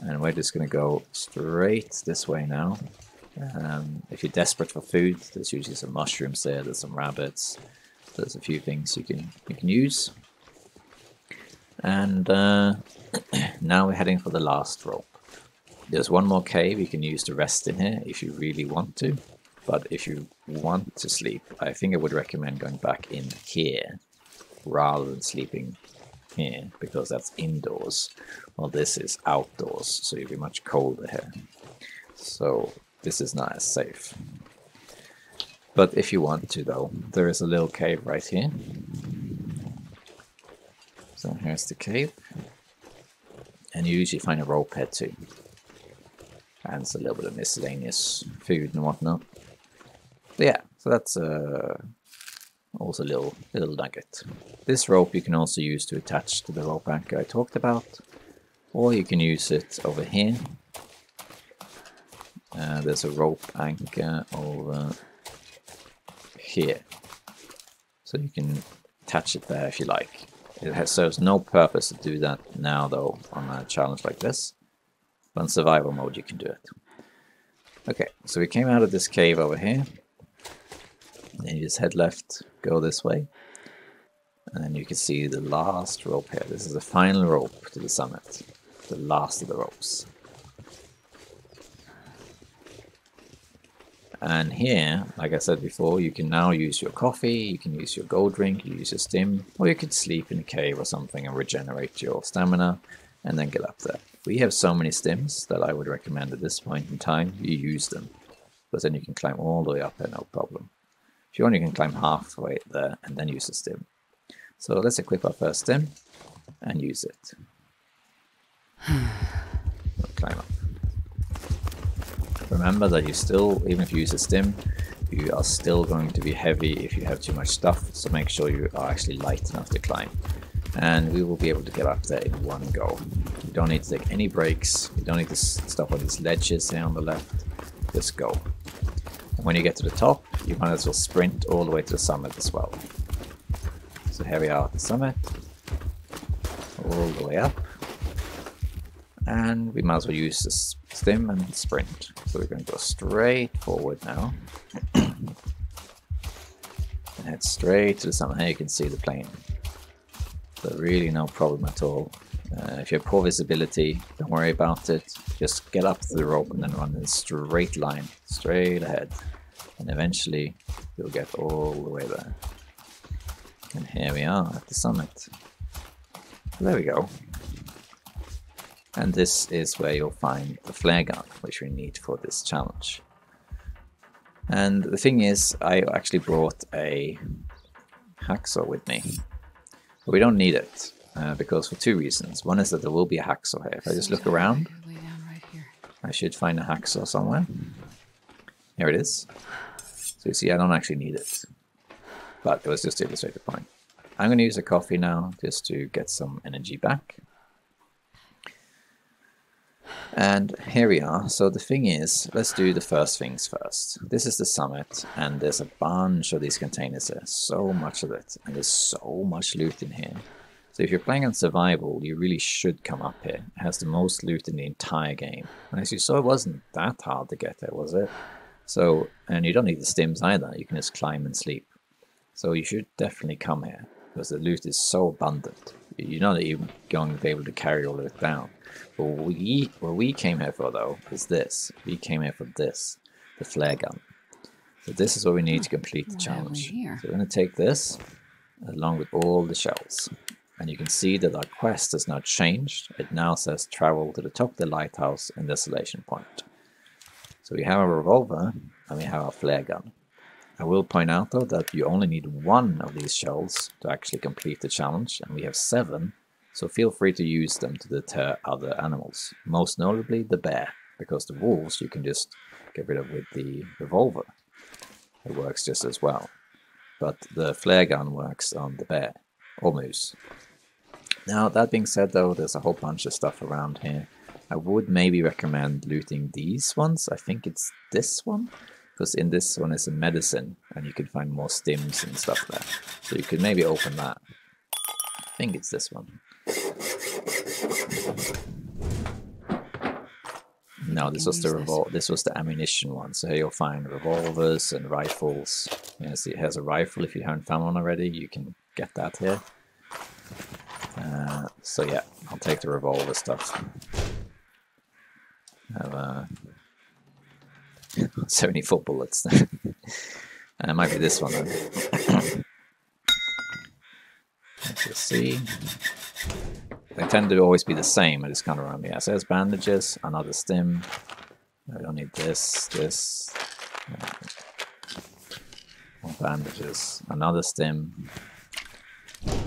S1: and we're just going to go straight this way now. Um, if you're desperate for food, there's usually some mushrooms there, there's some rabbits, there's a few things you can you can use. And uh, now we're heading for the last rope. There's one more cave you can use to rest in here if you really want to. But if you want to sleep, I think I would recommend going back in here rather than sleeping here because that's indoors. Well, this is outdoors, so you'll be much colder here. So this is not as safe. But if you want to, though, there is a little cave right here. So here's the cave. And you usually find a rope here too. And it's a little bit of miscellaneous food and whatnot yeah, so that's uh, also a little, little nugget. This rope you can also use to attach to the rope anchor I talked about, or you can use it over here. Uh, there's a rope anchor over here. So you can attach it there if you like. It has, serves no purpose to do that now though on a challenge like this. But in survival mode you can do it. Okay, so we came out of this cave over here. Then you just head left, go this way. And then you can see the last rope here. This is the final rope to the summit. The last of the ropes. And here, like I said before, you can now use your coffee, you can use your gold drink, you use your stim, or you could sleep in a cave or something and regenerate your stamina and then get up there. We have so many stims that I would recommend at this point in time you use them. Because then you can climb all the way up there, no problem. If you only can climb halfway there and then use the stim. So let's equip our first stim and use it. climb up. Remember that you still, even if you use a stim, you are still going to be heavy if you have too much stuff, so make sure you are actually light enough to climb. And we will be able to get up there in one go. You don't need to take any breaks, you don't need to stop on these ledges here on the left, just go. When you get to the top, you might as well sprint all the way to the summit as well. So here we are at the summit, all the way up. And we might as well use this stim and sprint. So we're going to go straight forward now. and head straight to the summit. Here you can see the plane. So really no problem at all. Uh, if you have poor visibility, don't worry about it. Just get up to the rope and then run in a straight line, straight ahead. And eventually you'll get all the way there. And here we are at the summit. There we go. And this is where you'll find the flare gun, which we need for this challenge. And the thing is, I actually brought a hacksaw with me. But we don't need it, uh, because for two reasons. One is that there will be a hacksaw here. If I just look around, I should find a hacksaw somewhere. Here it is. So you see, I don't actually need it. But it was just to illustrate the point. I'm going to use a coffee now, just to get some energy back. And here we are. So the thing is, let's do the first things first. This is the summit, and there's a bunch of these containers here. So much of it, and there's so much loot in here. So if you're playing on survival, you really should come up here. It has the most loot in the entire game. And as you saw, it wasn't that hard to get there, was it? So, and you don't need the stims either. You can just climb and sleep. So you should definitely come here, because the loot is so abundant. You're not even going to be able to carry all of it down. But what we, what we came here for, though, is this. We came here for this, the flare gun. So this is what we need to complete the challenge. So we're going to take this, along with all the shells. And you can see that our quest has now changed. It now says travel to the top of the lighthouse in Desolation Point. So we have a revolver, and we have a flare gun. I will point out though that you only need one of these shells to actually complete the challenge, and we have seven, so feel free to use them to deter other animals, most notably the bear, because the wolves you can just get rid of with the revolver. It works just as well. But the flare gun works on the bear, or moose. Now, that being said though, there's a whole bunch of stuff around here. I would maybe recommend looting these ones. I think it's this one because in this one is a medicine and you can find more stims and stuff there. So you could maybe open that. I think it's this one. No, this was the revol this was the ammunition one. So here you'll find revolvers and rifles. Yeah, see it has a rifle if you haven't found one already, you can get that here. Uh, so yeah, I'll take the revolver stuff. Have uh, 74 bullets. uh, it might be this one then. Let's see. They tend to always be the same. I just kind of around the SS bandages, another stim. I don't need this, this. More bandages, another stim.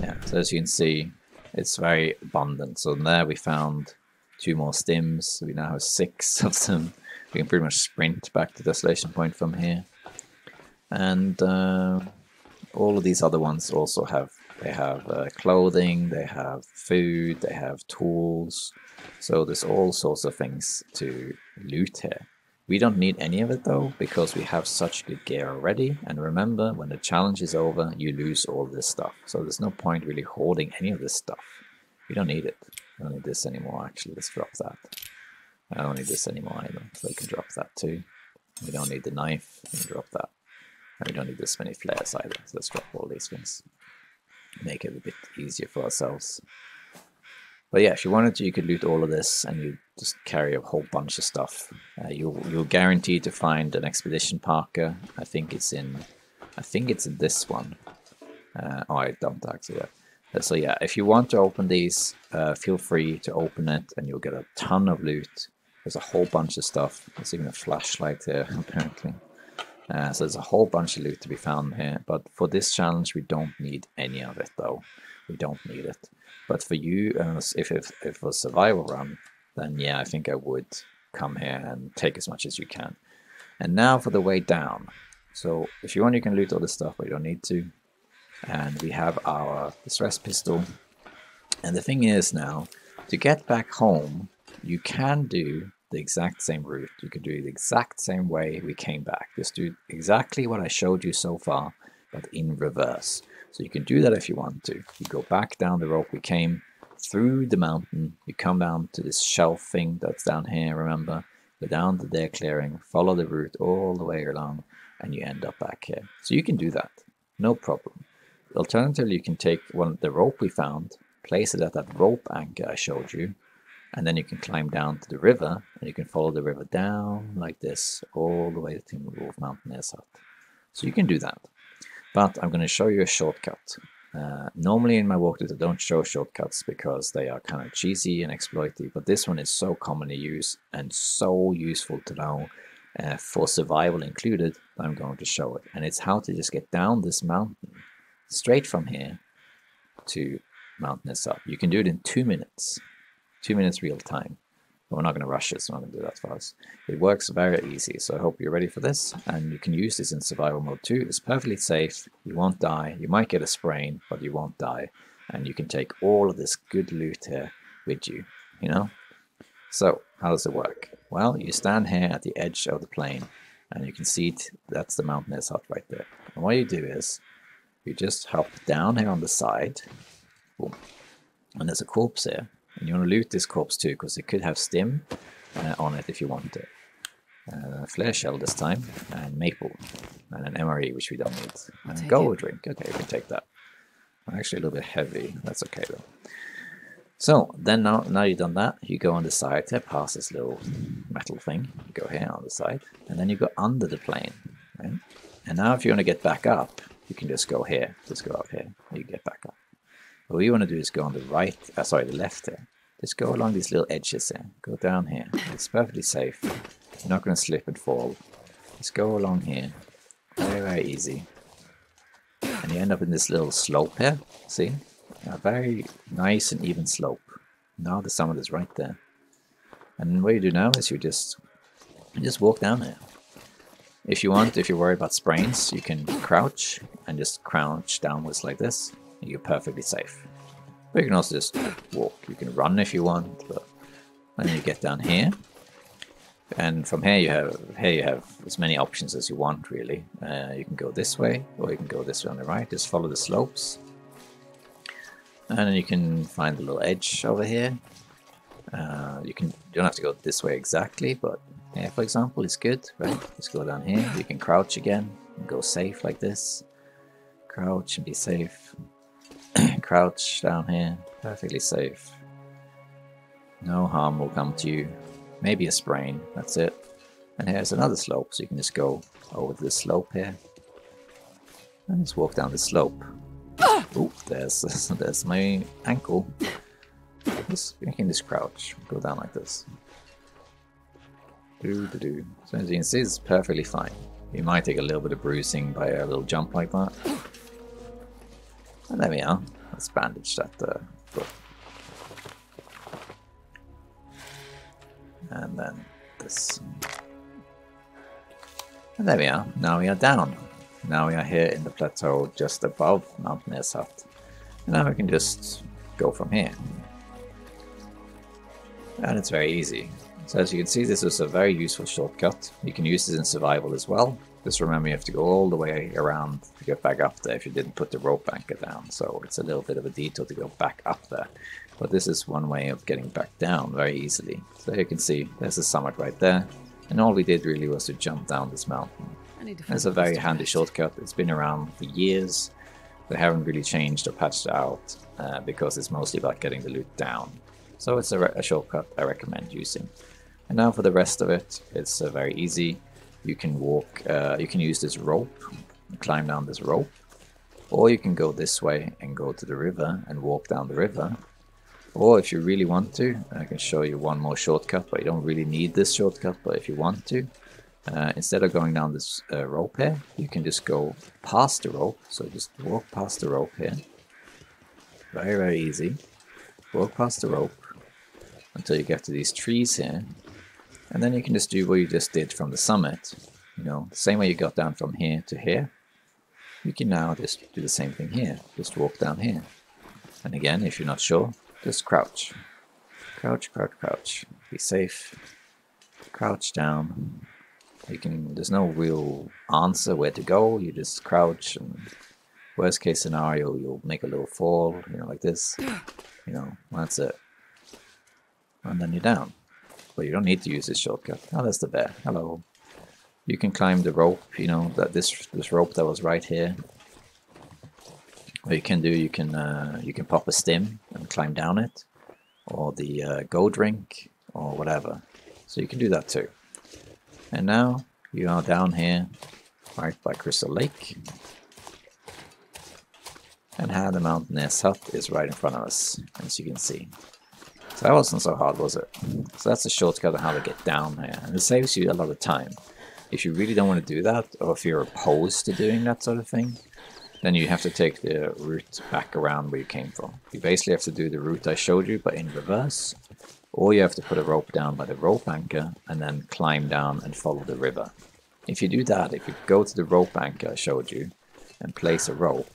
S1: Yeah, so as you can see, it's very abundant. So there we found two more stims. We now have six of them. We can pretty much sprint back to Desolation Point from here. And uh, all of these other ones also have they have uh, clothing, they have food, they have tools. So there's all sorts of things to loot here. We don't need any of it though, because we have such good gear already. And remember, when the challenge is over, you lose all this stuff. So there's no point really hoarding any of this stuff. We don't need it. I don't need this anymore, actually. Let's drop that. I don't need this anymore either, so we can drop that too. We don't need the knife, we can drop that. And we don't need this many flares either, so let's drop all these things. Make it a bit easier for ourselves. But yeah, if you wanted to, you could loot all of this and you just carry a whole bunch of stuff. Uh, you'll you'll guarantee to find an expedition parka. I think it's in, I think it's in this one. Uh, oh, I don't actually. Yeah. Uh, so yeah, if you want to open these, uh, feel free to open it, and you'll get a ton of loot. There's a whole bunch of stuff. There's even a flashlight there, apparently. Uh, so there's a whole bunch of loot to be found here. But for this challenge, we don't need any of it, though. We don't need it. But for you, uh, if, if, if it was survival run, then yeah, I think I would come here and take as much as you can. And now for the way down. So if you want, you can loot all this stuff, but you don't need to. And we have our distress pistol. And the thing is now, to get back home, you can do the exact same route. You can do the exact same way we came back. Just do exactly what I showed you so far, but in reverse. So you can do that if you want to. You go back down the rope we came, through the mountain, you come down to this shelf thing that's down here, remember? Go down to their clearing, follow the route all the way along, and you end up back here. So you can do that, no problem. Alternatively, you can take one the rope we found, place it at that rope anchor I showed you, and then you can climb down to the river, and you can follow the river down like this, all the way to Timberwolf Mountain Airsat. So you can do that. But I'm going to show you a shortcut. Uh, normally in my walkthroughs I don't show shortcuts because they are kind of cheesy and exploitative, but this one is so commonly used and so useful to know uh, for survival included, I'm going to show it. And it's how to just get down this mountain straight from here to Mount Nissa. You can do it in two minutes, two minutes real time. But we're not going to rush it, so I'm not going to do that fast. It works very easy, so I hope you're ready for this. And you can use this in survival mode too. It's perfectly safe. You won't die. You might get a sprain, but you won't die. And you can take all of this good loot here with you, you know? So, how does it work? Well, you stand here at the edge of the plane, and you can see it, that's the Mountaineer's hut right there. And what you do is, you just hop down here on the side, boom, and there's a corpse here, and you want to loot this corpse too, because it could have stim uh, on it if you want it. Uh, flare shell this time, and maple, and an MRE, which we don't need. And a gold drink. Okay, you can take that. Actually, a little bit heavy. That's okay though. So then now, now you've done that, you go on the side there, past this little metal thing. You go here on the side, and then you go under the plane. Right? And now if you want to get back up, you can just go here. Just go up here. You get back up. What you want to do is go on the right, uh, sorry, the left here. Just go along these little edges here. Go down here. It's perfectly safe. You're not going to slip and fall. Just go along here. Very, very easy. And you end up in this little slope here. See? A very nice and even slope. Now the summit is right there. And what you do now is you just you just walk down here. If you want, if you're worried about sprains, you can crouch and just crouch downwards like this. You're perfectly safe. But you can also just walk. You can run if you want, but then you get down here. And from here you have here you have as many options as you want really. Uh, you can go this way or you can go this way on the right. Just follow the slopes. And then you can find the little edge over here. Uh, you can you don't have to go this way exactly, but here for example is good, right? Let's go down here. You can crouch again and go safe like this. Crouch and be safe. crouch down here, perfectly safe. No harm will come to you. Maybe a sprain, that's it. And here's another slope, so you can just go over this slope here. And just walk down the slope. Oh, there's there's my ankle. Just, you can just crouch, go down like this. So as you can see, it's perfectly fine. You might take a little bit of bruising by a little jump like that. And there we are. Let's bandage that uh, foot. And then this. And there we are. Now we are down. Now we are here in the plateau just above Mount Nersat. And now we can just go from here. And it's very easy. So as you can see, this is a very useful shortcut. You can use this in survival as well. Just remember you have to go all the way around to get back up there if you didn't put the rope anchor down. So it's a little bit of a detour to go back up there. But this is one way of getting back down very easily. So you can see there's the summit right there. And all we did really was to jump down this mountain. It's a very handy shortcut. It's been around for years. They haven't really changed or patched out uh, because it's mostly about getting the loot down. So it's a, a, shortcut I recommend using. And now for the rest of it, it's uh, very easy. You can walk, uh, you can use this rope, climb down this rope, or you can go this way and go to the river and walk down the river. Or if you really want to, I can show you one more shortcut, but you don't really need this shortcut, but if you want to, uh, instead of going down this uh, rope here, you can just go past the rope. So just walk past the rope here. Very, very easy. Walk past the rope until you get to these trees here. And then you can just do what you just did from the summit. You know, the same way you got down from here to here. You can now just do the same thing here. Just walk down here. And again, if you're not sure, just crouch. Crouch, crouch, crouch. Be safe. Crouch down you can there's no real answer where to go you just crouch and worst case scenario you'll make a little fall you know like this you know that's it and then you're down but you don't need to use this shortcut. Oh that's the bear. Hello. You can climb the rope you know that this this rope that was right here. What you can do you can uh, you can pop a stim and climb down it or the uh, go drink or whatever. So you can do that too. And now you are down here, right by Crystal Lake. And how the Mountaineer's hut is right in front of us, as you can see. So that wasn't so hard, was it? So that's a shortcut of how to get down here. And it saves you a lot of time. If you really don't want to do that, or if you're opposed to doing that sort of thing, then you have to take the route back around where you came from. You basically have to do the route I showed you, but in reverse or you have to put a rope down by the rope anchor and then climb down and follow the river. If you do that, if you go to the rope anchor I showed you and place a rope,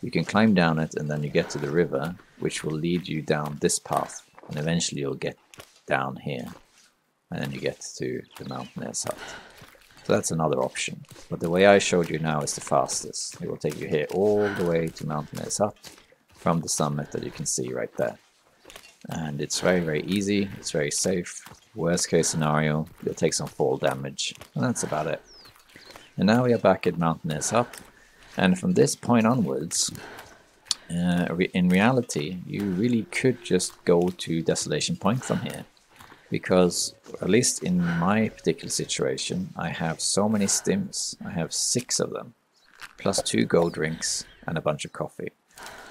S1: you can climb down it and then you get to the river, which will lead you down this path, and eventually you'll get down here, and then you get to the Mountaineer's hut. So that's another option. But the way I showed you now is the fastest. It will take you here all the way to Mountaineer's hut from the summit that you can see right there and it's very very easy it's very safe worst case scenario you'll take some fall damage and that's about it and now we are back at Mountaineer's Hut and from this point onwards uh, in reality you really could just go to Desolation Point from here. Because at least in my particular situation I have so many stims I have six of them plus two gold drinks and a bunch of coffee.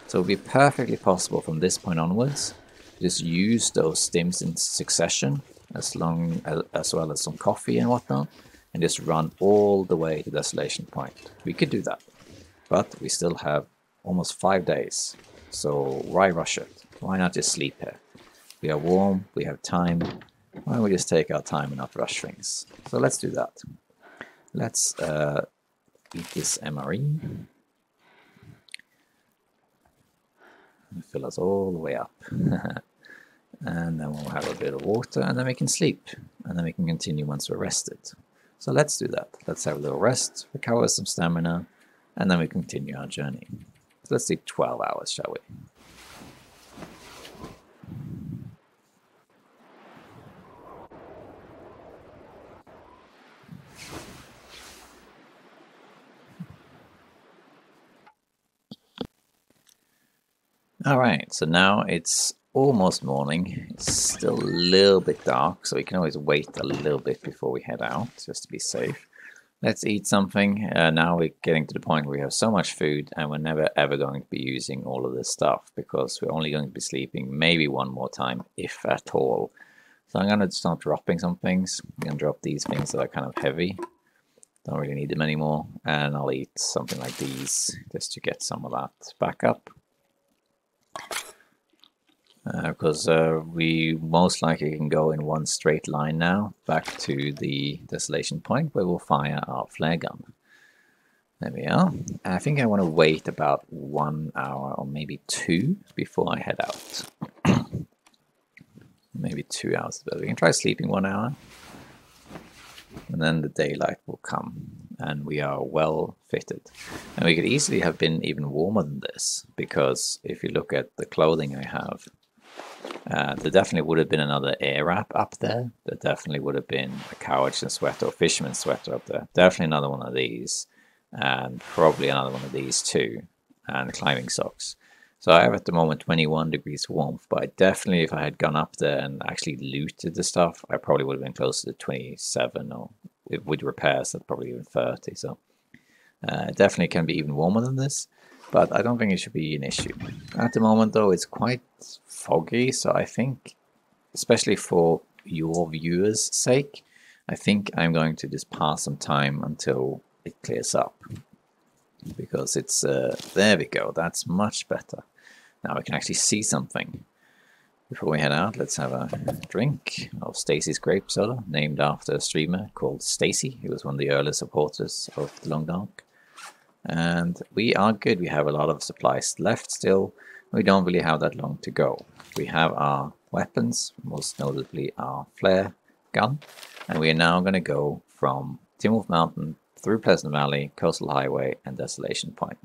S1: So it would be perfectly possible from this point onwards to just use those stims in succession as long as, as well as some coffee and whatnot and just run all the way to desolation point. We could do that but we still have almost five days so why rush it why not just sleep here we are warm we have time why don't we just take our time and not rush things so let's do that let's uh, eat this MRE fill us all the way up. and then we'll have a bit of water and then we can sleep and then we can continue once we're rested. So let's do that. Let's have a little rest, recover some stamina, and then we continue our journey. So let's do 12 hours, shall we? All right, so now it's almost morning. It's still a little bit dark, so we can always wait a little bit before we head out, just to be safe. Let's eat something. Uh, now we're getting to the point where we have so much food and we're never ever going to be using all of this stuff because we're only going to be sleeping maybe one more time, if at all. So I'm going to start dropping some things. I'm going to drop these things that are kind of heavy. Don't really need them anymore. And I'll eat something like these just to get some of that back up because uh, uh, we most likely can go in one straight line now back to the desolation point where we'll fire our flare gun. There we are. I think I want to wait about one hour or maybe two before I head out. maybe two hours, but we can try sleeping one hour. And then the daylight will come and we are well fitted. And we could easily have been even warmer than this because if you look at the clothing I have, uh, there definitely would have been another ear wrap up there. There definitely would have been a Cowichan sweater or fisherman sweater up there. Definitely another one of these, and probably another one of these too, and climbing socks. So I have at the moment 21 degrees warmth, but definitely if I had gone up there and actually looted the stuff, I probably would have been closer to 27 or with repairs, that's probably even 30. So uh, definitely can be even warmer than this, but I don't think it should be an issue. At the moment though, it's quite foggy, so I think, especially for your viewers' sake, I think I'm going to just pass some time until it clears up because it's uh, there we go that's much better. Now we can actually see something. Before we head out let's have a drink of Stacy's grape soda named after a streamer called Stacy who was one of the early supporters of the Long Dark and we are good we have a lot of supplies left still we don't really have that long to go we have our weapons most notably our flare gun and we are now going to go from Timberwolf Mountain through Pleasant Valley, Coastal Highway, and Desolation Point.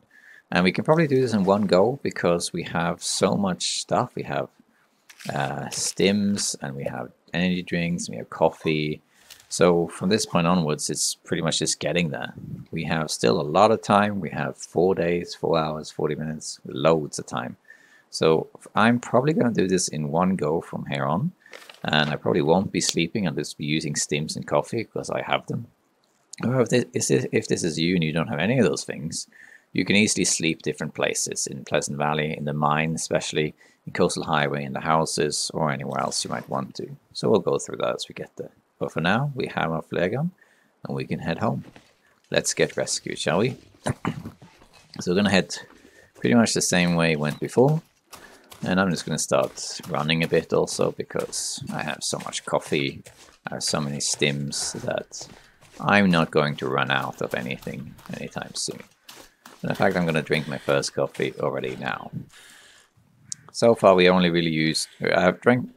S1: And we can probably do this in one go because we have so much stuff. We have uh, stims and we have energy drinks, we have coffee. So from this point onwards, it's pretty much just getting there. We have still a lot of time. We have four days, four hours, 40 minutes, loads of time. So I'm probably going to do this in one go from here on. And I probably won't be sleeping. I'll just be using stims and coffee because I have them. However, if this, if this is you and you don't have any of those things, you can easily sleep different places in Pleasant Valley, in the mine, especially in Coastal Highway, in the houses, or anywhere else you might want to. So we'll go through that as we get there. But for now, we have our flare gun and we can head home. Let's get rescued, shall we? so we're going to head pretty much the same way we went before. And I'm just going to start running a bit also because I have so much coffee, I have so many stims that I'm not going to run out of anything anytime soon. And in fact, I'm going to drink my first coffee already now. So far, we only really used... I've drank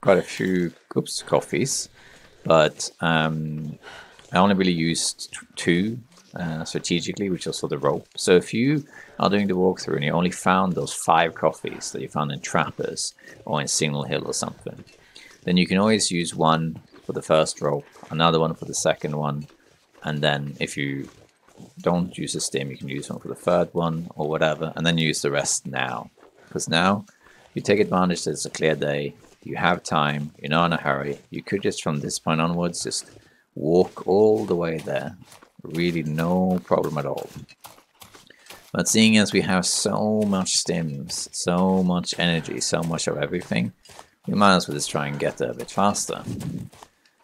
S1: quite a few oops, coffees, but um, I only really used two uh, strategically, which was for the rope. So if you are doing the walkthrough and you only found those five coffees that you found in Trappers or in Signal Hill or something, then you can always use one for the first rope, another one for the second one, and then if you don't use a stim, you can use one for the third one or whatever, and then use the rest now. Because now you take advantage that it's a clear day, you have time, you're not in a hurry. You could just from this point onwards just walk all the way there. Really no problem at all. But seeing as we have so much stims, so much energy, so much of everything, we might as well just try and get there a bit faster.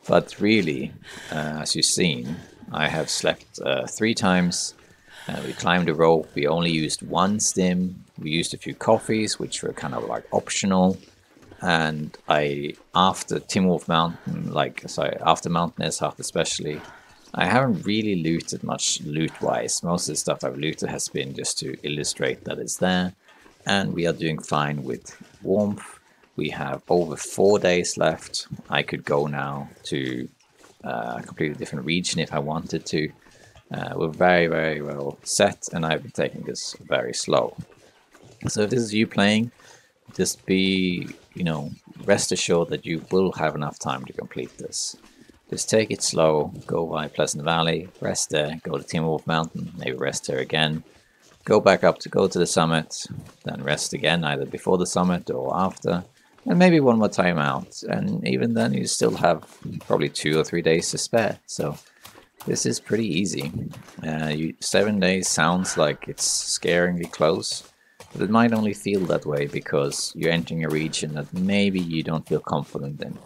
S1: But really, uh, as you've seen, I have slept uh, three times. Uh, we climbed a rope. We only used one stim. We used a few coffees, which were kind of like optional. And I, after Timberwolf Mountain, like, sorry, after Mountain Heart especially, I haven't really looted much loot-wise. Most of the stuff I've looted has been just to illustrate that it's there. And we are doing fine with warmth we have over four days left. I could go now to uh, a completely different region if I wanted to. Uh, we're very, very well set, and I've been taking this very slow. So if this is you playing, just be, you know, rest assured that you will have enough time to complete this. Just take it slow, go by Pleasant Valley, rest there, go to Timberwolf Mountain, maybe rest there again, go back up to go to the summit, then rest again, either before the summit or after, and maybe one more time out. And even then, you still have probably two or three days to spare. So this is pretty easy. Uh, you, seven days sounds like it's scaringly close, but it might only feel that way because you're entering a region that maybe you don't feel confident in.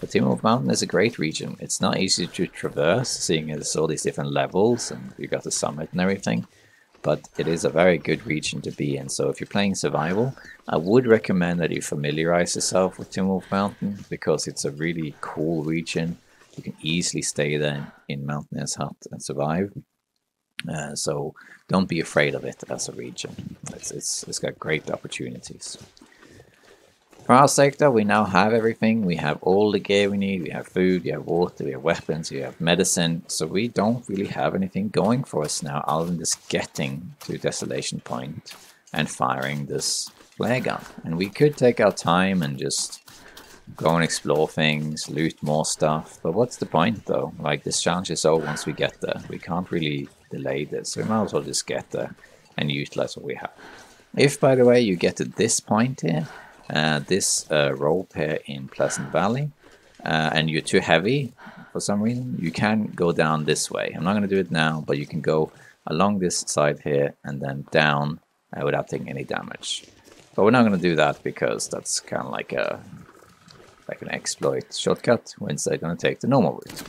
S1: The Timberwolf Mountain is a great region. It's not easy to traverse, seeing as all these different levels and you've got the summit and everything but it is a very good region to be in. So if you're playing survival, I would recommend that you familiarize yourself with Timberwolf Mountain because it's a really cool region. You can easily stay there in Mountaineer's Hut and survive. Uh, so don't be afraid of it as a region. It's, it's, it's got great opportunities. For our sector, we now have everything. We have all the gear we need. We have food, we have water, we have weapons, we have medicine. So we don't really have anything going for us now other than just getting to Desolation Point and firing this flare gun. And we could take our time and just go and explore things, loot more stuff. But what's the point though? Like this challenge is over once we get there. We can't really delay this. So we might as well just get there and utilize what we have. If, by the way, you get to this point here, uh, this uh, rope here in Pleasant Valley, uh, and you're too heavy for some reason, you can go down this way. I'm not going to do it now, but you can go along this side here and then down uh, without taking any damage. But we're not going to do that because that's kind of like a like an exploit shortcut. We're instead going to take the normal route.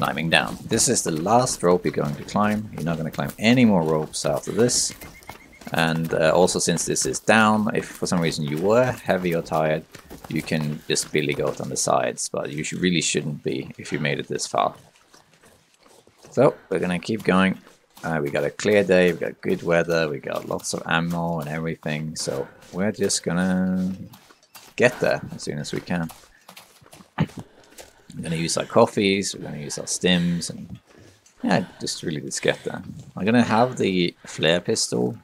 S1: Climbing down. This is the last rope you're going to climb. You're not going to climb any more ropes after this. And uh, also since this is down, if for some reason you were heavy or tired, you can just billy goat on the sides, but you really shouldn't be if you made it this far. So we're gonna keep going. Uh, we got a clear day, we got good weather, we got lots of ammo and everything, so we're just gonna get there as soon as we can. We're gonna use our coffees, we're gonna use our stims, and yeah, just really just get there. I'm gonna have the flare pistol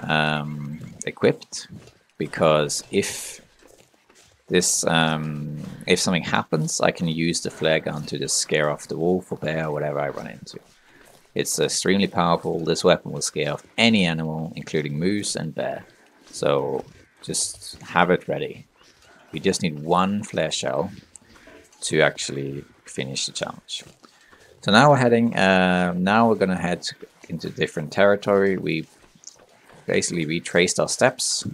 S1: um, equipped because if this um, if something happens, I can use the flare gun to just scare off the wolf or bear or whatever I run into. It's extremely powerful. This weapon will scare off any animal, including moose and bear. So just have it ready. We just need one flare shell to actually finish the challenge. So now we're heading. Uh, now we're gonna head into different territory. We basically retraced our steps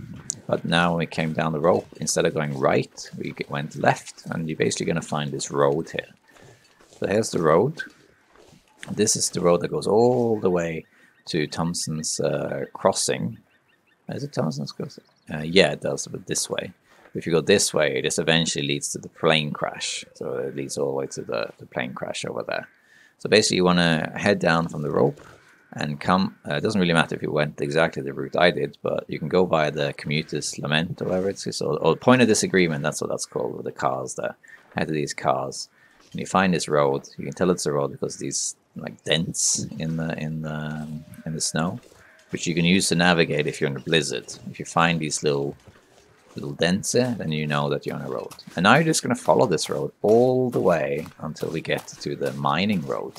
S1: but now we came down the rope, instead of going right, we went left, and you're basically going to find this road here. So here's the road. This is the road that goes all the way to Thompson's uh, Crossing. Is it Thompson's Crossing? Uh, yeah, it does, but this way. If you go this way, this eventually leads to the plane crash. So it leads all the way to the, the plane crash over there. So basically you want to head down from the rope, and come. Uh, it doesn't really matter if you went exactly the route I did, but you can go by the commuter's lament or whatever it's or, or point of disagreement. That's what that's called with the cars there. Head to these cars, and you find this road. You can tell it's a road because these like dents in the in the in the snow, which you can use to navigate if you're in a blizzard. If you find these little little denser, then you know that you're on a road. And now you're just going to follow this road all the way until we get to the mining road.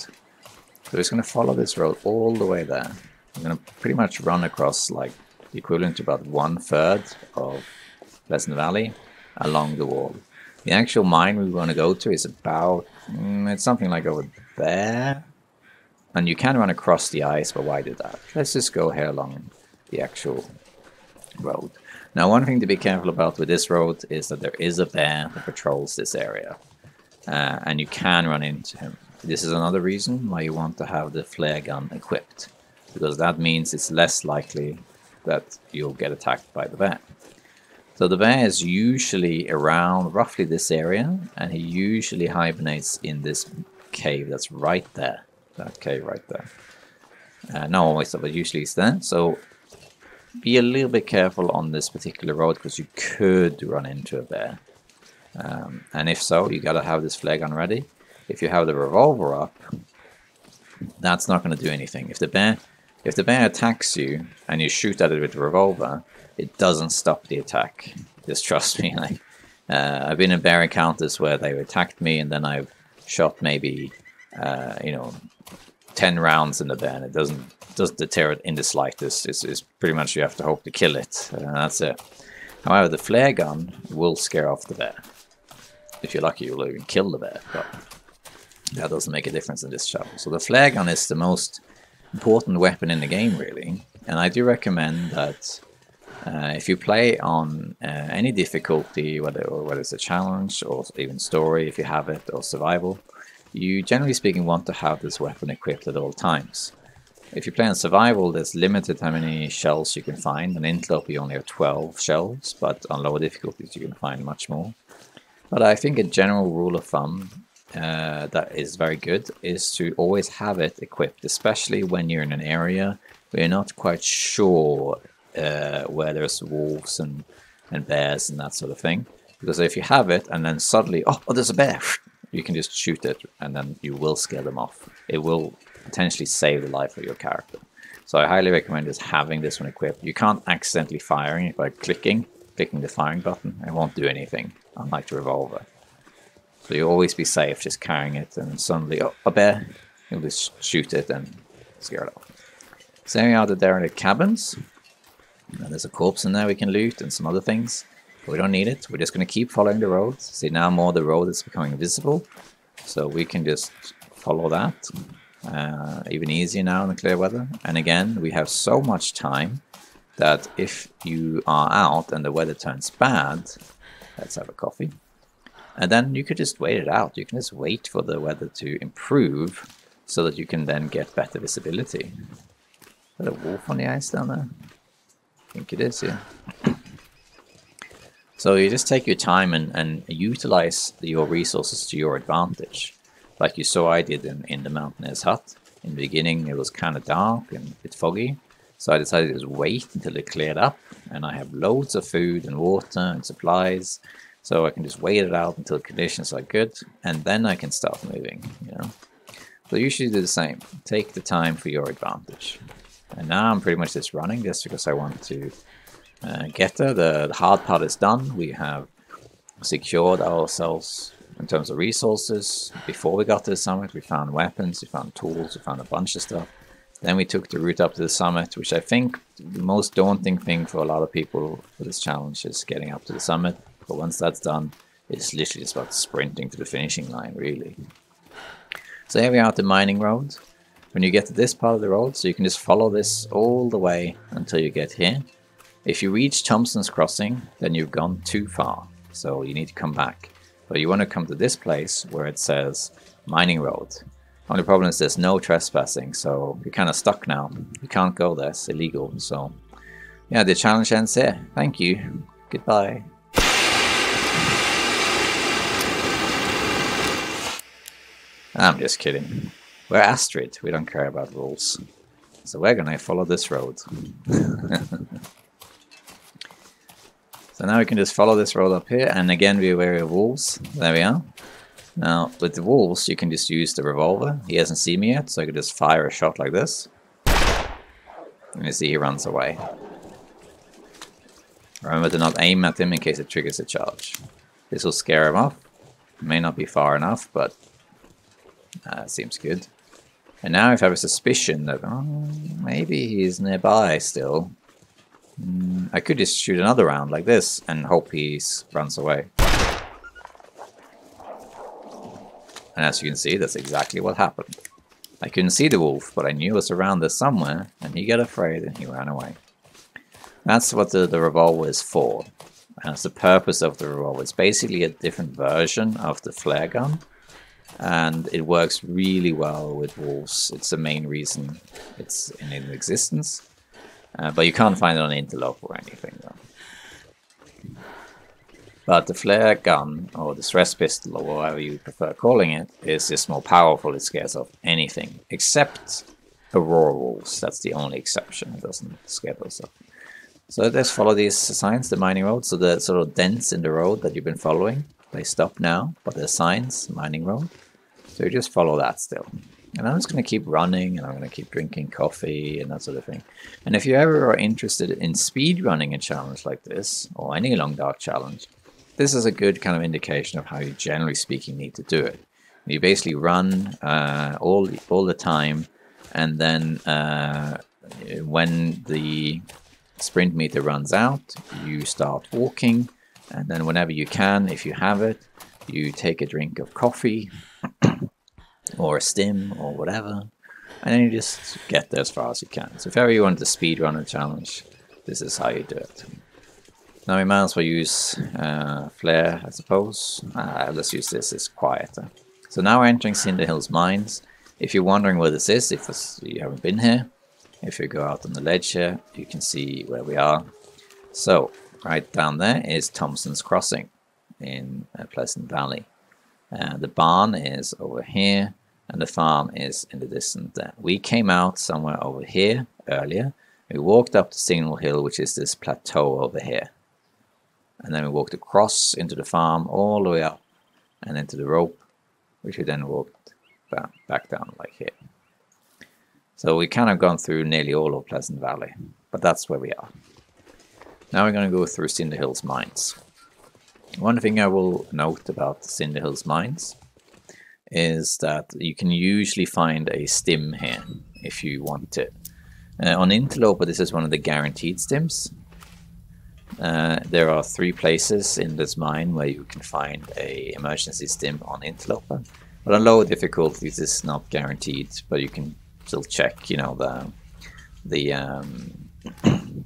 S1: So it's going to follow this road all the way there. I'm going to pretty much run across like the equivalent to about one third of Pleasant Valley along the wall. The actual mine we want to go to is about, mm, it's something like over there. And you can run across the ice, but why do that? Let's just go here along the actual road. Now, one thing to be careful about with this road is that there is a bear that patrols this area. Uh, and you can run into him. This is another reason why you want to have the flare gun equipped, because that means it's less likely that you'll get attacked by the bear. So the bear is usually around roughly this area, and he usually hibernates in this cave that's right there. That cave right there. Uh, not always, but usually it's there. So be a little bit careful on this particular road because you could run into a bear. Um, and if so, you gotta have this flare gun ready if you have the revolver up, that's not going to do anything. If the bear, if the bear attacks you and you shoot at it with the revolver, it doesn't stop the attack. Just trust me. Like, uh, I've been in bear encounters where they attacked me and then I've shot maybe, uh, you know, ten rounds in the bear and it doesn't doesn't deter it in the slightest. It's, it's pretty much you have to hope to kill it. Uh, that's it. However, the flare gun will scare off the bear. If you're lucky, you'll even kill the bear. But that doesn't make a difference in this chapter. So the flare gun is the most important weapon in the game, really. And I do recommend that uh, if you play on uh, any difficulty, whether whether it's a challenge or even story, if you have it, or survival, you generally speaking want to have this weapon equipped at all times. If you play on survival, there's limited how many shells you can find. On Interloper you only have 12 shells, but on lower difficulties you can find much more. But I think a general rule of thumb uh, that is very good is to always have it equipped, especially when you're in an area where you're not quite sure uh, where there's wolves and, and bears and that sort of thing. Because if you have it and then suddenly, oh, oh, there's a bear, you can just shoot it and then you will scare them off. It will potentially save the life of your character. So I highly recommend just having this one equipped. You can't accidentally firing it by clicking, clicking the firing button. It won't do anything, unlike the revolver. So you'll always be safe just carrying it and suddenly, oh, a bear, you'll just shoot it and scare it off. Here are the cabins. And there's a corpse in there we can loot and some other things. We don't need it. We're just going to keep following the road. See, now more the road is becoming visible. So we can just follow that. Uh, even easier now in the clear weather. And again, we have so much time that if you are out and the weather turns bad, let's have a coffee. And then you could just wait it out. You can just wait for the weather to improve so that you can then get better visibility. Is that a wolf on the ice down there? I think it is, yeah. So you just take your time and, and utilize your resources to your advantage. Like you saw I did in, in the Mountaineer's Hut. In the beginning it was kind of dark and a bit foggy. So I decided to just wait until it cleared up. And I have loads of food and water and supplies. So I can just wait it out until conditions are good. And then I can start moving, you know. So usually do the same. Take the time for your advantage. And now I'm pretty much just running just because I want to uh, Getter. The, the hard part is done. We have secured ourselves in terms of resources. Before we got to the summit, we found weapons, we found tools, we found a bunch of stuff. Then we took the route up to the summit, which I think the most daunting thing for a lot of people for this challenge is getting up to the summit. But once that's done, it's literally just about sprinting to the finishing line, really. So here we are at the mining road. When you get to this part of the road, so you can just follow this all the way until you get here. If you reach Thompson's Crossing, then you've gone too far, so you need to come back. But you want to come to this place where it says Mining Road. Only problem is there's no trespassing, so you're kind of stuck now. You can't go there, it's illegal. So, yeah, the challenge ends here. Thank you. Goodbye. I'm just kidding. We're Astrid, we don't care about rules. So we're gonna follow this road. So now we can just follow this road up here, and again be aware of wolves. There we are. Now, with the wolves, you can just use the revolver. He hasn't seen me yet, so I can just fire a shot like this. And you see he runs away. Remember to not aim at him in case it triggers a charge. This will scare him off. May not be far enough, but uh, seems good. And now if I have a suspicion that oh, maybe he's nearby still, Mm, I could just shoot another round like this and hope he runs away. And as you can see, that's exactly what happened. I couldn't see the wolf, but I knew it was around there somewhere, and he got afraid and he ran away. That's what the, the revolver is for. And that's the purpose of the revolver. It's basically a different version of the flare gun. And it works really well with wolves. It's the main reason it's in existence. Uh, but you can't find it on Interloper or anything though. But the flare gun, or the stress pistol, or whatever you prefer calling it, is just more powerful. It scares off anything, except Aurora Wolves. That's the only exception. It doesn't scare those off. So let's follow these signs, the mining road. So the sort of dents in the road that you've been following, they stop now, but there's signs, mining road. So you just follow that still. And I'm just going to keep running and I'm going to keep drinking coffee and that sort of thing. And if you ever are interested in speed running a challenge like this, or any long dark challenge, this is a good kind of indication of how you generally speaking need to do it. You basically run uh, all, all the time and then uh, when the sprint meter runs out, you start walking and then whenever you can, if you have it, you take a drink of coffee or a stim or whatever, and then you just get there as far as you can. So if ever you want to speed run a challenge, this is how you do it. Now we might as well use uh, Flare, I suppose. Uh, let's use this, it's quieter. So now we're entering Cinder Hills Mines. If you're wondering where this is, if you haven't been here, if you go out on the ledge here, you can see where we are. So, right down there is Thompson's Crossing in uh, Pleasant Valley. Uh, the barn is over here, and the farm is in the distance there. We came out somewhere over here earlier. We walked up to Signal Hill, which is this plateau over here. And then we walked across into the farm, all the way up, and into the rope, which we then walked back, back down like here. So we kind of gone through nearly all of Pleasant Valley, but that's where we are. Now we're going to go through Cinder Hills Mines. One thing I will note about Cinder Hills Mines is that you can usually find a stim here if you want it. Uh, on Interloper, this is one of the guaranteed stims. Uh, there are three places in this mine where you can find a emergency stim on Interloper. But on lower difficulties, this is not guaranteed, but you can still check, you know, the the um,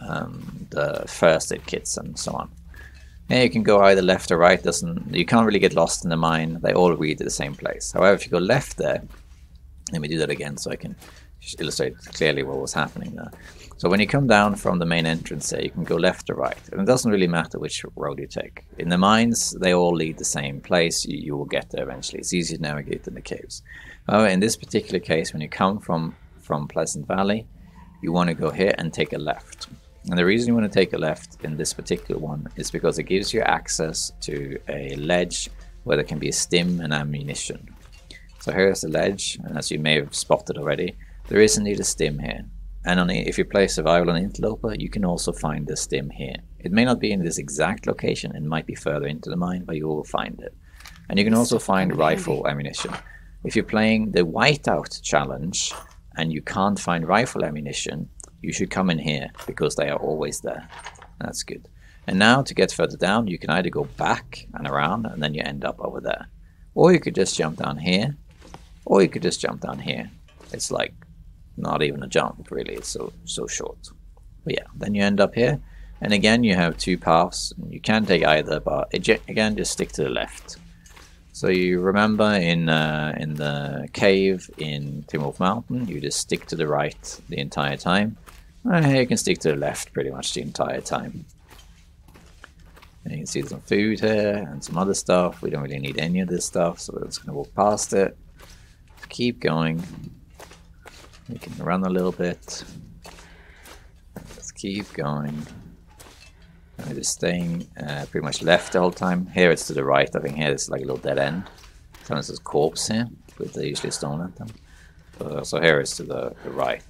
S1: um, the first aid kits and so on. Yeah, you can go either left or right. Doesn't you can't really get lost in the mine. They all lead to the same place. However, if you go left there, let me do that again so I can illustrate clearly what was happening there. So when you come down from the main entrance there, you can go left or right. And it doesn't really matter which road you take. In the mines, they all lead the same place. You, you will get there eventually. It's easier to navigate than the caves. However, in this particular case, when you come from, from Pleasant Valley, you want to go here and take a left. And the reason you want to take a left in this particular one is because it gives you access to a ledge where there can be a stim and ammunition. So here's the ledge, and as you may have spotted already, there is indeed a stim here. And on, if you play Survival on Interloper, you can also find the stim here. It may not be in this exact location, it might be further into the mine, but you will find it. And you can also find rifle ammunition. If you're playing the whiteout challenge and you can't find rifle ammunition, you should come in here because they are always there. That's good. And now to get further down, you can either go back and around and then you end up over there. Or you could just jump down here, or you could just jump down here. It's like not even a jump really it's so so short but yeah then you end up here and again you have two paths And you can take either but again just stick to the left so you remember in uh, in the cave in Timberwolf Mountain you just stick to the right the entire time and here you can stick to the left pretty much the entire time and you can see some food here and some other stuff we don't really need any of this stuff so we're just going to walk past it keep going we can run a little bit. Let's keep going. I'm just staying uh, pretty much left the whole time. Here it's to the right. I think here it's like a little dead end. Sometimes there's corpse here, they usually stone at them. So, so here it's to the, the right.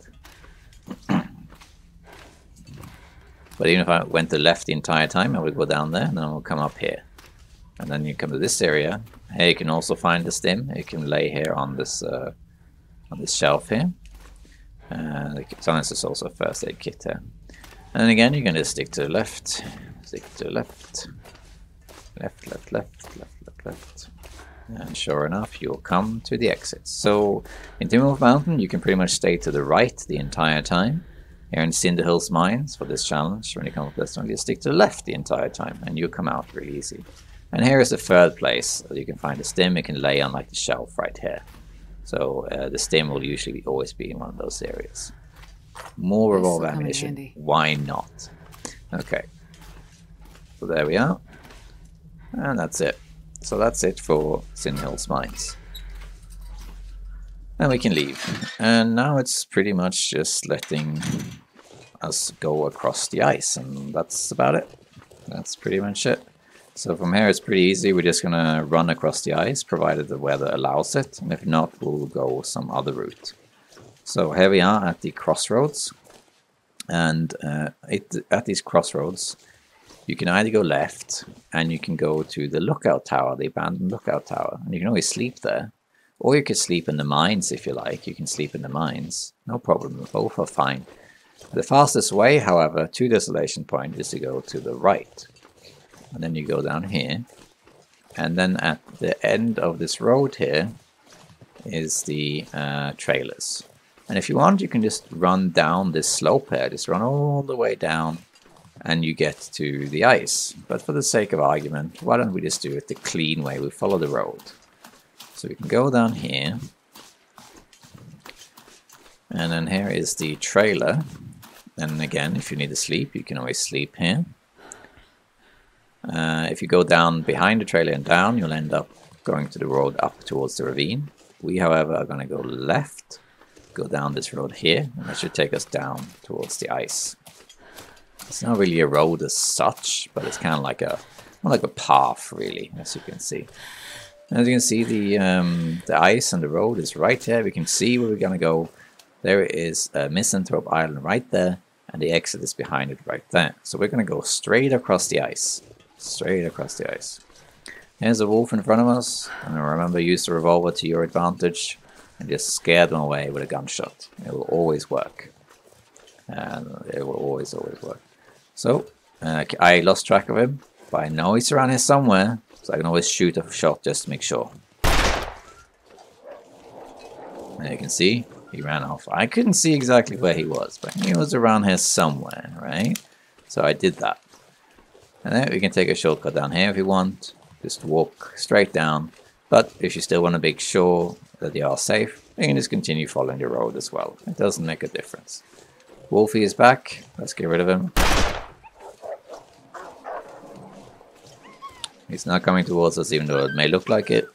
S1: but even if I went to the left the entire time, I would go down there and then I will come up here. And then you come to this area. Here you can also find the stim. You can lay here on this uh, on this shelf here. Uh, sometimes it's also a first aid kit here. And then again, you're going to stick to the left, stick to the left, left, left, left, left, left, left. And sure enough, you'll come to the exit. So in Timberwolf Mountain, you can pretty much stay to the right the entire time. Here in Cinderhills Mines, for this challenge, when you come up this one, you stick to the left the entire time, and you come out really easy. And here is the third place. You can find a stim you can lay on like the shelf right here. So uh, the stim will usually always be in one of those areas. More revolver ammunition. Why not? Okay. So there we are. And that's it. So that's it for Cinderhills Mines. And we can leave. And now it's pretty much just letting us go across the ice. And that's about it. That's pretty much it. So from here it's pretty easy. We're just going to run across the ice, provided the weather allows it. And if not, we'll go some other route. So here we are at the crossroads. And uh, it, at these crossroads, you can either go left and you can go to the lookout tower, the abandoned lookout tower. And you can always sleep there. Or you could sleep in the mines if you like. You can sleep in the mines. No problem. Both are fine. The fastest way, however, to Desolation Point is to go to the right. And then you go down here. And then at the end of this road here is the uh, trailers. And if you want you can just run down this slope here. Just run all the way down and you get to the ice. But for the sake of argument why don't we just do it the clean way? We follow the road. So we can go down here and then here is the trailer and again if you need to sleep you can always sleep here uh, if you go down behind the trailer and down, you'll end up going to the road up towards the ravine. We, however, are going to go left, go down this road here, and that should take us down towards the ice. It's not really a road as such, but it's kind of like a like a path, really, as you can see. As you can see, the um, the ice and the road is right here. We can see where we're going to go. There is a Misanthrope Island right there, and the exit is behind it right there. So we're going to go straight across the ice. Straight across the ice. Here's a wolf in front of us, and remember use the revolver to your advantage and just scare them away with a gunshot. It will always work. And it will always, always work. So, uh, I lost track of him, but I know he's around here somewhere, so I can always shoot a shot just to make sure. And you can see, he ran off. I couldn't see exactly where he was, but he was around here somewhere, right? So I did that. And then we can take a shortcut down here if you want. Just walk straight down. But if you still want to make sure that you are safe, you can just continue following the road as well. It doesn't make a difference. Wolfie is back. Let's get rid of him. He's not coming towards us even though it may look like it.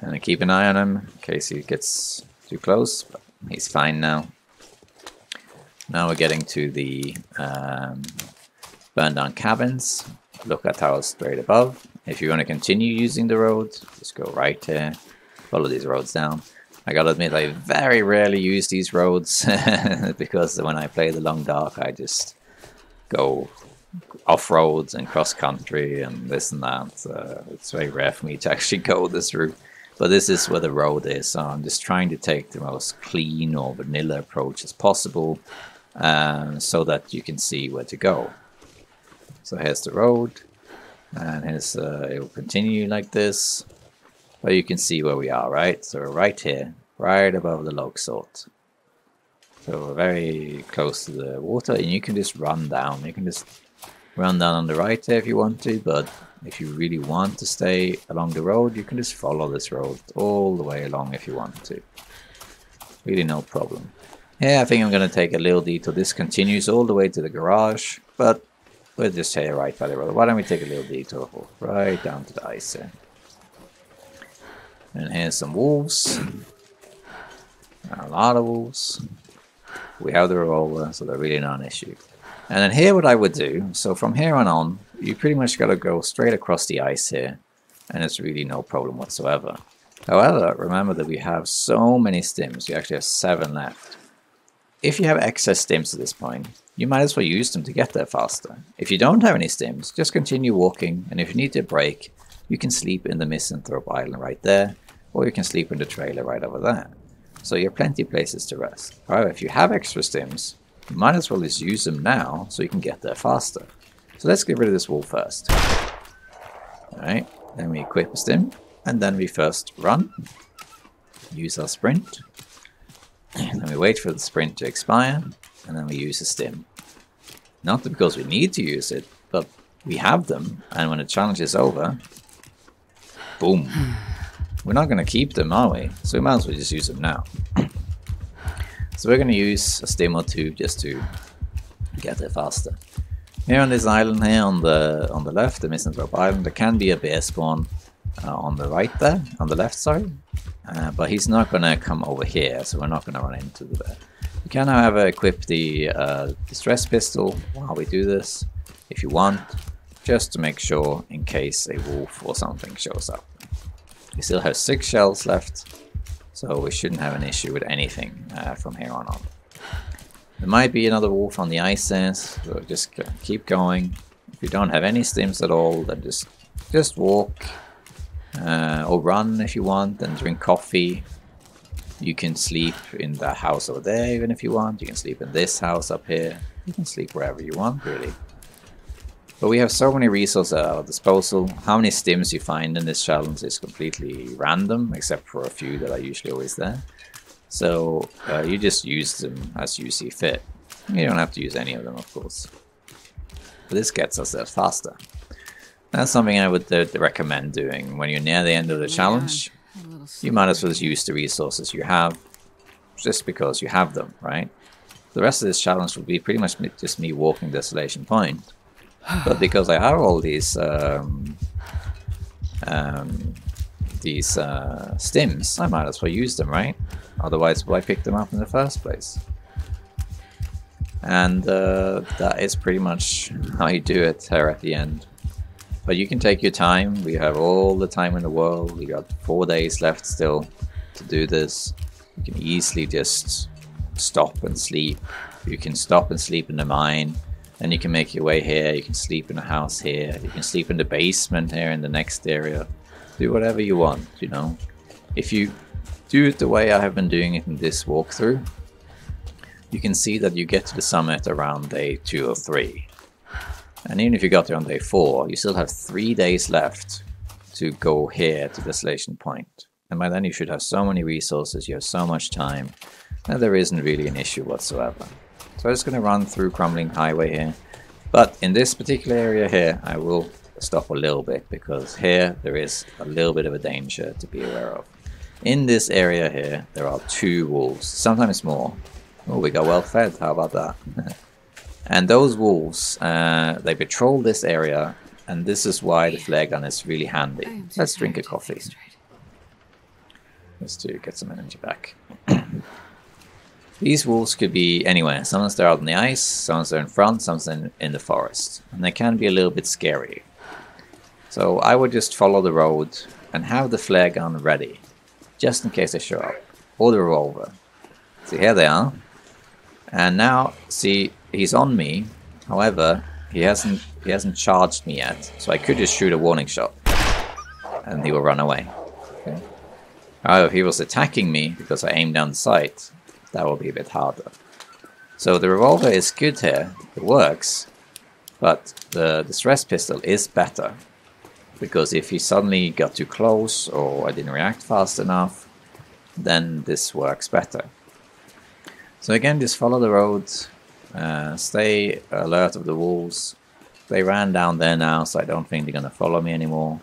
S1: And I keep an eye on him in case he gets too close. But he's fine now. Now we're getting to the um, burned down cabins. Look at towers straight above. If you want to continue using the road, just go right here. Follow these roads down. I gotta admit, I very rarely use these roads because when I play the Long Dark, I just go off roads and cross country and this and that. Uh, it's very rare for me to actually go this route. But this is where the road is, so I'm just trying to take the most clean or vanilla approach as possible um, so that you can see where to go. So here's the road, and here's, uh, it will continue like this, but you can see where we are, right? So we're right here, right above the log sort. So we're very close to the water, and you can just run down. You can just run down on the right there if you want to, but if you really want to stay along the road, you can just follow this road all the way along if you want to. Really no problem. Yeah, I think I'm going to take a little detour. This continues all the way to the garage, but we'll just say right by the road. Why don't we take a little detour right down to the ice there. And here's some wolves. A lot of wolves. We have the revolver, so they're really not an issue. And then here what I would do, so from here on on, you pretty much got to go straight across the ice here, and it's really no problem whatsoever. However, remember that we have so many stims, we actually have seven left. If you have excess stims at this point, you might as well use them to get there faster. If you don't have any stims, just continue walking, and if you need to break, you can sleep in the Misanthrope Island right there, or you can sleep in the trailer right over there. So you have plenty of places to rest. However, if you have extra stims, you might as well just use them now so you can get there faster. So let's get rid of this wall first. Alright, then we equip a stim, and then we first run, use our sprint, then we wait for the sprint to expire, and then we use a stim. Not because we need to use it, but we have them, and when the challenge is over, boom. We're not going to keep them, are we? So we might as well just use them now. So we're going to use a stim or two just to get there faster. Here on this island here on the on the left, the Misanthrope Island, there can be a bear spawn uh, on the right there, on the left side. Uh, but he's not going to come over here, so we're not going to run into the bear. We can, however, equip the uh, distress pistol while we do this, if you want, just to make sure in case a wolf or something shows up. We still have six shells left, so we shouldn't have an issue with anything uh, from here on on. There might be another wolf on the ice so just keep going. If you don't have any stims at all, then just just walk uh, or run if you want and drink coffee. You can sleep in that house over there even if you want. You can sleep in this house up here. You can sleep wherever you want really. But we have so many resources at our disposal. How many stims you find in this challenge is completely random, except for a few that are usually always there. So uh, you just use them as you see fit. You don't have to use any of them, of course. But this gets us there faster. That's something I would uh, recommend doing when you're near the end of the challenge. You might as well use the resources you have, just because you have them, right? The rest of this challenge will be pretty much just me walking Desolation Point but because I have all these um, um, these uh, stims, I might as well use them, right? Otherwise, why pick them up in the first place? And uh, that is pretty much how you do it here at the end. But you can take your time. We have all the time in the world. We got four days left still to do this. You can easily just stop and sleep. You can stop and sleep in the mine then you can make your way here, you can sleep in a house here, you can sleep in the basement here in the next area. Do whatever you want, you know. If you do it the way I have been doing it in this walkthrough, you can see that you get to the summit around day 2 or 3. And even if you got there on day 4, you still have 3 days left to go here to Desolation Point. And by then you should have so many resources, you have so much time, that there isn't really an issue whatsoever. So I'm just going to run through Crumbling Highway here. But in this particular area here, I will stop a little bit because here there is a little bit of a danger to be aware of. In this area here, there are two wolves, sometimes more. Oh, we got well fed, how about that? and those wolves, uh, they patrol this area, and this is why the flare gun is really handy. Let's drink a coffee. Just to get some energy back. These wolves could be anywhere. Sometimes they're out on the ice, sometimes they're in front, sometimes in, in the forest. And they can be a little bit scary. So I would just follow the road and have the flare gun ready. Just in case they show up. Or the revolver. See, here they are. And now, see, he's on me. However, he hasn't he hasn't charged me yet. So I could just shoot a warning shot. And he will run away. Okay. However, if he was attacking me because I aimed down the sight, that will be a bit harder. So the revolver is good here, it works, but the, the stress pistol is better. Because if he suddenly got too close or I didn't react fast enough, then this works better. So again, just follow the road, uh, stay alert of the wolves. They ran down there now, so I don't think they're going to follow me anymore.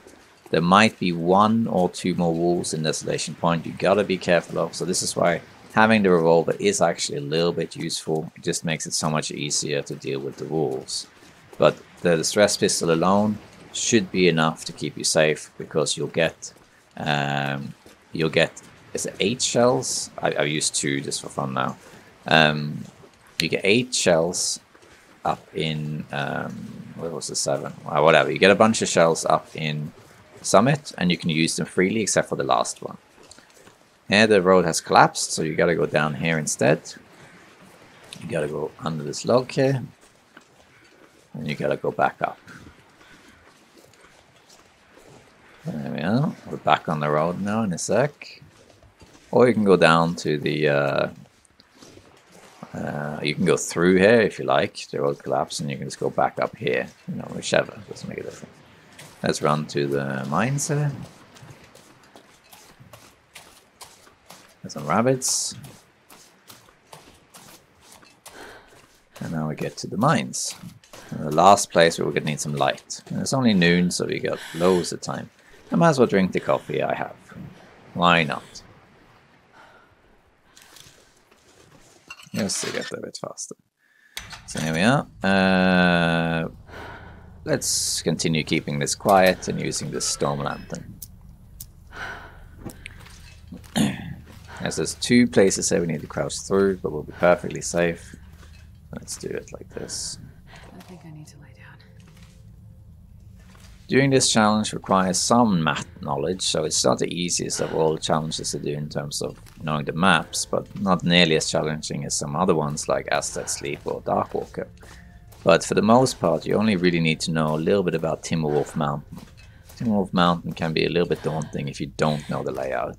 S1: There might be one or two more wolves in Desolation Point you gotta be careful of, so this is why having the revolver is actually a little bit useful. It just makes it so much easier to deal with the wolves. But the stress pistol alone should be enough to keep you safe because you'll get um, you'll get is it eight shells? I, have used two just for fun now. Um, you get eight shells up in um, what was the seven? Well, whatever. You get a bunch of shells up in Summit, and you can use them freely except for the last one. Here the road has collapsed, so you gotta go down here instead. You gotta go under this log here, and you gotta go back up. There we are. We're back on the road now in a sec. Or you can go down to the... Uh, uh, you can go through here if you like. The road collapsed and you can just go back up here. You know, whichever. Doesn't make a difference. Let's run to the mines here. There's some rabbits. And now we get to the mines. And the last place where we're going to need some light. And it's only noon, so we got loads of time. I might as well drink the coffee I have. Why not? Just to get a bit faster. So here we are. Uh, let's continue keeping this quiet and using this storm lantern. As there's two places here we need to crouch through, but we'll be perfectly safe. Let's do it like this.
S2: I think I need to.
S1: Doing this challenge requires some map knowledge, so it's not the easiest of all challenges to do in terms of knowing the maps, but not nearly as challenging as some other ones like As the Dead Sleep or Darkwalker. But for the most part, you only really need to know a little bit about Timberwolf Mountain. Timberwolf Mountain can be a little bit daunting if you don't know the layout.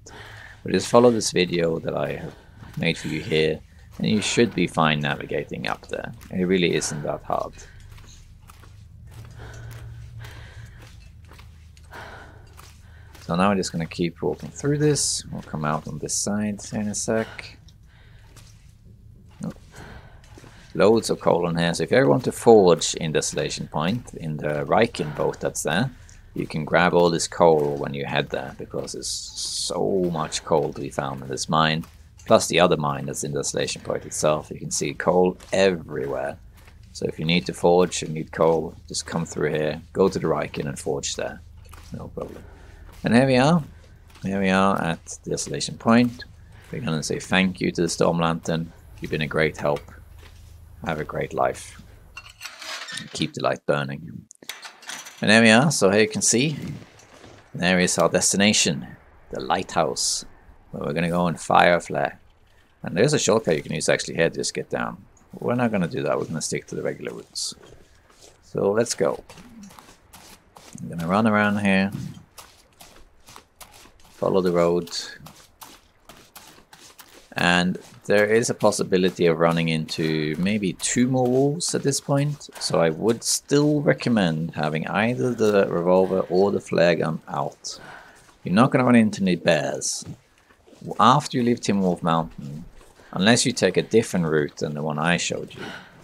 S1: But just follow this video that I have made for you here, and you should be fine navigating up there. It really isn't that hard. So now I'm just going to keep walking through this. We'll come out on this side in a sec. loads of coal on here. So if you ever want to forge in Desolation Point, in the Riken boat that's there, you can grab all this coal when you head there, because there's so much coal to be found in this mine. Plus the other mine that's in Desolation Point itself. You can see coal everywhere. So if you need to forge and need coal, just come through here, go to the Riken and forge there. No problem. And here we are. Here we are at the Desolation Point. We're going to say thank you to the Storm Lantern. You've been a great help. Have a great life. Keep the light burning. And there we are, so here you can see, there is our destination, the lighthouse, where we're going to go and fire flare. And there's a shortcut you can use actually here to just get down. We're not going to do that, we're going to stick to the regular routes. So let's go. I'm going to run around here, follow the road, And there is a possibility of running into maybe two more wolves at this point. So I would still recommend having either the revolver or the flare gun out. You're not going to run into any bears. After you leave Timberwolf Mountain, unless you take a different route than the one I showed you,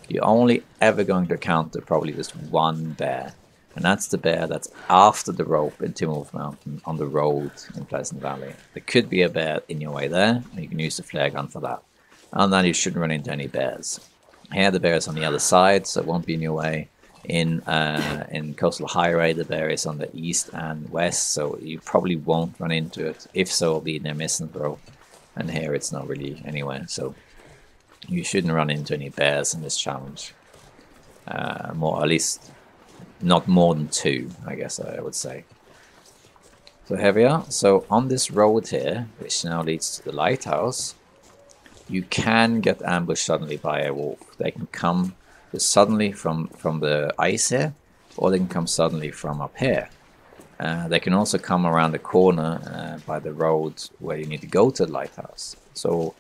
S1: you're only ever going to encounter probably just one bear. And that's the bear that's after the rope in Timberwolf Mountain on the road in Pleasant Valley. There could be a bear in your way there, and you can use the flare gun for that. And then you shouldn't run into any bears. Here the bear is on the other side, so it won't be in your way. In uh, in Coastal Highway, the bear is on the east and west, so you probably won't run into it. If so, it'll be near Misanthrope. And here it's not really anywhere, so you shouldn't run into any bears in this challenge. Uh, more, at least not more than two, I guess I would say. So here we are. So on this road here, which now leads to the lighthouse, you can get ambushed suddenly by a wolf. They can come suddenly from, from the ice here, or they can come suddenly from up here. Uh, they can also come around the corner uh, by the road where you need to go to the lighthouse. So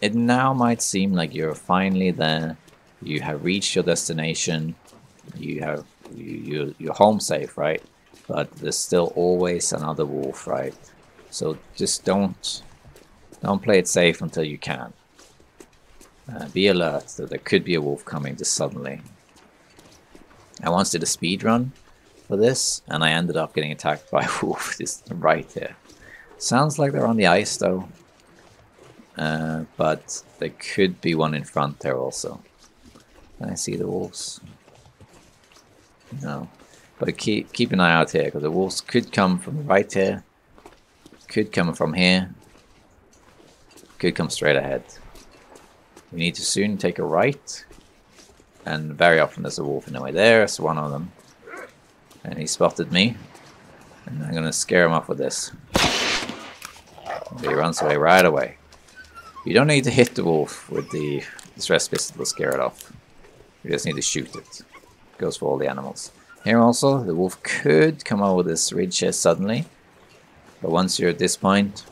S1: it now might seem like you're finally there, you have reached your destination, you have you, you you're home safe, right? But there's still always another wolf, right? So just don't don't play it safe until you can. Uh, be alert that there could be a wolf coming just suddenly. I once did a speed run for this, and I ended up getting attacked by a wolf just right here. Sounds like they're on the ice though, uh, but there could be one in front there also. I see the wolves. No. But keep keep an eye out here because the wolves could come from right here, could come from here, could come straight ahead. We need to soon take a right, and very often there's a wolf in the way. There's one of them, and he spotted me, and I'm gonna scare him off with this. he runs away right away. You don't need to hit the wolf with the stress pistol to scare it off. You just need to shoot it goes for all the animals. Here also, the wolf could come over this ridge here suddenly. But once you're at this point,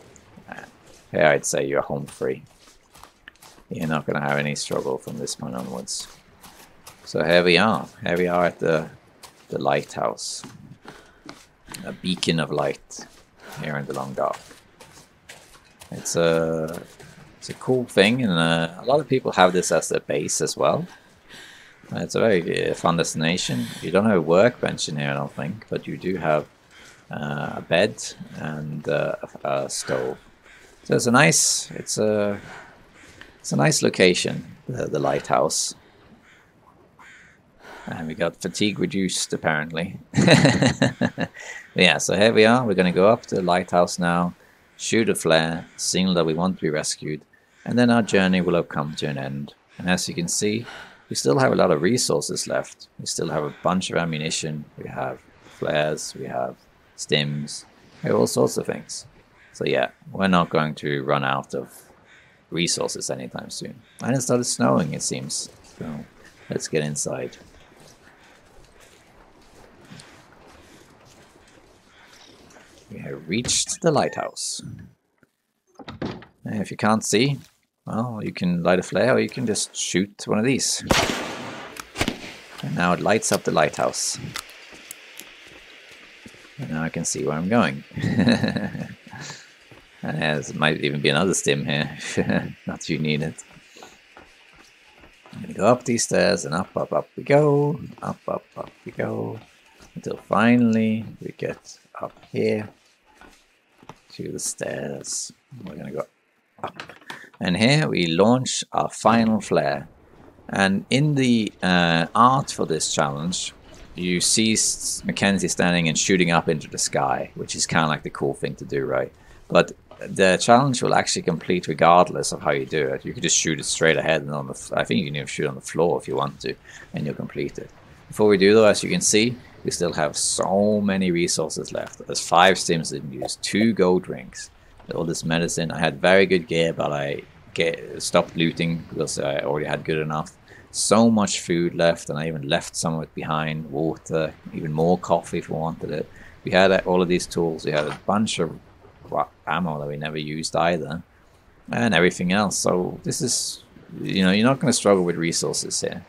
S1: here I'd say you're home free. You're not going to have any struggle from this point onwards. So here we are. Here we are at the, the lighthouse. A beacon of light here in the long dark. It's a, it's a cool thing and uh, a lot of people have this as their base as well. It's a very uh, fun destination. You don't have a workbench in here, I don't think, but you do have uh, a bed and uh, a stove. So it's a nice, it's a, it's a nice location, the, the lighthouse. And we got fatigue reduced, apparently. yeah, so here we are. We're going to go up to the lighthouse now, shoot a flare, signal that we want to be rescued, and then our journey will have come to an end. And as you can see, we still have a lot of resources left. We still have a bunch of ammunition. We have flares. We have stims. We have all sorts of things. So yeah, we're not going to run out of resources anytime soon. And it started snowing, it seems. So let's get inside. We have reached the lighthouse. And if you can't see, well, you can light a flare or you can just shoot one of these. And now it lights up the lighthouse. And now I can see where I'm going. and there might even be another stim here. Not you need it. I'm gonna go up these stairs and up, up, up we go. Up, up, up we go. Until finally we get up here to the stairs. We're gonna go And here we launch our final flare. And in the uh, art for this challenge, you see Mackenzie standing and shooting up into the sky, which is kind of like the cool thing to do, right? But the challenge will actually complete regardless of how you do it. You can just shoot it straight ahead, and on the I think you can even shoot on the floor if you want to, and you'll complete it. Before we do though, as you can see, we still have so many resources left. There's five stims that we use, two gold drinks, all this medicine. I had very good gear, but I get, stopped looting because I already had good enough. So much food left, and I even left some of it behind. Water, even more coffee if we wanted it. We had all of these tools. We had a bunch of ammo that we never used either. and everything else. So this is, you know, you're not going to struggle with resources here.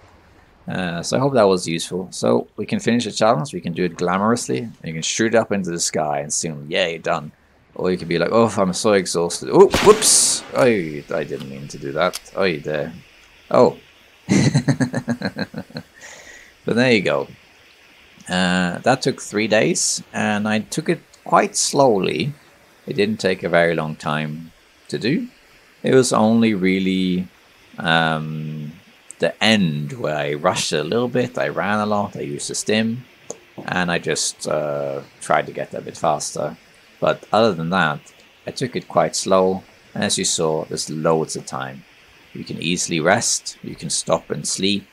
S1: Uh, so I hope that was useful. So we can finish the challenge. We can do it glamorously. You can shoot up into the sky and soon, yay, done. Or you can be like, oh, I'm so exhausted. Oh, whoops! Oh, I didn't mean to do that. Oh, there. Oh. but there you go. Uh, that took three days, and I took it quite slowly. It didn't take a very long time to do. It was only really um, the end where I rushed a little bit. I ran a lot. I used a stim, and I just uh, tried to get a bit faster. But other than that, I took it quite slow. And as you saw, there's loads of time. You can easily rest. You can stop and sleep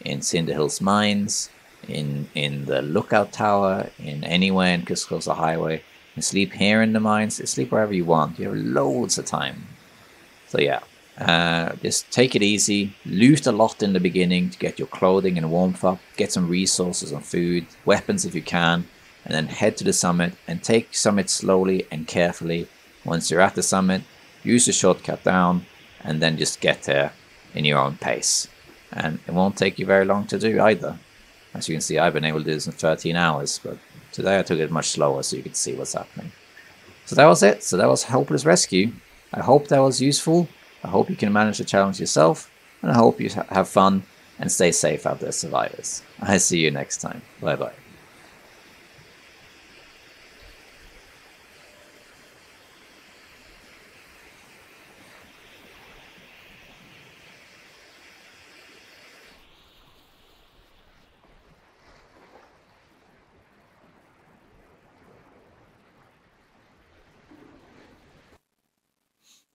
S1: in Cinderhill's mines, in in the lookout tower, in anywhere in Coastal Highway. You sleep here in the mines. You sleep wherever you want. You have loads of time. So yeah, uh, just take it easy, loot a lot in the beginning to get your clothing and warmth up, get some resources and food, weapons if you can, and then head to the summit and take summit slowly and carefully. Once you're at the summit, use the shortcut down and then just get there in your own pace. And it won't take you very long to do either. As you can see, I've been able to do this in 13 hours, but today I took it much slower so you could see what's happening. So that was it. So that was Hopeless Rescue. I hope that was useful. I hope you can manage the challenge yourself, and I hope you have fun and stay safe out there, survivors. I see you next time. Bye bye.